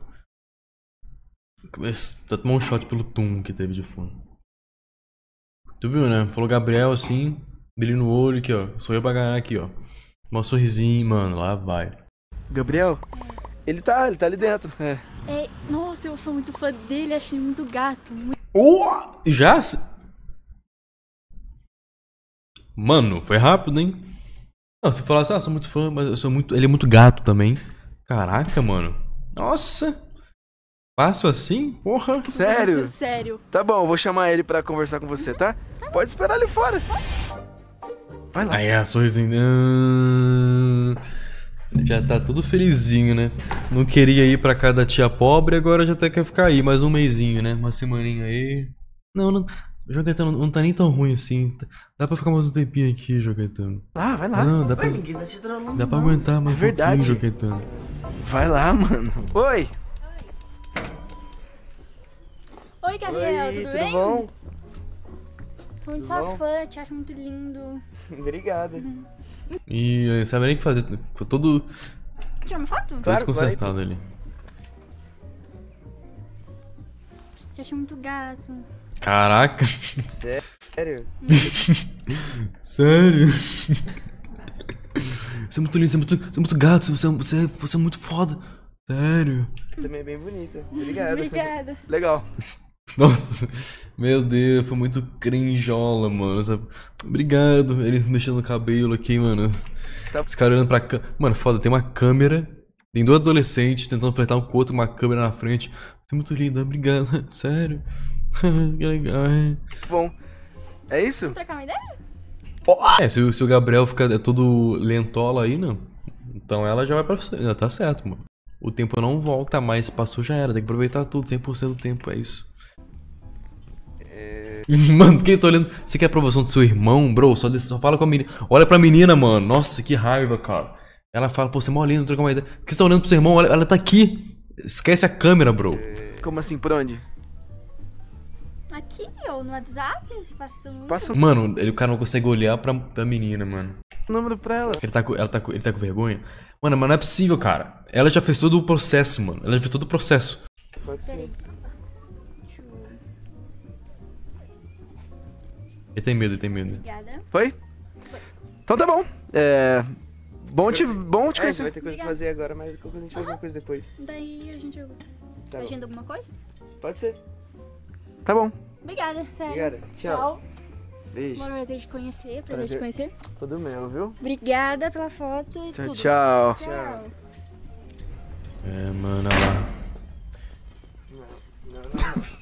Speaker 1: Começou a tomar um shot pelo tum que teve de fundo. Tu viu, né? Falou Gabriel assim, brilho no olho aqui, ó. Sou eu pra ganhar aqui, ó. Um sorrisinho, mano. Lá vai.
Speaker 2: Gabriel? Ele tá, ele tá ali dentro. É.
Speaker 12: É, nossa, eu sou muito fã dele. Achei muito gato. Muito...
Speaker 1: Oh! Já? Mano, foi rápido, hein? Não, se falasse, ah, sou muito fã, mas eu sou muito. Ele é muito gato também. Caraca, mano. Nossa! Passo assim? Porra!
Speaker 2: Sério?
Speaker 12: Sério.
Speaker 2: Tá bom, eu vou chamar ele pra conversar com você, tá? Pode esperar ali fora. Vai lá.
Speaker 1: Aí a sorrisinho. ah, Já tá tudo felizinho, né? Não queria ir pra casa da tia pobre, agora já até quer ficar aí mais um mêsinho, né? Uma semaninha aí. Não, não. O João Caetano não tá nem tão ruim assim. Dá pra ficar mais um tempinho aqui, João Caetano.
Speaker 2: Ah, vai lá.
Speaker 1: Não, dá pra,
Speaker 2: Ué, ninguém tá trolando,
Speaker 1: dá pra aguentar mais
Speaker 2: É
Speaker 1: um
Speaker 2: verdade.
Speaker 1: pouquinho, João Caetano.
Speaker 2: Vai lá, mano. Oi.
Speaker 12: Oi, Gabriel.
Speaker 8: Oi,
Speaker 12: tudo,
Speaker 8: tudo
Speaker 12: bem?
Speaker 8: bom?
Speaker 12: Muito
Speaker 8: Tudo
Speaker 12: sua
Speaker 8: bom?
Speaker 12: fã. Te acho muito lindo. *laughs*
Speaker 8: Obrigado.
Speaker 1: E aí, sabe nem o que fazer. Ficou todo,
Speaker 12: Tira uma foto?
Speaker 1: todo desconcertado ali.
Speaker 12: Te acho muito gato.
Speaker 1: Caraca.
Speaker 8: Sério? *laughs*
Speaker 1: Sério? *laughs* Você é muito lindo, você é muito, você é muito gato, você é, você, é, você é muito foda. Sério.
Speaker 8: Também é bem bonita. Obrigado.
Speaker 12: Obrigada.
Speaker 2: Legal. *laughs*
Speaker 1: Nossa, meu Deus, foi muito crinjola, mano. sabe? Obrigado. Ele mexendo no cabelo aqui, mano.
Speaker 2: Tá.
Speaker 1: Os caras olhando pra câmera. Mano, foda, tem uma câmera. Tem dois adolescentes tentando flertar um com o outro com uma câmera na frente. Você é muito linda, obrigado. *laughs* Sério. *laughs* que legal, é.
Speaker 2: Bom. É isso?
Speaker 12: Vamos trocar uma ideia?
Speaker 1: É, se, o- se o Gabriel fica todo lentola aí, não. Então ela já vai pra você. Já tá certo, mano. O tempo não volta mais, passou já era. Tem que aproveitar tudo, 100% do tempo, é isso. *laughs* Mano, quem tá olhando? Você quer a aprovação do seu irmão, bro? Só, desse- só fala com a menina. Olha pra menina, mano. Nossa, que raiva, cara. Ela fala, pô, você é mó lindo, trocar uma ideia. Por que você tá olhando pro seu irmão? Olha, ela tá aqui. Esquece a câmera, bro.
Speaker 2: Como assim, por onde?
Speaker 12: Aqui, ou no WhatsApp, passa tudo.
Speaker 2: Passa
Speaker 1: Mano, ele, o cara não consegue olhar pra, pra menina, mano.
Speaker 2: o número pra ela.
Speaker 1: Ele tá, com, ela tá, com- ele tá com vergonha? Mano, mas não é possível, cara. Ela já fez todo o processo, mano. Ela já fez todo o processo.
Speaker 8: Pode ser.
Speaker 1: Ele tem medo, ele tem medo.
Speaker 12: Obrigada.
Speaker 2: Foi? Então tá bom. É. Bom te, bom te
Speaker 8: É, a gente
Speaker 2: conhecer.
Speaker 8: vai ter coisa pra fazer agora, mas a gente faz uma coisa depois.
Speaker 12: Daí a gente
Speaker 8: Tá
Speaker 12: agenda alguma coisa?
Speaker 8: Pode ser.
Speaker 2: Tá bom.
Speaker 12: Obrigada, sério.
Speaker 8: Obrigada. Tchau. Beijo.
Speaker 12: Bom prazer de conhecer, prazer de
Speaker 2: Prazer.
Speaker 12: conhecer.
Speaker 2: Tudo meu, viu?
Speaker 12: Obrigada pela foto e
Speaker 2: Tchau,
Speaker 12: tudo.
Speaker 2: tchau.
Speaker 12: Tchau.
Speaker 1: É, mano, olha lá.
Speaker 7: É o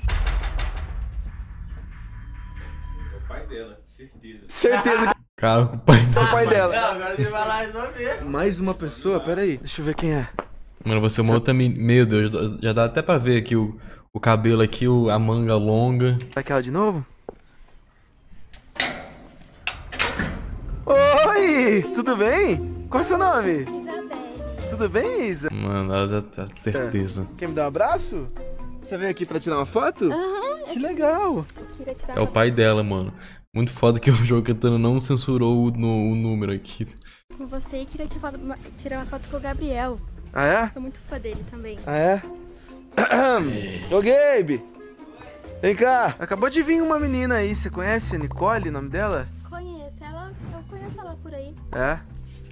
Speaker 7: pai dela, certeza.
Speaker 2: Certeza *laughs* que
Speaker 1: Cara, o pai
Speaker 2: é o pai dela.
Speaker 4: agora você vai lá resolver.
Speaker 2: Mais uma pessoa? Pera aí. Deixa eu ver quem é.
Speaker 1: Mano, você é uma outra menina. Meu Deus, já dá até pra ver aqui o, o cabelo aqui, o, a manga longa.
Speaker 2: Aquela de novo? Oi! Tudo bem? Qual é o seu nome?
Speaker 12: Isabelle.
Speaker 2: Tudo bem, Isa?
Speaker 1: Mano, ela já tá certeza.
Speaker 2: Quer me dar um abraço? Você veio aqui pra tirar uma foto?
Speaker 12: Aham.
Speaker 2: Que legal.
Speaker 1: É o pai dela, mano. Muito foda que o *laughs* jogo Cantando não censurou o, no- o número aqui.
Speaker 12: com você e queria tirar, uma- tirar uma foto com o Gabriel.
Speaker 2: Ah, é?
Speaker 12: Sou muito fã dele também.
Speaker 2: Ah, é? *coughs* Ô, Gabe! Vem cá! Acabou de vir uma menina aí, você conhece a Nicole, o nome dela?
Speaker 12: Conheço ela, eu conheço ela por aí.
Speaker 2: É?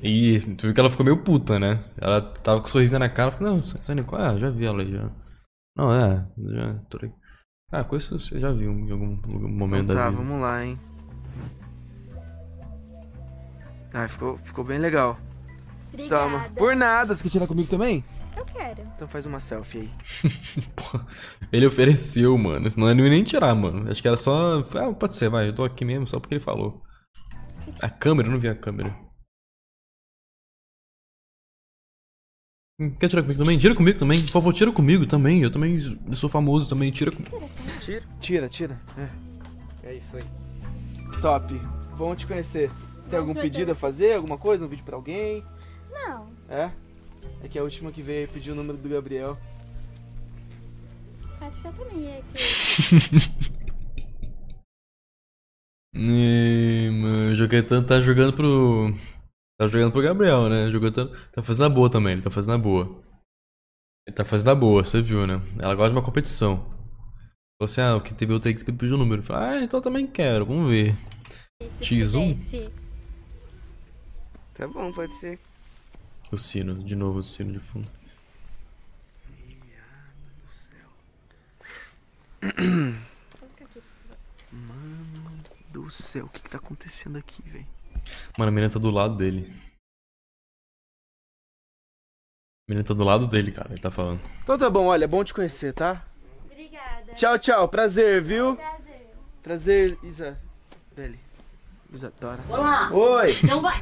Speaker 1: E tu viu que ela ficou meio puta, né? Ela tava com um sorriso na cara, falou, não, essa Nicole, ah, já vi ela aí, já. Não, é, já tô aí. Ah, com isso você já viu em algum, algum momento
Speaker 2: Então
Speaker 1: da
Speaker 2: tá,
Speaker 1: vida.
Speaker 2: vamos lá, hein? Ah, ficou, ficou bem legal.
Speaker 12: Obrigada.
Speaker 2: Toma. Por nada, você quer tirar comigo também?
Speaker 12: Eu quero.
Speaker 2: Então faz uma selfie aí. *laughs*
Speaker 1: Ele ofereceu, mano. Senão ele não ia nem tirar, mano. Acho que era só. Ah, pode ser, vai. Eu tô aqui mesmo só porque ele falou. A câmera, eu não vi a câmera. Quer tirar comigo também? Tira comigo também. Por favor, tira comigo também. Eu também sou famoso também. Tira comigo.
Speaker 2: Tira? Tira, tira. É.
Speaker 8: Aí foi.
Speaker 2: Top. Bom te conhecer. Tem algum pedido a fazer? Alguma coisa? Um vídeo pra alguém?
Speaker 12: Não.
Speaker 2: É? É que a última que veio pediu o número do Gabriel.
Speaker 12: Acho que eu também ia querer.
Speaker 1: É, *laughs* mano, o Joquetano tá jogando pro. Tá jogando pro Gabriel, né? Joquetano tá fazendo a boa também, ele tá fazendo a boa. Ele tá fazendo a boa, você viu, né? Ela gosta de uma competição. Falou assim, ah, o que teve outra aí que pediu o número. Eu falei, ah, então eu também quero, vamos ver. X1?
Speaker 12: Esse.
Speaker 8: Tá bom, pode ser.
Speaker 1: O sino, de novo o sino de fundo.
Speaker 2: Mano do céu, o que que tá acontecendo aqui, velho?
Speaker 1: Mano, a menina tá do lado dele. A menina tá do lado dele, cara, ele tá falando.
Speaker 2: Então tá bom, olha, bom te conhecer, tá?
Speaker 12: Obrigada.
Speaker 2: Tchau, tchau. Prazer, viu?
Speaker 12: Prazer.
Speaker 2: Prazer, Isabelle. Isadora.
Speaker 6: Olá.
Speaker 2: Oi.
Speaker 6: Estão ba...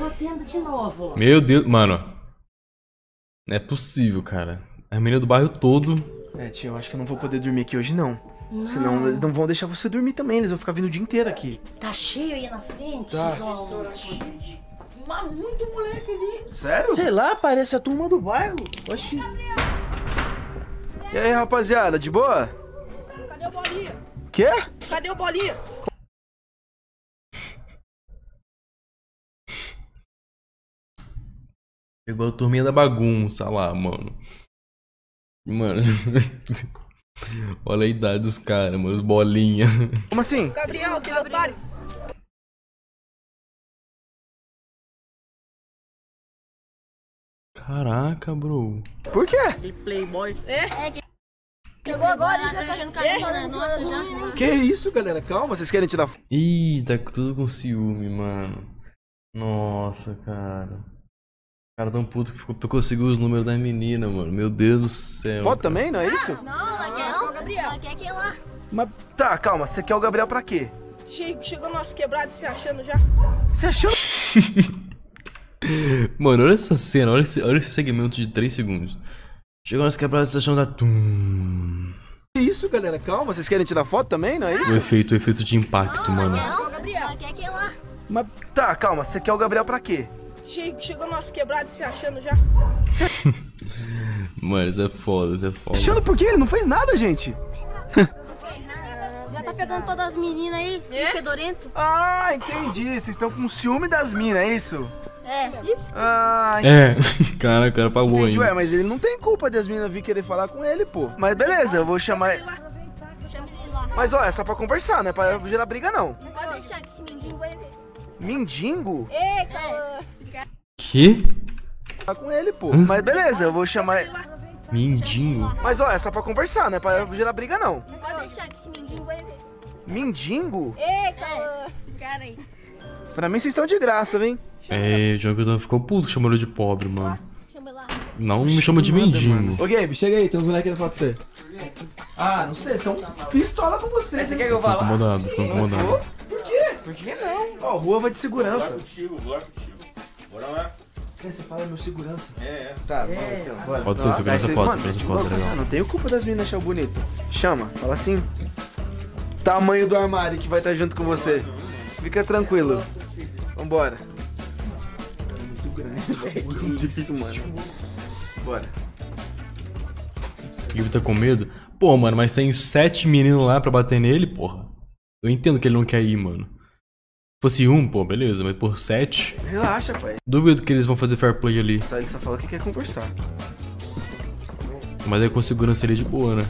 Speaker 6: Batendo de novo.
Speaker 1: Meu Deus, mano. Não é possível, cara. A menina do bairro todo.
Speaker 2: É, tio, eu acho que eu não vou poder dormir aqui hoje, não.
Speaker 6: Não.
Speaker 2: Senão eles não vão deixar você dormir também, eles vão ficar vindo o dia inteiro aqui.
Speaker 6: Tá cheio aí na frente?
Speaker 2: Tá.
Speaker 6: Gente.
Speaker 4: Mas muito moleque ali.
Speaker 2: Sério?
Speaker 4: Sei lá, parece a turma do bairro. Oxi.
Speaker 2: E aí, rapaziada, de boa?
Speaker 4: Cadê o bolinha?
Speaker 2: Quê?
Speaker 4: Cadê o bolinha?
Speaker 1: Pegou a turminha da bagunça lá, mano. Mano. *laughs* Olha a idade dos caras, mano. Os bolinha.
Speaker 2: Como assim?
Speaker 4: Gabriel, aquele otário.
Speaker 1: Caraca, bro.
Speaker 2: Por quê?
Speaker 4: Aquele playboy. É?
Speaker 12: Chegou agora e já tá achando carinho, Nossa, já.
Speaker 2: Que isso, galera? Calma, vocês querem tirar?
Speaker 1: Ih, tá tudo com ciúme, mano. Nossa, cara. O cara tão puto que ficou, conseguiu os números da menina, mano. Meu Deus do céu. Cara.
Speaker 2: também, não é isso?
Speaker 12: Não, ela quer o Gabriel. Quer aquele lá.
Speaker 2: Mas tá, calma, você quer o Gabriel pra quê?
Speaker 4: Che- Chegou nosso quebrado se achando já.
Speaker 2: Você achou? *laughs*
Speaker 1: Mano, olha essa cena, olha esse, olha esse segmento de 3 segundos. Chegou nas quebradas da estação da Tum.
Speaker 2: Que isso, galera? Calma, vocês querem tirar foto também, não é
Speaker 1: O
Speaker 2: isso?
Speaker 1: efeito, o efeito de impacto, mano.
Speaker 12: Gabriel, quer que lá?
Speaker 2: Mas tá, calma, você quer o Gabriel pra quê?
Speaker 13: Che- Chegou nosso quebrado se achando já. *laughs*
Speaker 1: Mano, isso é foda, isso é foda.
Speaker 2: Achando por quê? Ele não fez nada, gente.
Speaker 12: Já tá pegando todas as meninas aí, esse fedorento.
Speaker 2: Ah, entendi. Vocês estão com ciúme das minas, é isso?
Speaker 12: É.
Speaker 2: Ah,
Speaker 1: É, *laughs* cara, o cara falou
Speaker 2: entendi. Ué, mas ele não tem culpa das minas vir querer falar com ele, pô. Mas beleza, eu vou chamar. Mas ó, é só pra conversar, não é pra gerar briga, não.
Speaker 12: Não pode deixar que esse mendigo vai ver.
Speaker 2: Mindingo?
Speaker 12: Ei. Esse cara.
Speaker 1: Que?
Speaker 2: Falar com ele, pô.
Speaker 1: Hum?
Speaker 2: Mas beleza, eu vou chamar.
Speaker 1: Mindinho.
Speaker 2: Mas ó, é só pra conversar, não é pra gerar briga, não.
Speaker 12: Não pode deixar que esse mendigo vai ver.
Speaker 2: Mindingo?
Speaker 12: Ei, calma. Esse cara aí.
Speaker 2: Pra mim vocês estão de graça, hein?
Speaker 1: É, o Jonathan ficou puto que chamou ele de pobre, mano.
Speaker 12: Chama ele lá.
Speaker 1: Não me chama de mendigo.
Speaker 2: Ô, Gabe, chega aí, tem uns moleques querendo falar com você. Ah, não sei, vocês estão pistola com você.
Speaker 8: Você quer que eu vá lá?
Speaker 1: incomodado, ficou incomodado.
Speaker 2: Por quê?
Speaker 8: Por que não?
Speaker 2: Ó, rua vai de segurança.
Speaker 7: contigo, vou lá contigo. Bora lá.
Speaker 2: Você fala meu segurança.
Speaker 7: É, é.
Speaker 2: Tá, bora então, bora.
Speaker 1: Pode ser, segurança
Speaker 2: você-
Speaker 1: foda,
Speaker 2: mano,
Speaker 1: segurança foda,
Speaker 2: você
Speaker 1: legal.
Speaker 2: Não tenho culpa das meninas achar bonito. Chama, fala assim. Tamanho do armário que vai estar junto com você. Fica tranquilo. Vambora. Muito grande. Que isso, mano. Bora.
Speaker 1: O Gibi tá com medo? Pô, mano, mas tem sete meninos lá pra bater nele, porra. Eu entendo que ele não quer ir, mano. Se fosse um, pô, beleza, mas por sete.
Speaker 2: Relaxa, pai.
Speaker 1: Duvido que eles vão fazer fair play ali.
Speaker 2: Só ele só falou que quer conversar.
Speaker 1: Mas aí com segurança seria de boa, né?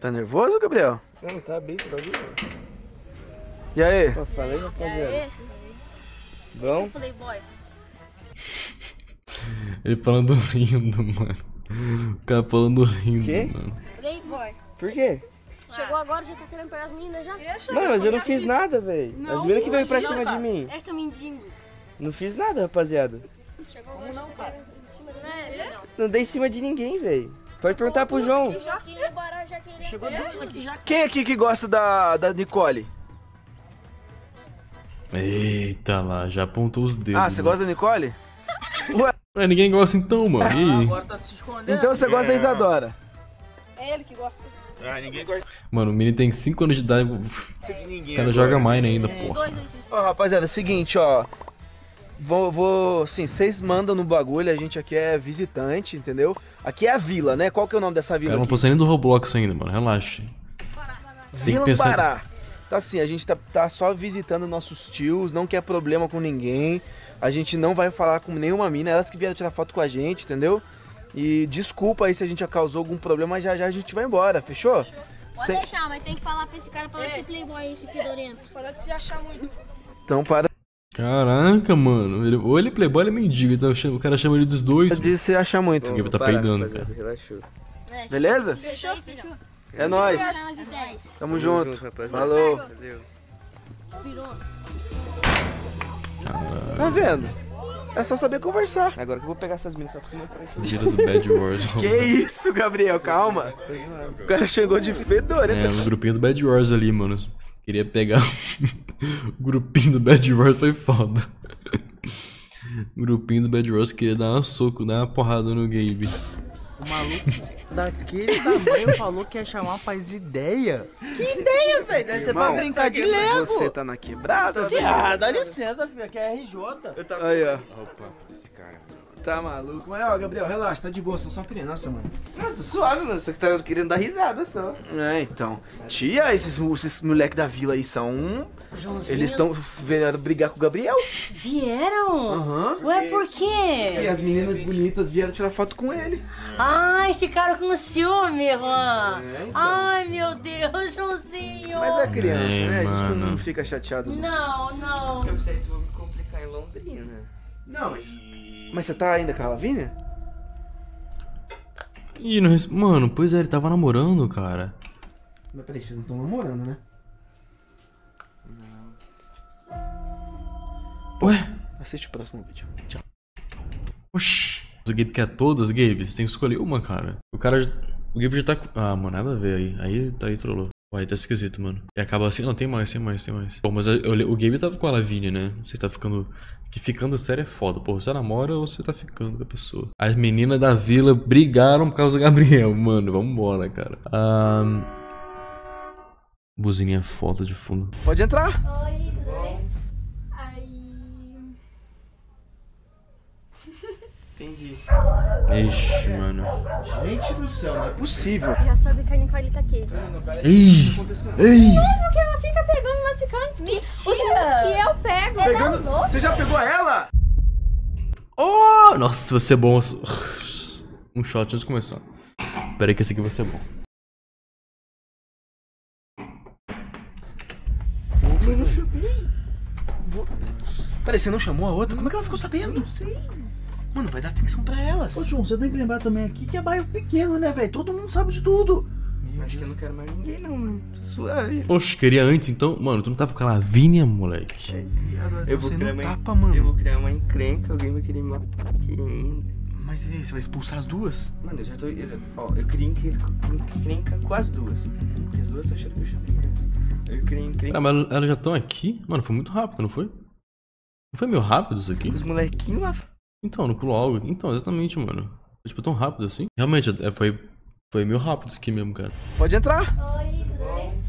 Speaker 2: Tá nervoso, Gabriel?
Speaker 8: Não, tá bem, tá bem.
Speaker 2: E aí?
Speaker 8: Pô, falei, rapaziada.
Speaker 12: É,
Speaker 8: Bom?
Speaker 12: playboy.
Speaker 1: Ele falando *laughs* rindo, mano. *laughs* O cara falando rindo,
Speaker 8: Quê?
Speaker 1: mano.
Speaker 12: Playboy.
Speaker 8: Por quê?
Speaker 12: Chegou agora, já tá querendo pegar as meninas já?
Speaker 8: Mano, mas eu não fiz nada, velho. As meninas que veio pra
Speaker 12: não,
Speaker 8: cima de mim.
Speaker 12: Essa é mendigo.
Speaker 8: Não fiz nada, rapaziada.
Speaker 12: Chegou agora, já tá em cima dele. É, não.
Speaker 8: Não dei em cima de ninguém, velho. Pode perguntar pro João.
Speaker 12: Chegou duas aqui já.
Speaker 2: Quem aqui que gosta da, da Nicole?
Speaker 1: Eita lá, já apontou os dedos.
Speaker 2: Ah, você gosta da Nicole? Ué,
Speaker 1: Ué, ninguém gosta então, mano. E aí?
Speaker 5: Agora tá se escondendo.
Speaker 2: então você gosta da Isadora?
Speaker 13: É ele que gosta.
Speaker 7: Ah, ninguém gosta
Speaker 1: Mano, o menino tem 5 anos de idade.
Speaker 7: de ninguém.
Speaker 1: O cara joga Mine ainda,
Speaker 12: Os
Speaker 1: porra.
Speaker 2: Ó, rapaziada, é o seguinte, ó. Vou, vou, sim, vocês mandam no bagulho, a gente aqui é visitante, entendeu? Aqui é a vila, né? Qual que é o nome dessa vila
Speaker 1: cara não postei nem do Roblox ainda, mano. Relaxa.
Speaker 2: Vila
Speaker 1: pensar-
Speaker 2: Ambará. Tá assim, a gente tá, tá só visitando nossos tios, não quer problema com ninguém. A gente não vai falar com nenhuma mina, elas que vieram tirar foto com a gente, entendeu? E desculpa aí se a gente já causou algum problema, mas já já a gente vai embora, fechou?
Speaker 12: Pode
Speaker 2: Sem-
Speaker 12: deixar, mas tem que falar pra esse cara parar de ser playboy aí, esse fedorento.
Speaker 13: Para de se achar muito.
Speaker 2: Então para
Speaker 1: Caraca, mano. Ele, ou ele é playboy ou ele é mendigo. Então o cara chama ele dos dois.
Speaker 2: de se achar muito.
Speaker 1: O Gabe tá peidando, cara.
Speaker 8: Relaxou.
Speaker 12: É,
Speaker 2: Beleza?
Speaker 12: Fechou, filhão?
Speaker 2: É nóis.
Speaker 12: Fechando as ideias.
Speaker 2: Tamo junto.
Speaker 8: rapaziada.
Speaker 2: Falou.
Speaker 8: Valeu.
Speaker 12: Virou.
Speaker 2: Tá vendo? É só saber conversar.
Speaker 8: Agora que eu vou pegar essas minas só pra cima pra
Speaker 1: Gira do Bad Wars. *laughs*
Speaker 2: Que isso, Gabriel? Calma. O cara chegou de fedorento.
Speaker 1: É, o grupinho do Bad Wars ali, mano. Queria pegar *laughs* o grupinho do Bad Wars foi foda. O *laughs* grupinho do Bad Wars queria dar um soco, dar uma porrada no Gabe.
Speaker 5: O maluco daquele tamanho falou que ia chamar pras ideia. Que ideia, velho? Deve ser pra brincar de Lego.
Speaker 2: Você tá na quebrada, filho?
Speaker 5: Ah, dá licença, filho. Aqui é RJ.
Speaker 2: Aí, ó.
Speaker 7: Opa.
Speaker 2: Tá maluco. Mas, ó, Gabriel, relaxa, tá de boa, são só criança, mano.
Speaker 8: Ah, tô suave, mano. Só que tá querendo dar risada só.
Speaker 2: É, então. Tia, esses, esses moleques da vila aí são.
Speaker 6: Joãozinho.
Speaker 2: Eles estão vieram brigar com o Gabriel.
Speaker 6: Vieram?
Speaker 2: Aham.
Speaker 6: Ué, por quê?
Speaker 2: as meninas bonitas vieram tirar foto com ele.
Speaker 6: Ai, ficaram com ciúme, irmã.
Speaker 2: É, então.
Speaker 6: Ai, meu Deus, Joãozinho.
Speaker 2: Mas é criança,
Speaker 1: É,
Speaker 2: né? A gente não,
Speaker 1: mano.
Speaker 2: não fica chateado. Não,
Speaker 6: Não, não.
Speaker 8: Se eu fizer isso, eu vou me complicar em Londrina.
Speaker 2: não mas. Mas você tá ainda com a Lavínia?
Speaker 1: Ih, não res... Mano, pois é, ele tava namorando, cara.
Speaker 2: Mas peraí, vocês não estão namorando, né?
Speaker 1: Ué?
Speaker 2: Assiste o próximo vídeo. Tchau.
Speaker 1: Oxi. O Gabe quer todas, Gabe. Você tem que escolher uma, cara. O cara. já- O Gabe já tá com. Ah, mano, nada a ver aí. Aí, tá aí trollou. Vai, tá esquisito, mano. E acaba assim. Não, tem mais, tem mais, tem mais. Pô, mas eu- eu- o Gabe tava com a Lavínia, né? Não sei se tá ficando. Que ficando sério é foda. Pô, você namora ou você tá ficando com a pessoa? As meninas da vila brigaram por causa do Gabriel, *laughs* mano. Vambora, cara. Ahn. Buzininha foda de fundo.
Speaker 2: Pode entrar.
Speaker 12: Oi, tudo bem? Ai.
Speaker 8: Entendi.
Speaker 1: Ixi, mano.
Speaker 2: Gente do céu, não é possível.
Speaker 12: Já soube que a Nicole tá aqui.
Speaker 1: Ei! Ei!
Speaker 12: Como que ela fica pegando massicantes? Mentira! que eu pego.
Speaker 2: Pegando.
Speaker 12: É louca.
Speaker 2: Você já pegou ela?
Speaker 1: Oh! Nossa, se você é bom. Um shot antes de começar. Pera aí que esse aqui vai ser bom.
Speaker 2: Eu não chamei. Peraí, você não chamou a outra? Como é que ela ficou sabendo? Não sei. Mano, vai dar atenção pra elas.
Speaker 4: Ô, João, você tem que lembrar também aqui que é bairro pequeno, né, velho? Todo mundo sabe de tudo.
Speaker 8: Acho que eu não quero mais ninguém, não, mano. Suave.
Speaker 1: Oxe, queria antes, então. Mano, tu não tava com a Lavínia, moleque?
Speaker 8: Eu vou,
Speaker 2: você
Speaker 8: criar uma,
Speaker 2: tapa, mano.
Speaker 8: eu vou criar uma encrenca, alguém vai querer me matar aqui ainda.
Speaker 2: Mas e aí, você vai expulsar as duas?
Speaker 8: Mano, eu já tô. eu- ó, eu queria encrenca, encrenca com as duas. Porque as duas estão achando que eu chamei antes. Eu queria encrenca
Speaker 1: Ah, mas elas- já estão aqui? Mano, foi muito rápido, não foi? Não foi meio rápido isso aqui?
Speaker 8: os molequinhos lá.
Speaker 1: Então, não pulou algo. Então, exatamente, mano. Foi tipo tão rápido assim. Realmente, é, foi, foi meio rápido isso aqui mesmo, cara.
Speaker 2: Pode entrar.
Speaker 12: Oi, tudo bem?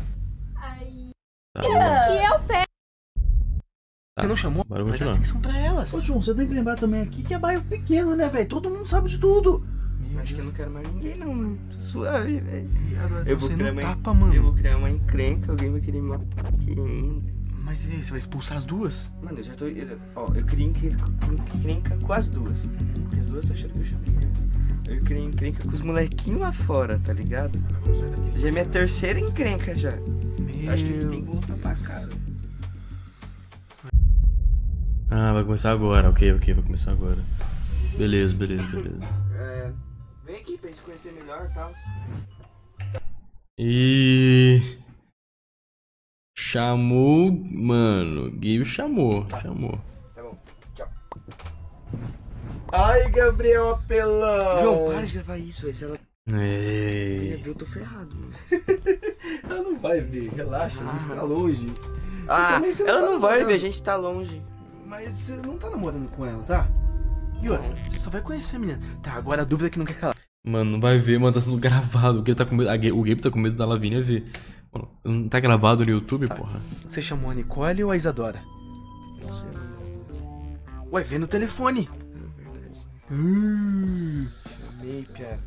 Speaker 12: Ai.
Speaker 1: Tá,
Speaker 12: que eu pego.
Speaker 1: tá.
Speaker 2: Você não chamou?
Speaker 1: Bora continuar.
Speaker 2: atenção pra elas.
Speaker 4: Ô, João, você tem que lembrar também aqui que é bairro pequeno, né, velho? Todo mundo sabe de tudo.
Speaker 8: Acho que eu não quero mais ninguém, não, mano. Suave, velho. Eu vou criar uma
Speaker 2: tapa, mano.
Speaker 8: Eu vou criar uma encrenca, alguém vai querer me matar aqui ainda.
Speaker 2: Mas e aí, você vai expulsar as duas?
Speaker 8: Mano, eu já tô. eu- ó, eu queria encrenca, encrenca com as duas. Porque as duas estão achando que eu chamei antes. Eu queria encrenca com os molequinhos lá fora, tá ligado? Já é minha terceira encrenca já. Acho que a gente tem que voltar pra casa.
Speaker 1: Ah, vai começar agora. Ok, ok, vai começar agora. Beleza, beleza, beleza.
Speaker 8: É. Vem aqui pra gente conhecer melhor e tal.
Speaker 1: E. Chamou. Mano, Gabe chamou. Chamou.
Speaker 8: Tá bom, tchau.
Speaker 2: Ai, Gabriel apelão.
Speaker 8: João, para de gravar isso, velho. Se ela
Speaker 1: Ei.
Speaker 8: eu tô ferrado, mano. *laughs*
Speaker 2: Ela não vai ver, relaxa, a gente tá longe.
Speaker 8: Ah,
Speaker 2: você
Speaker 8: ela
Speaker 2: tá
Speaker 8: não vai ver, a gente tá longe.
Speaker 2: Mas você não tá namorando com ela, tá? E outra, você só vai conhecer a menina. Tá, agora a dúvida que não quer calar.
Speaker 1: Mano, não vai ver, mano, tá sendo gravado. Porque ele tá com medo. O Gabe tá com medo da Lavínia ver. Mano, não tá gravado no YouTube, porra.
Speaker 2: Você chamou a Nicole ou a Isadora?
Speaker 8: Não sei, não.
Speaker 2: Ué, vê no telefone. Hum.
Speaker 8: Chamei, Pia.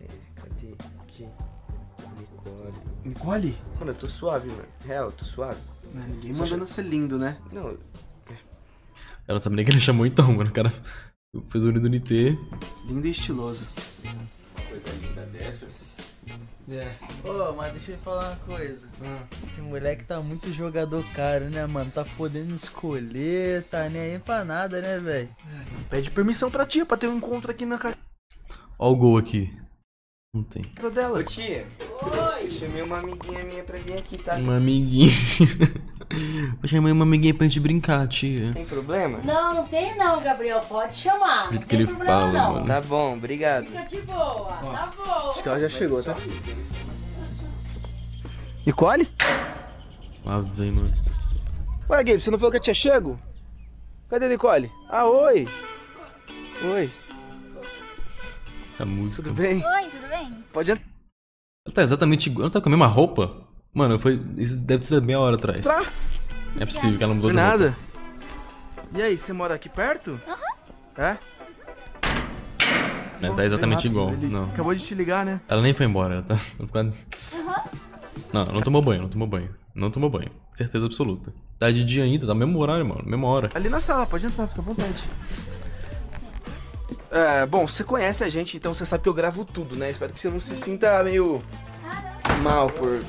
Speaker 8: É, cadê? Aqui. Nicole.
Speaker 2: Nicole?
Speaker 8: Mano, eu tô suave, mano. Real, eu tô suave.
Speaker 2: Não, ninguém
Speaker 8: Só
Speaker 2: mandando ser lindo, né?
Speaker 8: Não,
Speaker 1: Ela não sabe nem que ele chamou então, mano. O cara fez o unido NT.
Speaker 2: Lindo e estiloso.
Speaker 10: Coisa linda dessa.
Speaker 5: É. Ô, mas deixa eu falar uma coisa.
Speaker 2: Ah.
Speaker 5: Esse moleque tá muito jogador caro, né, mano? Tá podendo escolher, tá nem aí pra nada, né, velho?
Speaker 2: Pede permissão pra tia pra ter um encontro aqui na casa
Speaker 1: Ó o gol aqui. Não tem.
Speaker 2: dela.
Speaker 8: Ô tia, eu chamei uma amiguinha minha pra vir aqui, tá?
Speaker 1: Uma amiguinha. *laughs* Vou chamar uma amiguinha pra gente brincar, tia.
Speaker 8: Tem problema?
Speaker 6: Não, não tem não, Gabriel. Pode chamar.
Speaker 1: Do
Speaker 6: Não
Speaker 1: que
Speaker 6: tem
Speaker 1: ele
Speaker 6: problema
Speaker 1: fala,
Speaker 6: não.
Speaker 1: mano.
Speaker 8: Tá bom, obrigado.
Speaker 6: Fica de boa, tá bom.
Speaker 2: Acho que ela já chegou, tá? Nicole?
Speaker 1: Lá vem, mano.
Speaker 2: Ué, Gabe, você não falou que a tia chego? Cadê a Nicole? Ah, oi. Oi,
Speaker 1: A música.
Speaker 2: tudo bem?
Speaker 12: Oi, tudo bem?
Speaker 2: Pode entrar.
Speaker 1: Ela tá exatamente igual. Ela tá com a mesma roupa? Mano, foi. Isso deve ser meia hora atrás.
Speaker 2: Entrar.
Speaker 1: É possível que ela mudou
Speaker 2: Por
Speaker 1: de roupa.
Speaker 2: nada. E aí, você mora aqui perto? Aham. É?
Speaker 1: É,
Speaker 2: Nossa,
Speaker 1: tá exatamente
Speaker 2: rápido.
Speaker 1: igual.
Speaker 2: Ele
Speaker 1: Não.
Speaker 2: Acabou de te ligar, né?
Speaker 1: Ela nem foi embora, ela tá. *laughs* ela ficou- Não, ela não tomou banho, não tomou banho. Não tomou banho. Certeza absoluta. Tá de dia ainda, tá no mesmo horário, mano. Mesma hora.
Speaker 2: Ali na sala, pode entrar, fica à vontade. É, bom, você conhece a gente, então você sabe que eu gravo tudo, né? Espero que você não se sinta meio mal por.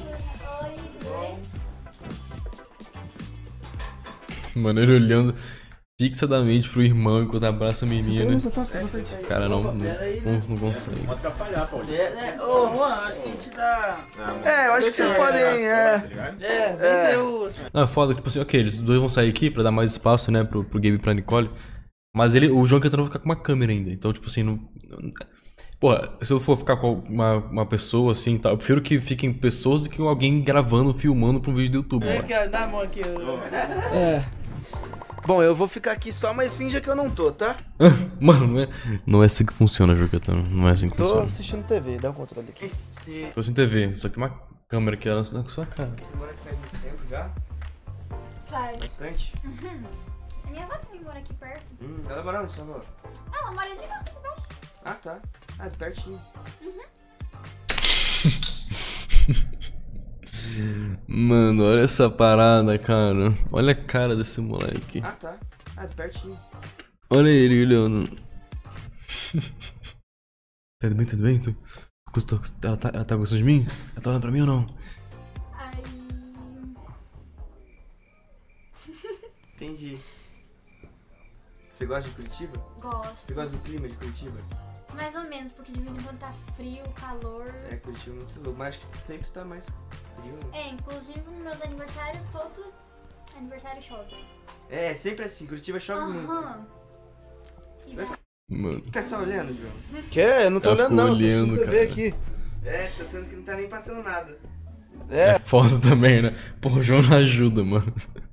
Speaker 1: Mano, ele olhando fixadamente pro irmão enquanto abraça a menina.
Speaker 2: vontade.
Speaker 1: Cara, não, não,
Speaker 5: pera aí,
Speaker 1: não, não consegue.
Speaker 10: Vamos atrapalhar.
Speaker 5: É, né? Ô, Juan, acho que a gente dá.
Speaker 2: É, eu acho que vocês podem. É,
Speaker 5: É, vem
Speaker 2: É.
Speaker 5: Deus.
Speaker 1: Não, é foda, tipo assim, ok, eles dois vão sair aqui pra dar mais espaço, né, pro, pro Gabe e pra Nicole. Mas ele, o João Caetano vai ficar com uma câmera ainda. Então, tipo assim, não. Porra, se eu for ficar com uma, uma pessoa assim, tá, eu prefiro que fiquem pessoas do que alguém gravando, filmando pra um vídeo do YouTube.
Speaker 5: Aqui, ó, dá a mão aqui.
Speaker 2: É. Bom, eu vou ficar aqui só, mas finja que eu não tô, tá? *laughs*
Speaker 1: Mano, não é, não é assim que funciona, Jucatano. Não é assim que
Speaker 2: Tô
Speaker 1: funciona.
Speaker 2: assistindo TV, dá o controle aqui.
Speaker 8: Você,
Speaker 1: Tô sem TV, só que tem uma câmera que ela na sua cara.
Speaker 8: você mora aqui faz muito tempo já?
Speaker 12: Faz.
Speaker 8: Bastante?
Speaker 12: Uhum. Minha avó também mora aqui perto.
Speaker 8: Hum, ela mora onde, sua avó?
Speaker 12: Ah, ela mora ali aqui embaixo.
Speaker 8: Ah, tá. Ah, pertinho.
Speaker 12: Uhum. *laughs*
Speaker 1: Mano, olha essa parada, cara. Olha a cara desse moleque.
Speaker 8: Ah, tá. Ah, pertinho.
Speaker 1: Olha ele olhando. *laughs* Tá Tudo bem, tudo bem? Tu, ela, tá, ela tá gostando de mim? Ela tá olhando pra mim ou não?
Speaker 12: Aí.
Speaker 8: Entendi. Você gosta de Curitiba?
Speaker 12: Gosto.
Speaker 8: Você gosta do clima de Curitiba?
Speaker 12: Mais ou menos, porque de vez em quando tá frio, calor.
Speaker 8: É, Curitiba é muito louco, mas acho que sempre tá mais frio. né?
Speaker 12: É, inclusive nos meus aniversários, todo aniversário chove.
Speaker 8: É, sempre assim, Curitiba chove muito.
Speaker 12: Aham. E daí-
Speaker 1: Mano.
Speaker 8: Fica só olhando, João.
Speaker 2: Quer? Eu não tô
Speaker 1: Ela
Speaker 2: olhando não, tô
Speaker 1: olhando,
Speaker 2: TV
Speaker 1: cara.
Speaker 2: aqui.
Speaker 8: É, tá tanto que não tá nem passando nada.
Speaker 1: É foda também, né? Pô, o João não ajuda, mano. *laughs*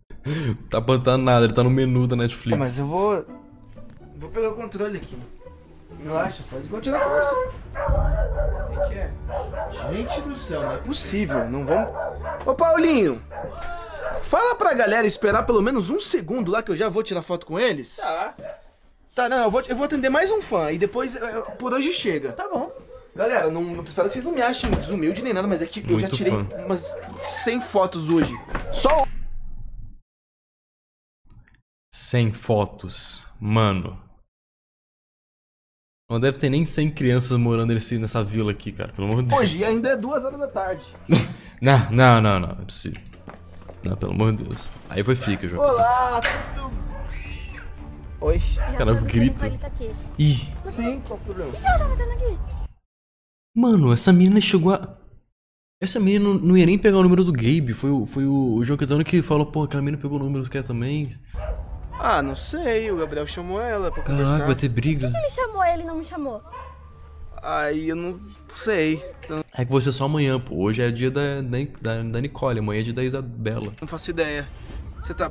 Speaker 1: Tá botando nada, ele tá no menu da Netflix.
Speaker 2: É, mas eu vou. Vou pegar o controle aqui. Relaxa, pode continuar conversando.
Speaker 8: O que é?
Speaker 2: Gente do céu, não é possível. Não vamos. Ô Paulinho! Fala pra galera esperar pelo menos um segundo lá que eu já vou tirar foto com eles.
Speaker 5: Tá.
Speaker 2: Tá, não, eu vou, eu vou atender mais um fã e depois eh, por hoje chega.
Speaker 5: Tá bom.
Speaker 2: Galera, não, eu espero que vocês não me achem desumilde nem nada, mas é que eu já
Speaker 1: Muito
Speaker 2: tirei
Speaker 1: fã.
Speaker 2: umas 100 fotos hoje. Só
Speaker 1: 100 fotos. Mano. Não deve ter nem 100 crianças morando nesse, nessa vila aqui, cara. Pelo amor de Deus.
Speaker 2: hoje e ainda é duas horas da tarde. *laughs*
Speaker 1: Não, não, não, não. Não é possível. Não, pelo amor de Deus. Aí foi fica, João.
Speaker 2: Olá, tudo. Oi.
Speaker 1: Cara, eu grito. Ih.
Speaker 2: Sim, qual o problema?
Speaker 12: O que ela tá fazendo aqui?
Speaker 1: Mano, essa menina chegou a. Essa menina não, não ia nem pegar o número do Gabe. Foi o, foi o, o João Quetano que falou, pô, aquela menina pegou o número, quer também?
Speaker 2: Ah, não sei, o Gabriel chamou ela pra
Speaker 1: Caraca,
Speaker 2: conversar.
Speaker 1: vai ter briga.
Speaker 12: Ele chamou ele não me chamou.
Speaker 2: Aí eu não sei.
Speaker 1: É que você só amanhã, pô. Hoje é dia da, da, da, Nicole, amanhã é dia da Isabela.
Speaker 2: não faço ideia. Você tá.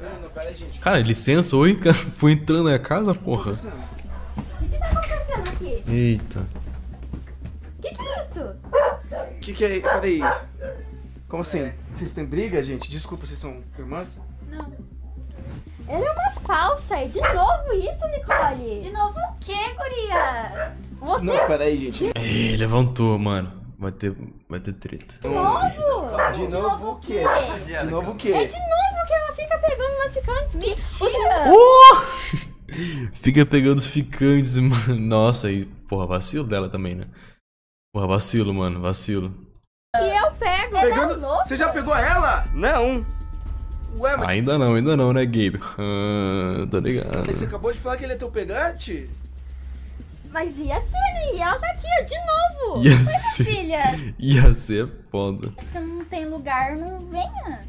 Speaker 2: Não, não, pera aí, gente.
Speaker 1: Cara, licença, oi, cara. Fui entrando na casa, porra.
Speaker 12: O que que tá acontecendo aqui?
Speaker 1: Eita.
Speaker 12: O que que é isso?
Speaker 2: O que que é. Peraí. Como assim? Vocês têm briga, gente? Desculpa, vocês são irmãs?
Speaker 12: Não. Ela é uma falsa. É de novo isso, Nicole? De novo o quê, guria? Você
Speaker 2: Não, peraí, gente.
Speaker 1: Ei, levantou, mano. Vai ter, vai ter treta.
Speaker 12: de novo?
Speaker 2: De novo o quê? De novo o quê?
Speaker 12: É de novo que ela fica pegando umas ficantes. Mentira! *laughs*
Speaker 1: Fica pegando os ficantes, mano. Nossa, aí, porra, vacilo dela também, né? Porra, vacilo, mano, vacilo.
Speaker 12: Que eu pego.
Speaker 2: Pegando...
Speaker 12: Ela é louca.
Speaker 2: Você já pegou ela?
Speaker 8: Não.
Speaker 2: Ué, mas
Speaker 1: Ainda não, ainda não, né, Gabe? *laughs* Ah, tô ligado.
Speaker 2: mas você acabou de falar que ele é teu pegante?
Speaker 12: Mas ia ser, né? E ela tá aqui, ó, de novo.
Speaker 1: Ia ser.
Speaker 12: filha, *laughs*
Speaker 1: Ia ser foda.
Speaker 12: se não tem lugar, não venha.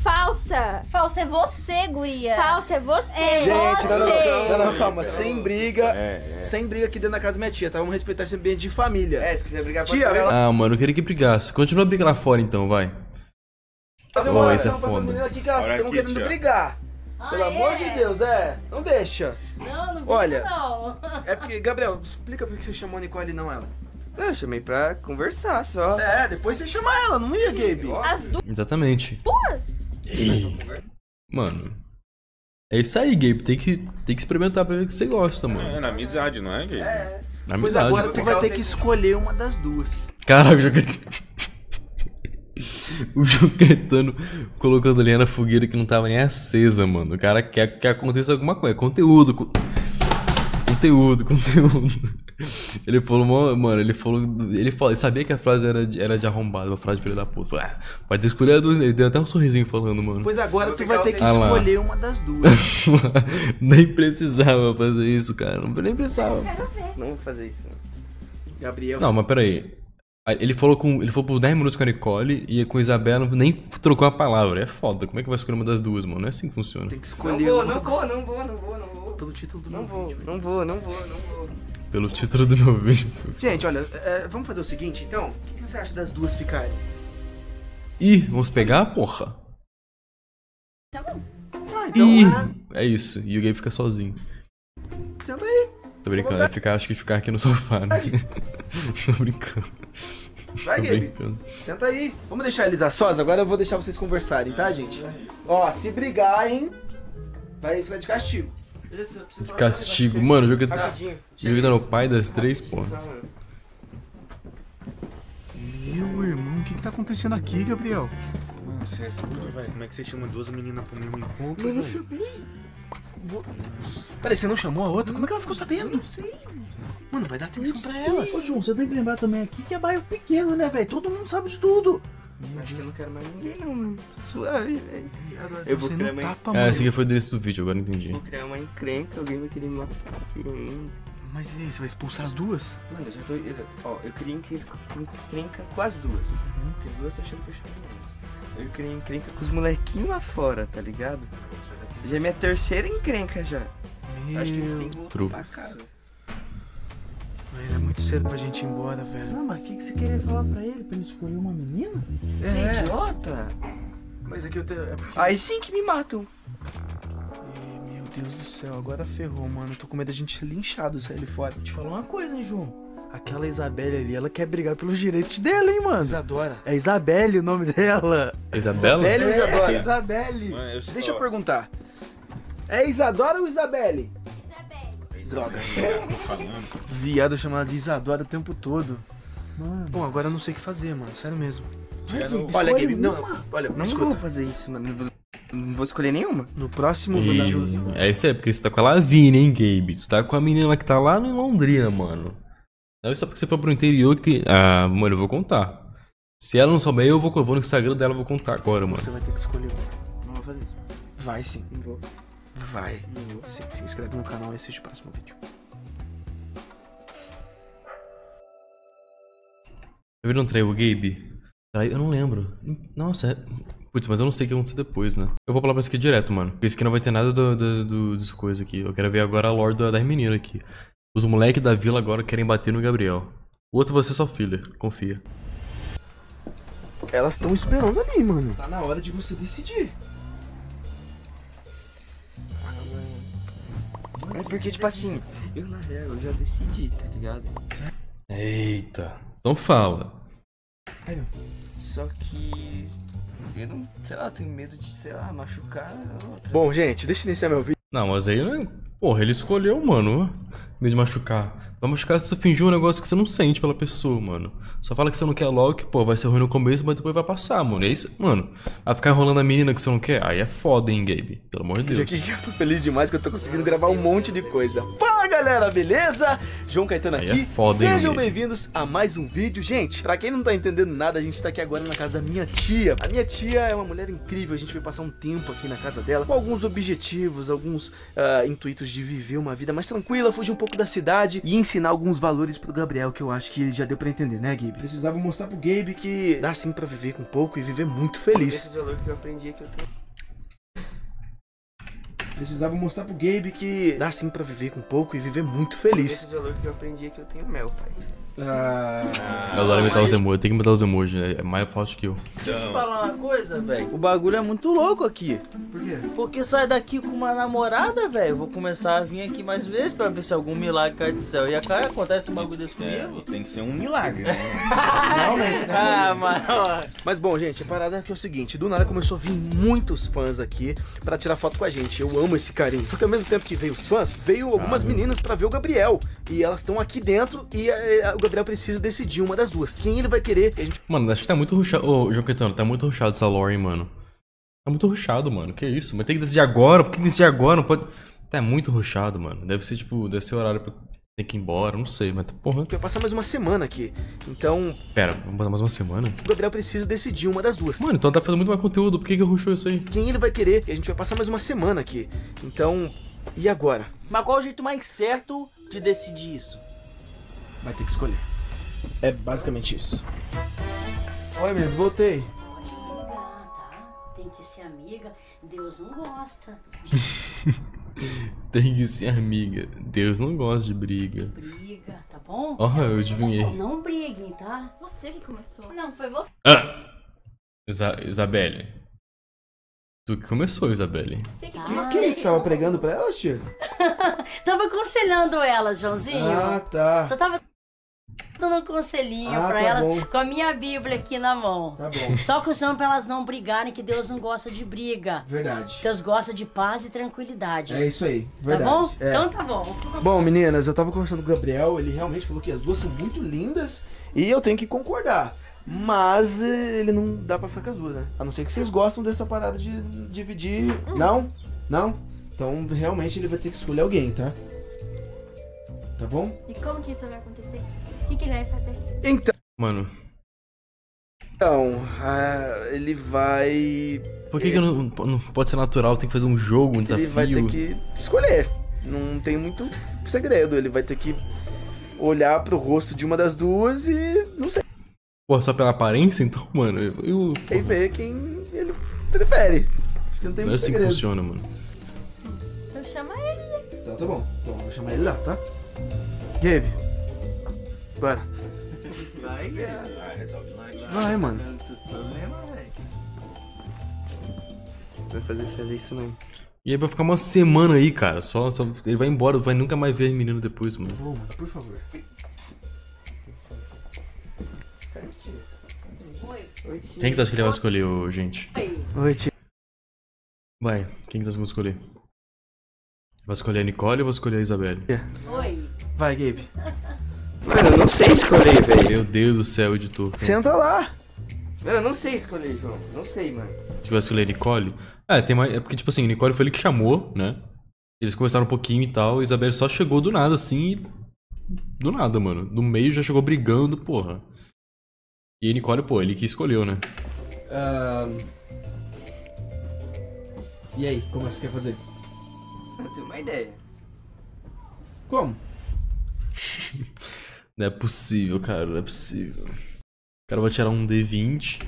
Speaker 12: Falsa. Falsa é você, guria. Falsa é você. É
Speaker 2: Gente,
Speaker 12: você.
Speaker 2: não, não, não, não, não, calma. Sem briga. Sem briga aqui dentro da casa da minha tia, tá? Vamos respeitar esse ambiente de família.
Speaker 8: É, se quiser brigar, pode
Speaker 2: Tia,
Speaker 8: brigar.
Speaker 1: Ah, mano, eu queria que brigasse. Continua a briga lá fora então, vai.
Speaker 2: Fazer uma
Speaker 1: é
Speaker 2: oração pra essas
Speaker 1: foda.
Speaker 2: meninas aqui que elas
Speaker 7: Olha
Speaker 2: estão
Speaker 7: aqui,
Speaker 2: querendo
Speaker 7: tia.
Speaker 2: brigar. Pelo
Speaker 6: Ah,
Speaker 2: amor
Speaker 6: é?
Speaker 2: de Deus, é. Não deixa.
Speaker 6: Não, não
Speaker 2: Olha.
Speaker 6: fica, não.
Speaker 2: É porque, Gabriel, explica por que você chamou a Nicole e não ela.
Speaker 8: Eu chamei pra conversar só.
Speaker 2: É, depois você chama ela, não ia, Gabe?
Speaker 12: As
Speaker 1: Exatamente.
Speaker 12: duas?
Speaker 1: Mano. É isso aí, Gabe. Tem que, tem que experimentar pra ver o que você gosta,
Speaker 7: É,
Speaker 1: mano.
Speaker 7: na amizade, não é, Gabe?
Speaker 1: Na
Speaker 2: Pois
Speaker 1: amizade.
Speaker 2: agora tu vai ter que escolher uma das duas.
Speaker 1: Caraca, João Caetano. *laughs* O João Caetano colocando lenha na fogueira que não tava nem acesa, mano. O cara quer que aconteça alguma coisa. Conteúdo. co- Conteúdo, conteúdo. *laughs* Ele falou, mano, ele falou. Ele, falou, ele sabia que a frase era de, era de arrombado, uma frase de filho da puta. Falou, ah, pode ter escolher a duas. Ele deu até um sorrisinho falando, mano.
Speaker 2: Pois agora tu vai ter que
Speaker 1: Ah lá.
Speaker 2: escolher uma das duas. *laughs*
Speaker 1: nem precisava fazer isso, cara. Não- Nem precisava.
Speaker 8: Não vou fazer isso. não.
Speaker 2: Gabriel,
Speaker 1: Não, mas peraí. Ele falou, com, ele falou por 10 minutos com a Nicole e com a Isabela nem trocou a palavra. É foda. Como é que vai escolher uma das duas, mano? Não é assim que funciona.
Speaker 2: tem que
Speaker 8: Não
Speaker 2: escolher
Speaker 8: vou,
Speaker 2: uma
Speaker 8: não vou, não vou, não vou, não vou.
Speaker 2: pelo título do
Speaker 8: Não
Speaker 2: meu
Speaker 8: vou,
Speaker 2: vídeo.
Speaker 8: não vou, não vou, não vou.
Speaker 1: pelo título do meu vídeo.
Speaker 2: Gente, olha, é, vamos fazer o seguinte, então? O que que você acha das duas ficarem?
Speaker 1: Ih, vamos pegar, porra?
Speaker 12: Tá bom.
Speaker 2: Ah, então
Speaker 1: Ih,
Speaker 2: é,
Speaker 1: é isso. E o Gabe fica sozinho.
Speaker 2: senta aí.
Speaker 1: Tô brincando, vai ficar, acho que ficar aqui no sofá, né? *laughs* Tô brincando.
Speaker 2: Vai, Gabe. Senta aí. Vamos deixar eles a sós? Agora eu vou deixar vocês conversarem, tá, gente? Ó, se brigar, hein? Vai ficar de castigo.
Speaker 1: De castigo. Mano, o jogo tá. O jogo tá no pai das três, pô.
Speaker 2: Meu irmão, o que que tá acontecendo aqui, Gabriel?
Speaker 7: Mano, você é tudo, velho. Como é que você chama duas meninas pro mesmo encontro?
Speaker 2: Eu não
Speaker 7: velho?
Speaker 2: Peraí, você não chamou a outra? Como é que ela ficou sabendo? Não sei. Mano, vai dar atenção pra elas.
Speaker 4: Ô, João, você tem que lembrar também aqui que é bairro pequeno, né, velho? Todo mundo sabe de tudo.
Speaker 8: Acho que eu não quero mais ninguém, não, mano. Suave, velho. Eu vou
Speaker 2: você
Speaker 8: criar
Speaker 2: não
Speaker 8: uma,
Speaker 2: tapa,
Speaker 1: É, esse aqui foi o endereço do vídeo, agora eu entendi.
Speaker 8: vou criar uma encrenca, alguém vai querer me matar. Hum.
Speaker 2: Mas e aí, você vai expulsar as duas?
Speaker 8: Mano, eu já tô. eu- Ó, eu queria encrenca, encrenca com as duas. Porque as duas estão achando que eu chamei elas. Eu queria encrenca com os molequinhos lá fora, tá ligado? Já é minha terceira encrenca já. Acho que a gente tem que voltar pra casa.
Speaker 2: É muito cedo pra gente ir embora, velho.
Speaker 4: Não, mas o que, que você queria falar pra ele? Pra ele escolher uma menina?
Speaker 8: Você é
Speaker 2: É.
Speaker 8: idiota?
Speaker 2: Mas aqui eu tenho. É porque...
Speaker 8: Aí sim que me matam.
Speaker 2: Ih, Meu Deus do céu, agora ferrou, mano. Eu tô com medo da gente ser linchado sair ali fora.
Speaker 4: Te falar uma coisa, hein, João?
Speaker 2: Aquela Isabelle ali, ela quer brigar pelos direitos dela, hein, mano?
Speaker 5: Isadora.
Speaker 2: É Isabelle o nome dela.
Speaker 1: Isabela?
Speaker 2: Isabelle ou
Speaker 7: É.
Speaker 2: Isadora? Isabelle.
Speaker 7: Mano, eu-
Speaker 2: Deixa eu perguntar. É Isadora ou Isabelle? Droga.
Speaker 7: Tô falando.
Speaker 2: Viado chamado de Isadora o tempo todo.
Speaker 4: Mano.
Speaker 2: Bom, agora eu não sei o que fazer, mano. Sério mesmo.
Speaker 4: Gabe,
Speaker 2: Olha, Gabe, não. Olha,
Speaker 8: Não
Speaker 2: escuta.
Speaker 8: vou fazer isso, mano. Não vou, escolher nenhuma.
Speaker 2: No próximo
Speaker 1: Ih,
Speaker 2: vídeo.
Speaker 1: É isso aí, porque você tá com a Lavigne, hein, Gabe? Tu tá com a menina que tá lá em Londrina, mano. Não é só porque você foi pro interior que. Ah, mano, eu vou contar. Se ela não souber, eu vou, eu vou no Instagram dela, eu vou contar agora, mano.
Speaker 2: Você vai ter que escolher uma.
Speaker 8: Não vou fazer isso.
Speaker 2: Vai sim.
Speaker 8: Não vou.
Speaker 2: Vai. Sim, se inscreve no canal e assiste o próximo vídeo.
Speaker 1: Eu não traiu o Gabe? Eu não lembro. Nossa, é... Putz, mas eu não sei o que aconteceu depois, né? Eu vou pular pra esse aqui direto, mano. Porque esse aqui não vai ter nada do, do, do, dos coisas aqui. Eu quero ver agora a lore da- das meninas aqui. Os moleques da vila agora querem bater no Gabriel. O outro vai ser só filha, confia.
Speaker 2: Elas estão esperando ali, mano. Tá na hora de você decidir.
Speaker 8: É porque, tipo assim, eu na real, eu já decidi, tá ligado?
Speaker 1: Eita. Então fala.
Speaker 8: Só que. Eu não, sei lá, tenho medo de, sei lá, machucar outra.
Speaker 2: Bom, gente, deixa eu iniciar meu vídeo.
Speaker 1: Não, mas aí, né? Porra, ele escolheu, mano. Em vez de machucar. Vai machucar se tu fingir um negócio que você não sente pela pessoa, mano. Só fala que você não quer logo, que, pô, vai ser ruim no começo, mas depois vai passar, mano. É isso, mano. Vai ficar enrolando a menina que você não quer? Aí é foda, hein, Gabe? Pelo amor de Deus.
Speaker 2: Aqui que eu tô feliz demais que eu tô conseguindo gravar um monte de coisa. Fala galera, beleza? João Caetano
Speaker 1: Aí
Speaker 2: aqui.
Speaker 1: é foda, hein,
Speaker 2: Sejam bem-vindos a mais um vídeo. Gente, pra quem não tá entendendo nada, a gente tá aqui agora na casa da minha tia. A minha tia é uma mulher incrível, a gente vai passar um tempo aqui na casa dela com alguns objetivos, alguns ah, intuitos de viver uma vida mais tranquila, fugir um pouco da cidade e ensinar alguns valores pro Gabriel que eu acho que já deu pra entender, né, Gabe? Precisava mostrar pro Gabe que dá sim pra viver com pouco e viver muito feliz.
Speaker 8: Esses valores que eu aprendi aqui eu tenho.
Speaker 2: Precisava mostrar pro Gabe que dá sim pra viver com pouco e viver muito feliz.
Speaker 8: Esses valores que eu aprendi aqui eu tenho mel, pai.
Speaker 2: Ah,
Speaker 1: Eu adoro imitar os emojis. Tem que imitar os emojis. É mais forte que eu.
Speaker 5: Deixa eu te falar uma coisa, velho. O bagulho é muito louco aqui.
Speaker 2: Por quê?
Speaker 5: Porque sai daqui com uma namorada, velho. Eu vou começar a vir aqui mais vezes pra ver se algum milagre cai do céu. E acá acontece um bagulho desse
Speaker 7: É,
Speaker 5: comigo.
Speaker 7: tem que ser um milagre, né? *laughs*
Speaker 2: Realmente, né?
Speaker 5: Ah, mano.
Speaker 2: Mas bom, gente, a parada aqui é o seguinte: do nada começou a vir muitos fãs aqui pra tirar foto com a gente. Eu amo esse carinho. Só que ao mesmo tempo que veio os fãs, veio algumas meninas pra ver o Gabriel. E elas estão aqui dentro e eh, o Gabriel precisa decidir uma das duas. Quem ele vai querer? A gente
Speaker 1: Mano, acho que tá muito ruxado. Ô, João Caetano, tá muito ruxado essa lore, hein, mano. Tá muito ruxado, mano. Que isso? Mas tem que decidir agora. Por que decidir agora? Não pode. Tá muito ruxado, mano. Deve ser, tipo, deve ser horário pra ter que ir embora. Não sei, mas porra.
Speaker 2: vai passar mais uma semana aqui. Então,
Speaker 1: Pera, vamos passar mais uma semana?
Speaker 2: o Gabriel precisa decidir uma das duas.
Speaker 1: Mano, então dá pra fazer muito mais conteúdo. Por que que ruxou isso aí?
Speaker 2: Quem ele vai querer? E a gente vai passar mais uma semana aqui. Então, e agora?
Speaker 5: Mas qual é o jeito mais certo de decidir isso?
Speaker 2: Vai ter que escolher. É basicamente isso. Oi, meninas, voltei.
Speaker 6: Tá? Tem que ser amiga. Deus não gosta. *laughs*
Speaker 1: Tem que ser amiga. Deus não gosta de briga.
Speaker 6: Briga. tá bom?
Speaker 1: Ó, eu adivinhei.
Speaker 6: Não briguem, tá?
Speaker 12: Você que começou. Não, foi você.
Speaker 1: Ah! Isa Isabelle. Tu que começou, Isabelle.
Speaker 2: O que você tava pregando pra elas, tia? *laughs*
Speaker 6: Tava aconselhando elas, Joãozinho.
Speaker 2: Ah, tá.
Speaker 6: Só tava dando um conselhinho
Speaker 2: Ah,
Speaker 6: pra
Speaker 2: tá
Speaker 6: elas
Speaker 2: bom.
Speaker 6: com a minha Bíblia aqui na mão.
Speaker 2: Tá bom.
Speaker 6: Só aconselhando pra elas não brigarem, que Deus não gosta de briga.
Speaker 2: Verdade.
Speaker 6: Deus gosta de paz e tranquilidade.
Speaker 2: É isso aí,
Speaker 6: Tá
Speaker 2: verdade.
Speaker 6: bom?
Speaker 2: É.
Speaker 6: Então tá bom.
Speaker 2: Bom, meninas, eu tava conversando com o Gabriel, ele realmente falou que as duas são muito lindas e eu tenho que concordar. Mas eh, ele não dá pra ficar com as duas, né? A não ser que vocês gostam dessa parada de dividir. Não? Não? Então realmente ele vai ter que escolher alguém, tá? Tá bom?
Speaker 12: E como que isso vai acontecer? O que, que ele vai fazer?
Speaker 2: Então.
Speaker 1: Mano,
Speaker 2: Então, ah, ele vai.
Speaker 1: por que, que não, não pode ser natural? Tem que fazer um jogo, um desafio.
Speaker 2: Ele vai ter que escolher. Não tem muito segredo. Ele vai ter que olhar pro rosto de uma das duas e. Não sei.
Speaker 1: Pô, só pela aparência, então, *laughs* mano, eu. eu
Speaker 2: E ver quem ele prefere. Acho que não tem
Speaker 1: não é assim que
Speaker 2: segredo.
Speaker 1: funciona, mano.
Speaker 12: Então chama ele.
Speaker 2: Então tá bom. Então vou chamar ele lá, tá? Gabe.
Speaker 10: Vai, Vai, resolve lá.
Speaker 2: Vai, mano.
Speaker 8: Vai fazer isso, fazer isso não.
Speaker 1: E aí vai ficar uma semana aí, cara. Só, só ele vai embora, vai nunca mais ver a menina depois, mano.
Speaker 2: Vou, mano, por favor.
Speaker 1: Quem que você acha que ele vai escolher, ô, gente?
Speaker 2: Oi, tia.
Speaker 1: Vai, quem que vocês vão escolher? Vai escolher a Nicole ou vai escolher a Isabelle?
Speaker 6: Oi.
Speaker 2: Vai, Gabe.
Speaker 8: Mano, eu não sei escolher, velho.
Speaker 1: Meu Deus do céu, editor.
Speaker 2: Senta lá.
Speaker 8: Mano, eu não sei escolher, João. Não sei, mano.
Speaker 1: Você vai escolher Nicole? É, tem mais. É porque, tipo assim, Nicole foi ele que chamou, né? Eles conversaram um pouquinho e tal. A Isabelle só chegou do nada, assim. e- Do nada, mano. Do meio já chegou brigando, porra. E Nicole, pô, ele que escolheu, né?
Speaker 2: Ahn. E aí, como é que você quer fazer?
Speaker 8: Eu tenho uma ideia.
Speaker 2: Como? *laughs*
Speaker 1: Não é possível, cara, não é possível. O cara vai tirar um D20.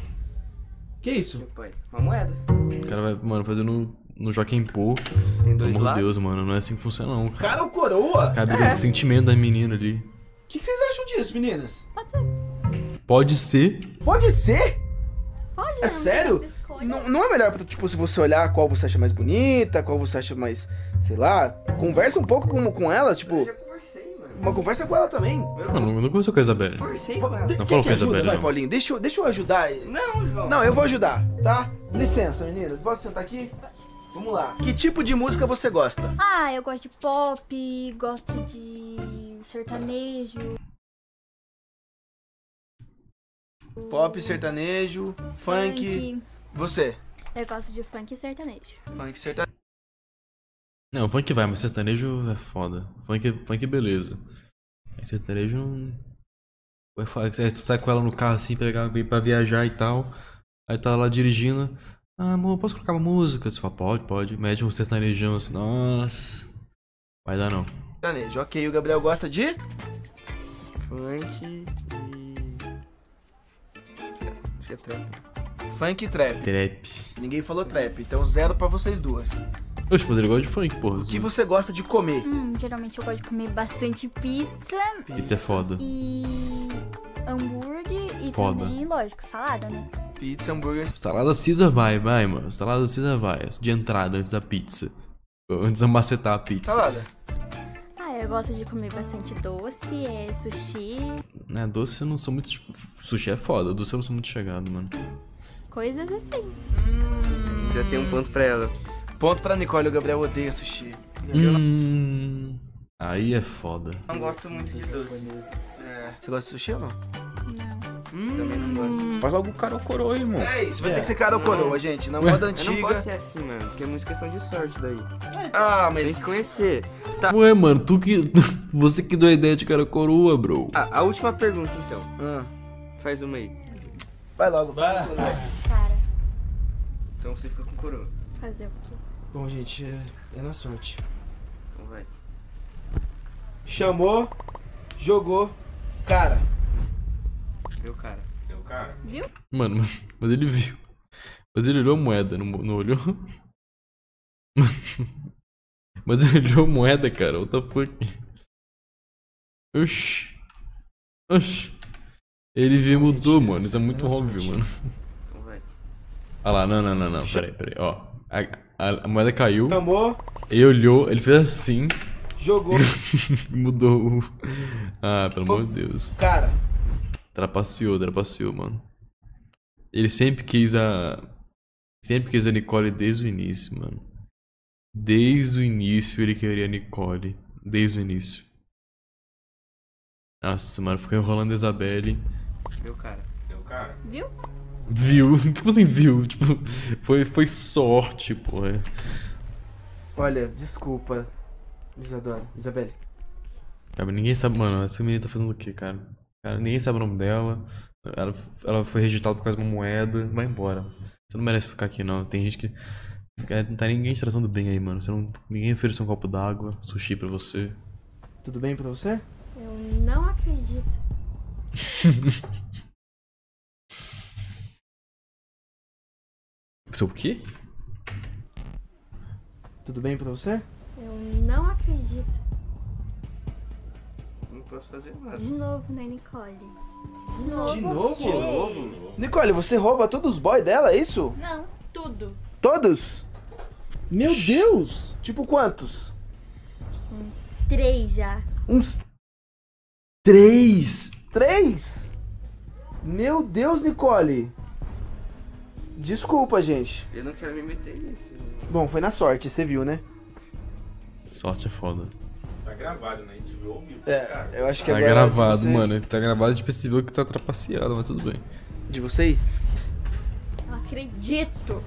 Speaker 2: Que isso?
Speaker 8: Uma moeda.
Speaker 1: O cara vai, mano, fazer no, no Joaquim Pô.
Speaker 8: Tem dois
Speaker 1: Pelo amor de? Deus, mano, não é assim que funciona, não. Cara,
Speaker 2: Cara ou coroa?
Speaker 1: Cabe
Speaker 2: É.
Speaker 1: o sentimento da menina ali.
Speaker 2: O que, que vocês acham disso, meninas?
Speaker 12: Pode ser.
Speaker 1: Pode ser.
Speaker 2: Pode ser?
Speaker 12: Pode,
Speaker 2: É
Speaker 12: não
Speaker 2: sério? Não, não é melhor, pra, tipo, se você olhar qual você acha mais bonita, qual você acha mais, sei lá, conversa um pouco com, com ela, tipo, uma conversa com ela também.
Speaker 1: Não, não, não conversou com a Isabelle.
Speaker 2: De-
Speaker 1: Não falou
Speaker 2: que
Speaker 1: com a
Speaker 2: ajuda?
Speaker 1: Isabelle,
Speaker 2: Vai,
Speaker 1: não.
Speaker 2: Paulinho, deixa, eu- deixa eu ajudar.
Speaker 8: Não, João.
Speaker 2: Não, eu vou ajudar, tá? Licença, meninas, posso sentar aqui? Vamos lá. Que tipo de música você gosta?
Speaker 12: Ah, eu gosto de pop, gosto de sertanejo.
Speaker 2: Pop, sertanejo, funk.
Speaker 12: Funk.
Speaker 2: Você?
Speaker 12: Eu gosto de funk e sertanejo.
Speaker 2: Funk, sertanejo.
Speaker 1: Não, funk vai, mas sertanejo é foda. Funk, funk beleza. Aí sertanejo não. Aí tu sai com ela no carro assim, pegar, pra viajar e tal. Aí tá lá dirigindo. Ah, amor, posso colocar uma música? Você fala, pode, pode. Mete um sertanejão assim, nossa. Vai dar não.
Speaker 2: Sertanejo, ok. O Gabriel gosta de?
Speaker 8: Funk e. Acho que é trap.
Speaker 2: Funk e trap.
Speaker 1: Trap.
Speaker 2: Ninguém falou trap, então zero pra vocês duas.
Speaker 1: Ele gosta de funk, porra.
Speaker 2: O que você gosta de comer?
Speaker 12: Hum, geralmente eu gosto de comer bastante pizza
Speaker 1: Pizza é foda.
Speaker 12: e hambúrguer e
Speaker 1: Foda.
Speaker 12: também, lógico, salada, né?
Speaker 2: Pizza, hambúrguer.
Speaker 1: Salada Caesar vai, vai, mano. Salada Caesar vai. De entrada, antes da pizza. Antes de macetar a pizza.
Speaker 2: Salada.
Speaker 12: Ah, eu gosto de comer bastante doce, é sushi,
Speaker 1: É, doce eu não sou muito. Sushi é foda, doce eu não sou muito chegado, mano.
Speaker 12: coisas assim.
Speaker 8: Já tem um ponto pra ela.
Speaker 2: Ponto pra Nicole, o Gabriel odeia sushi.
Speaker 1: Hum. Aí é foda.
Speaker 8: Não gosto muito de doce.
Speaker 2: É. Você gosta de sushi ou não?
Speaker 8: Também não gosto.
Speaker 7: Faz logo o cara ou coroa, irmão.
Speaker 2: É isso, vai ter que ser cara ou coroa, gente. Na moda
Speaker 8: Mas Não
Speaker 2: antiga.
Speaker 8: pode ser assim, mano, porque é muita questão de sorte daí.
Speaker 2: Ah,
Speaker 8: Tem
Speaker 2: mas.
Speaker 8: que conhecer. Tá.
Speaker 1: Ué, mano, tu que. *laughs* Você que deu a ideia de cara coroa, bro.
Speaker 8: Ah, a última pergunta então.
Speaker 2: Ah,
Speaker 8: Faz uma aí.
Speaker 2: vai logo.
Speaker 12: Cara,
Speaker 8: Então você fica com coroa.
Speaker 12: fazer o quê?
Speaker 2: Bom, gente, é, é na sorte.
Speaker 8: Então vai.
Speaker 2: Chamou, jogou, cara.
Speaker 8: Meu cara.
Speaker 7: Meu cara.
Speaker 12: Viu?
Speaker 1: Mano, mas, mas ele viu. Mas ele olhou a moeda, não, não olhou? *laughs* Mas ele olhou a moeda, cara. What the fuck? Oxi. Oxi. Ele e mudou, mano. Isso é muito óbvio, mano.
Speaker 8: Então vai.
Speaker 1: Olha lá, não, não, não, não. Peraí, peraí. Ó. A, a- moeda caiu.
Speaker 2: Tomou,
Speaker 1: Ele olhou, ele fez assim.
Speaker 2: jogou. *laughs*
Speaker 1: mudou o. Ah, pelo amor de Deus.
Speaker 2: Cara,
Speaker 1: Trapaceou, trapaceou, mano. Ele sempre quis a. Sempre quis a Nicole desde o início, mano. Desde o início ele queria a Nicole. Desde o início. Nossa, mano, ficou enrolando a Isabelle.
Speaker 8: Meu cara.
Speaker 7: Meu cara.
Speaker 12: Viu?
Speaker 1: Viu? *laughs* Tipo assim, viu? Tipo, foi, foi sorte, porra.
Speaker 2: olha, desculpa. Isadora, Isabelle.
Speaker 1: Cara, ninguém sabe, mano, essa menina tá fazendo o quê, cara? Cara, ninguém sabe o nome dela. Ela, ela foi rejeitada por causa de uma moeda. Vai embora. Você não merece ficar aqui, não. Tem gente que. Cara, Não tá ninguém te tratando bem aí, mano. Você não, ninguém ofereceu um copo d'água, sushi pra você.
Speaker 2: Tudo bem pra você?
Speaker 12: Eu não acredito. *laughs*
Speaker 1: Você o quê?
Speaker 2: Tudo bem pra você?
Speaker 12: Eu não acredito.
Speaker 8: Não posso fazer nada.
Speaker 12: De novo, né, Nicole? De novo.
Speaker 2: De novo? De novo? Nicole, você rouba todos os boys dela, é isso?
Speaker 12: Não, tudo.
Speaker 2: Todos? Meu Deus! Tipo quantos?
Speaker 12: Uns três já.
Speaker 2: Uns três. Três? Meu Deus, Nicole. Desculpa, gente.
Speaker 8: Eu não quero me meter nisso.
Speaker 2: Bom, foi na sorte, você viu, né?
Speaker 1: Sorte é foda.
Speaker 7: Tá gravado, né? A gente viu ao vivo.
Speaker 2: É, eu acho que
Speaker 1: Tá
Speaker 2: agora.
Speaker 1: gravado,
Speaker 2: você-
Speaker 1: mano. Tá gravado, a gente percebeu que tá trapaceado, mas tudo bem.
Speaker 2: De você ir?
Speaker 12: Não acredito.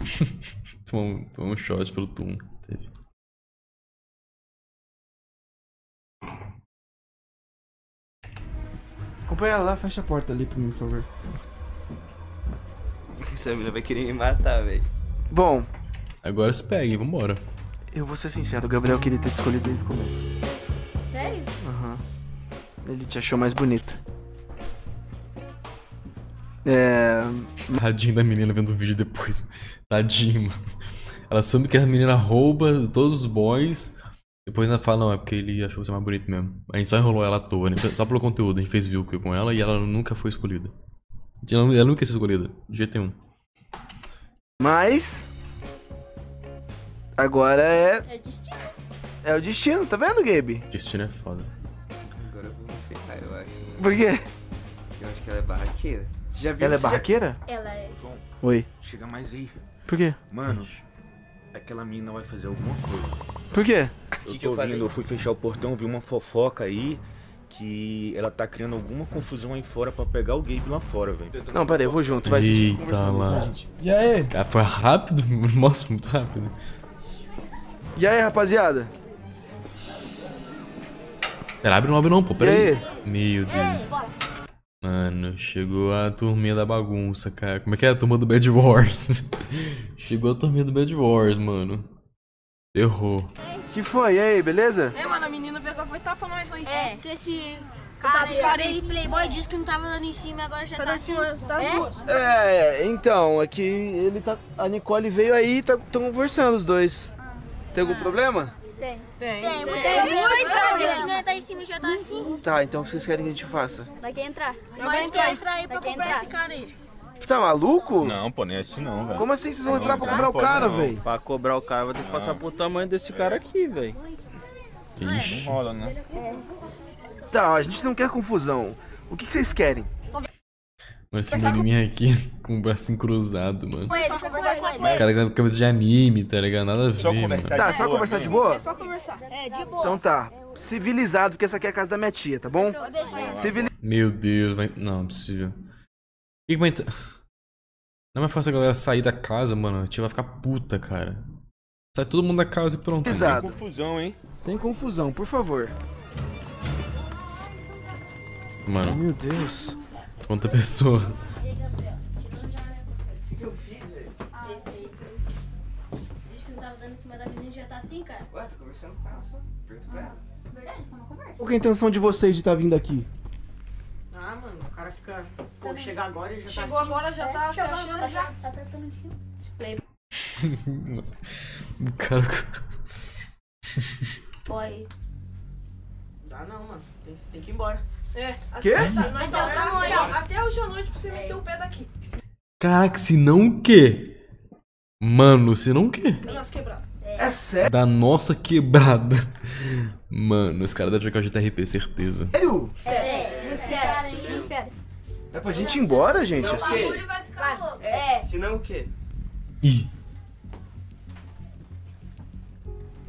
Speaker 12: *laughs*
Speaker 1: Tomou, tomou um shot pelo Tum. Teve.
Speaker 2: Acompanha lá, fecha a porta ali pra mim, por favor.
Speaker 8: Essa menina vai querer me matar, velho.
Speaker 2: Bom,
Speaker 1: Agora se peguem, vambora.
Speaker 2: eu vou ser sincero, o Gabriel queria ter te escolhido desde o começo.
Speaker 12: Sério?
Speaker 2: Aham. Ele te achou mais bonita. É.
Speaker 1: Tadinho da menina vendo o vídeo depois. Tadinho, mano. Ela assume que a menina rouba todos os boys. Depois ainda fala, não, é porque ele achou você mais bonito mesmo. A gente só enrolou ela à toa, né? Só pelo conteúdo. A gente fez view com ela e ela nunca foi escolhida. Ela, ela nunca ia ser escolhida, de jeito nenhum.
Speaker 2: Mas. Agora é.
Speaker 12: É destino.
Speaker 2: É o destino, tá vendo, Gabe?
Speaker 1: Destino é foda.
Speaker 8: Agora eu vou me ferrar, eu acho.
Speaker 2: Por quê?
Speaker 8: Eu acho que ela é barraqueira. Você já viu?
Speaker 2: Ela é
Speaker 8: você já-
Speaker 2: barraqueira?
Speaker 12: Ela é.
Speaker 7: João,
Speaker 2: Oi.
Speaker 7: chega mais aí.
Speaker 2: Por quê?
Speaker 7: Mano, aquela menina vai fazer alguma coisa.
Speaker 2: Por quê?
Speaker 7: Eu
Speaker 8: que
Speaker 7: tô
Speaker 8: eu falei?
Speaker 7: vindo, eu fui fechar o portão, vi uma fofoca aí que ela tá criando alguma confusão aí fora pra pegar o Gabe lá fora, velho.
Speaker 2: Não, peraí, eu vou junto, vai assistir
Speaker 1: Eita lá.
Speaker 2: gente? E aí?
Speaker 1: Ah, foi rápido? *laughs* Nossa, muito rápido.
Speaker 2: E aí, rapaziada?
Speaker 1: Pera, abre não abre não, pô. Pera
Speaker 2: E
Speaker 1: aí.
Speaker 2: aí?
Speaker 1: Meu Deus. Mano, chegou a turminha da bagunça, cara. Como é que é a turma do Bad Wars? *laughs* chegou a turminha do Bad Wars, mano. Errou.
Speaker 2: Que foi? E aí, beleza?
Speaker 13: É, mano, nós aí.
Speaker 14: É, porque esse
Speaker 13: Cara,
Speaker 14: cara,
Speaker 13: cara
Speaker 14: aí, Playboy disse que não tava dando em cima e agora já
Speaker 13: Tá
Speaker 14: tá,
Speaker 13: cima
Speaker 14: assim.
Speaker 13: das
Speaker 14: é?
Speaker 13: duas.
Speaker 2: É, então, é que ele tá. A Nicole veio aí e tá, tão conversando os dois. Tem algum problema?
Speaker 14: Tem.
Speaker 13: Tem.
Speaker 14: Tem,
Speaker 13: Tem.
Speaker 14: tem muito. Nem tá em cima e já tá assim.
Speaker 2: Tá, então o que vocês querem que a gente faça?
Speaker 14: Vai querer entrar?
Speaker 13: Vai
Speaker 14: Nós
Speaker 13: entrar.
Speaker 14: quer entrar aí pra comprar
Speaker 13: entrar.
Speaker 14: esse cara aí.
Speaker 2: Tá maluco?
Speaker 7: Não, pô, nem é assim não, velho.
Speaker 2: Como assim vocês vão
Speaker 7: Não,
Speaker 2: entrar pra
Speaker 7: não
Speaker 2: cobrar o cara,
Speaker 7: não.
Speaker 2: velho?
Speaker 5: Pra cobrar o cara, vai ter que passar pro tamanho desse cara aqui, velho.
Speaker 1: Ixi.
Speaker 7: Não rola, né?
Speaker 2: Tá, a gente não quer confusão. O que, que vocês querem?
Speaker 1: Mano, esse menininho aqui *laughs* com o bracinho cruzado, mano. Os caras com camisa de anime, tá ligado? Nada a ver,
Speaker 7: Só
Speaker 1: mano.
Speaker 2: Tá,
Speaker 7: de
Speaker 2: só
Speaker 7: boa
Speaker 2: conversar de
Speaker 7: mesmo.
Speaker 2: boa?
Speaker 13: É só conversar.
Speaker 14: É, de boa.
Speaker 2: Então tá. Civilizado, porque essa aqui é a casa da minha tia, tá bom? Civilizado.
Speaker 1: Meu Deus, vai... não, não é possível. O que que vai entrar? Não é mais fácil a galera sair da casa, mano. A tia vai ficar puta, cara. Sai todo mundo da casa e pronto.
Speaker 2: Exato.
Speaker 7: Confusão, hein?
Speaker 2: Sem confusão, por favor.
Speaker 1: Mano,
Speaker 2: Meu Deus.
Speaker 1: quanta pessoa.
Speaker 14: Diz que não tava dando em cima da menina já tá cara.
Speaker 8: Ué, tô conversando com ela só. Pergunta pra ela.
Speaker 14: Verdade, só uma conversa.
Speaker 2: Qual que é a intenção de vocês de estar vindo aqui?
Speaker 15: Ah, mano, o cara fica. Pô, chega agora e já
Speaker 13: Chegou
Speaker 15: tá assim.
Speaker 13: agora, já tá se
Speaker 14: Chegou
Speaker 13: achando
Speaker 14: agora,
Speaker 13: já.
Speaker 14: Tá tratando em cima. Play.
Speaker 1: O *laughs* cara.
Speaker 14: Boy.
Speaker 15: Tá não, mano. Tem, tem que ir embora. É.
Speaker 2: Quê?
Speaker 15: Tá,
Speaker 14: Até hoje à
Speaker 15: nós-
Speaker 14: noite.
Speaker 15: até hoje à noite pra você meter o pé daqui.
Speaker 1: Caraca, se não o quê? Mano, se não o quê?
Speaker 15: Da nossa quebrada.
Speaker 2: É sério?
Speaker 1: Da nossa quebrada. Mano, esse cara deve jogar GTRP, certeza.
Speaker 2: Sério?
Speaker 14: É, muito sério, muito sério.
Speaker 2: É pra gente ir embora, gente?
Speaker 8: Não,
Speaker 2: assim?
Speaker 8: o?
Speaker 14: Júlio vai ficar louco. É.
Speaker 8: Se não o quê?
Speaker 1: Ih.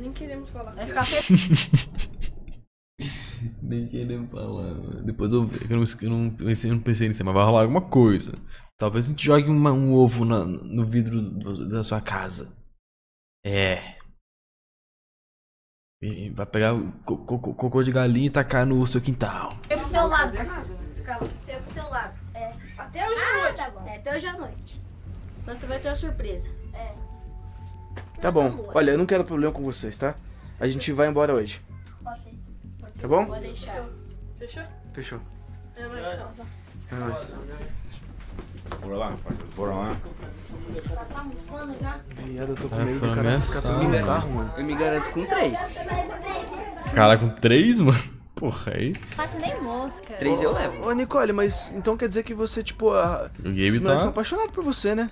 Speaker 15: Nem queremos falar.
Speaker 14: Vai ficar. *laughs*
Speaker 1: Nem querendo falar, mano. Depois eu ver. Eu não, eu não, pensei, eu não pensei nisso, mas vai rolar alguma coisa. Talvez a gente jogue uma- um ovo na- no vidro do- da sua casa. É. E vai pegar o co- co- co- cocô de galinha e tacar no seu quintal.
Speaker 14: Fica pro teu lado, parceiro.
Speaker 15: Fica.
Speaker 14: Fica pro teu lado. É.
Speaker 15: Até hoje à
Speaker 14: Ah,
Speaker 15: noite.
Speaker 14: tá bom. É, até hoje à noite. Senão tu vai ter uma surpresa. É.
Speaker 2: Tá bom. Olha, eu não quero problema com vocês, tá? A gente vai embora hoje. Tá bom?
Speaker 14: Pode deixar.
Speaker 15: Fechou?
Speaker 2: Fechou.
Speaker 15: É nóis, então.
Speaker 2: É nóis.
Speaker 7: Bora lá, rapaziada. Bora lá.
Speaker 14: Tá?
Speaker 2: Viado, eu tô com medo do cara ficar todo no carro, mano.
Speaker 8: Eu me garanto com três.
Speaker 1: Cara, com três, mano? Porra, aí.
Speaker 14: Que nem mosca.
Speaker 8: Três eu levo.
Speaker 2: Ô, Nicole, mas então quer dizer que você, tipo, a...
Speaker 1: O Gabe
Speaker 2: os moleques são
Speaker 1: tá.
Speaker 2: apaixonados por você, né?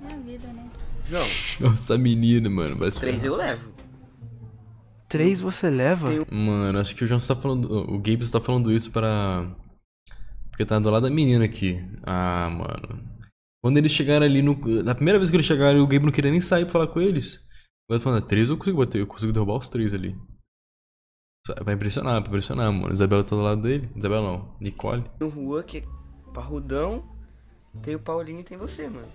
Speaker 14: Minha vida, né?
Speaker 8: João,
Speaker 1: Nossa, menina, mano. Vai
Speaker 8: três eu levo.
Speaker 2: Três você leva?
Speaker 1: Mano, acho que o João só tá falando. O Gabe só tá falando isso pra. Porque tá do lado da menina aqui. Ah, mano. Quando eles chegaram ali no. Na primeira vez que eles chegaram, o Gabe não queria nem sair pra falar com eles. Agora tá falando, três eu consigo bater, eu consigo derrubar os três ali. Vai impressionar, vai impressionar, mano. Isabela tá do lado dele. Isabela não, Nicole.
Speaker 8: No rua, que é parrudão. Tem o Paulinho e tem você, mano.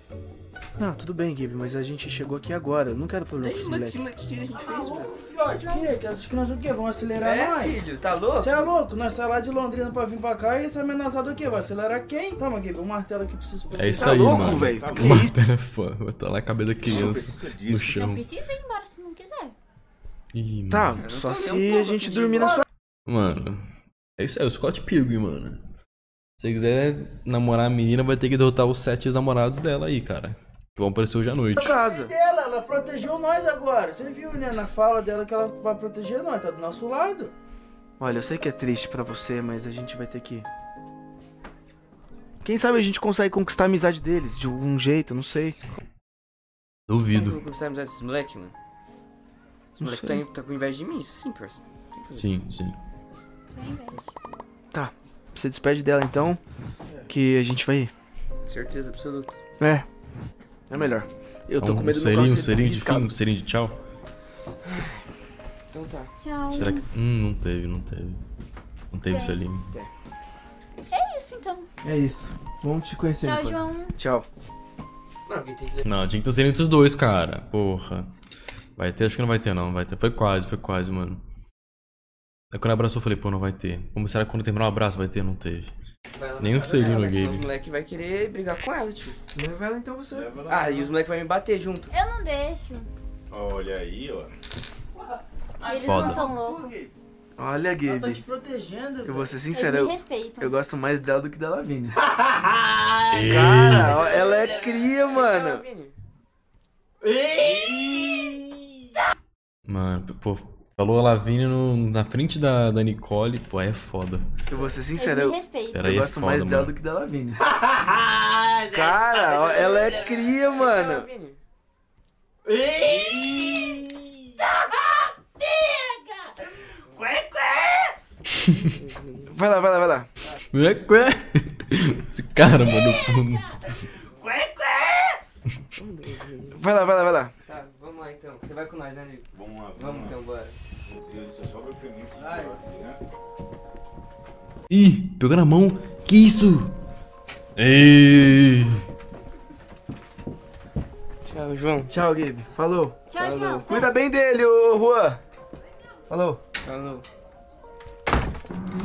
Speaker 2: Não, tudo bem, Gabe, mas a gente chegou aqui agora. Eu não quero problema com esse moleque.
Speaker 8: que, mas que a gente fez, mano?
Speaker 15: Fiote, que? Que essas crianças o quê? Vão acelerar
Speaker 8: É,
Speaker 15: nós?
Speaker 8: filho, tá louco?
Speaker 15: Você é louco? Nós saímos lá de Londrina pra vir pra cá e esse ameaçado aqui vai acelerar quem? Toma, Gabe, o martelo aqui pra vocês
Speaker 1: É isso
Speaker 2: Tá
Speaker 1: aí,
Speaker 2: louco,
Speaker 1: mano.
Speaker 2: velho?
Speaker 1: O
Speaker 2: Que *laughs*
Speaker 1: martelo é fã. Vai estar lá a cabeça da criança no
Speaker 14: Não
Speaker 1: chão.
Speaker 14: precisa ir embora se não quiser.
Speaker 1: Ih,
Speaker 2: Tá,
Speaker 1: mano.
Speaker 2: só
Speaker 8: tô
Speaker 2: se
Speaker 8: um
Speaker 2: a gente
Speaker 8: de ir
Speaker 2: dormir na sua...
Speaker 1: Mano, é isso aí, o Scott Pilgrim, mano. Se você quiser namorar a menina, vai ter que derrotar os sete namorados dela aí, cara. Vão aparecer hoje à noite.
Speaker 2: casa.
Speaker 15: dela, ela protegeu nós agora. Você viu, né, na fala dela que ela vai proteger nós, tá do nosso lado.
Speaker 2: Olha, eu sei que é triste pra você, mas a gente vai ter que... Quem sabe a gente consegue conquistar a amizade deles de algum jeito, não sei.
Speaker 8: Como
Speaker 1: Duvido.
Speaker 8: vou conquistar a amizade desses moleques, mano? Moleques
Speaker 2: sei.
Speaker 8: tá, tá com inveja de mim, isso sim, parça.
Speaker 1: Sim, sim.
Speaker 2: Tá, você despede dela então, que a gente vai ir.
Speaker 8: Certeza absoluta.
Speaker 2: É, é melhor. Eu tô
Speaker 1: um,
Speaker 2: com medo do
Speaker 1: selinho,
Speaker 2: meu
Speaker 1: um
Speaker 2: carro ser
Speaker 1: selinho de fim, um selinho de tchau.
Speaker 8: Então tá.
Speaker 14: Tchau.
Speaker 1: Será que. Hum, não teve, não teve. Não teve
Speaker 14: Tem.
Speaker 1: selinho.
Speaker 14: É isso então.
Speaker 2: É isso. Vamos te conhecer,
Speaker 14: Tchau,
Speaker 2: Nicole.
Speaker 14: João.
Speaker 2: Tchau.
Speaker 8: Não, que
Speaker 1: Não, tinha que ter selinho entre os dois, cara. Porra. Vai ter? Acho que não vai ter, não. Vai ter. Foi quase, foi quase, mano. Aí quando abraçou, eu falei, pô, não vai ter. Como será que quando terminar o abraço vai ter? Não teve.
Speaker 8: Vai casa
Speaker 1: selinho no Gabe.
Speaker 8: Os moleques vai querer brigar com ela, tio.
Speaker 2: Leva ela então você.
Speaker 8: Ah, e os moleques vão me bater junto.
Speaker 14: Eu não deixo.
Speaker 7: Olha aí, ó.
Speaker 14: Eles
Speaker 1: Foda.
Speaker 14: não são loucos.
Speaker 2: Olha,
Speaker 15: Ela tá
Speaker 2: Gabe.
Speaker 15: te protegendo.
Speaker 2: Eu vou ser sincero, eu, eu gosto mais dela do que da. *laughs*
Speaker 1: Ei.
Speaker 2: Cara, ela é cria, mano.
Speaker 1: Mano, pô, falou a Lavínia no- na frente da, da Nicole, pô, aí é foda.
Speaker 2: Eu vou ser sincero, eu.
Speaker 1: Pera aí,
Speaker 2: eu
Speaker 1: é
Speaker 2: gosto
Speaker 1: foda,
Speaker 2: mais dela
Speaker 1: mano.
Speaker 2: do que da Lavínia. *laughs* Cara, ó, ela é cria, mano. Vai lá, vai lá, vai lá.
Speaker 1: Ué, ué. Esse cara, mano, no fundo.
Speaker 2: Vai lá, vai lá, vai lá.
Speaker 8: Tá, vamos lá então. Você vai com nós, né, Nico?
Speaker 7: Vamos lá,
Speaker 8: Vamos
Speaker 7: lá.
Speaker 8: então, bora.
Speaker 7: Né?
Speaker 1: Ih, pegou na mão. Que isso? Ei.
Speaker 8: Tchau, João.
Speaker 2: Tchau, Gabe. Falou.
Speaker 14: Tchau, João.
Speaker 2: Cuida bem dele, ô Juan. Falou.
Speaker 8: Falou.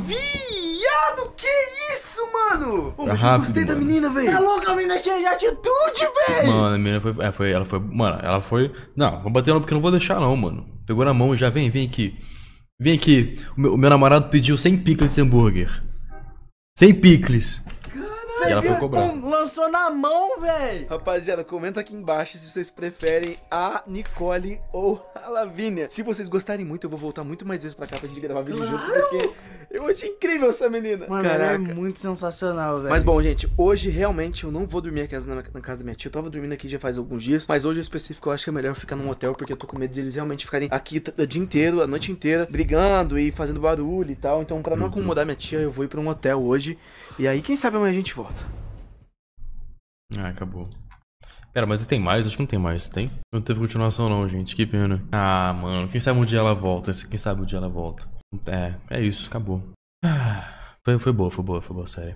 Speaker 2: Viado, que isso, mano? Pô, mas eu
Speaker 1: rápido,
Speaker 2: gostei da
Speaker 1: mano.
Speaker 2: menina,
Speaker 15: Tá
Speaker 2: velho.
Speaker 15: louco, a menina cheia de atitude, velho.
Speaker 1: Mano, a menina foi, é, foi. Ela foi. Mano, ela foi. Não, vou bater não porque eu não vou deixar, não, mano. Pegou na mão já, vem, vem aqui. Vem aqui. O meu, o meu namorado pediu 100 picles de hambúrguer. 100 picles.
Speaker 15: Você
Speaker 1: E ela
Speaker 15: viu?
Speaker 1: foi cobrar.
Speaker 15: Pum, lançou na mão, velho.
Speaker 2: Rapaziada, comenta aqui embaixo se vocês preferem a Nicole ou a Lavínia. Se vocês gostarem muito, eu vou voltar muito mais vezes pra cá pra gente gravar vídeo junto, porque eu achei incrível essa menina.
Speaker 15: Mano, ela é muito sensacional, velho.
Speaker 2: Mas bom, gente, hoje realmente eu não vou dormir aqui na, na casa da minha tia. Eu tava dormindo aqui já faz alguns dias, mas hoje em específico eu acho que é melhor ficar num hotel, porque eu tô com medo de eles realmente ficarem aqui o dia inteiro, a noite inteira, brigando e fazendo barulho e tal. Então, pra não acomodar minha tia, eu vou ir pra um hotel hoje. E aí, quem sabe amanhã a gente volta.
Speaker 1: Ah, acabou. Pera, mas tem mais? Acho que não tem mais, tem? Não teve continuação não, gente. Que pena. Ah, mano, quem sabe um dia ela volta. Quem sabe um dia ela volta. É, é isso, acabou. Ah, foi, foi boa, foi boa, foi boa a série.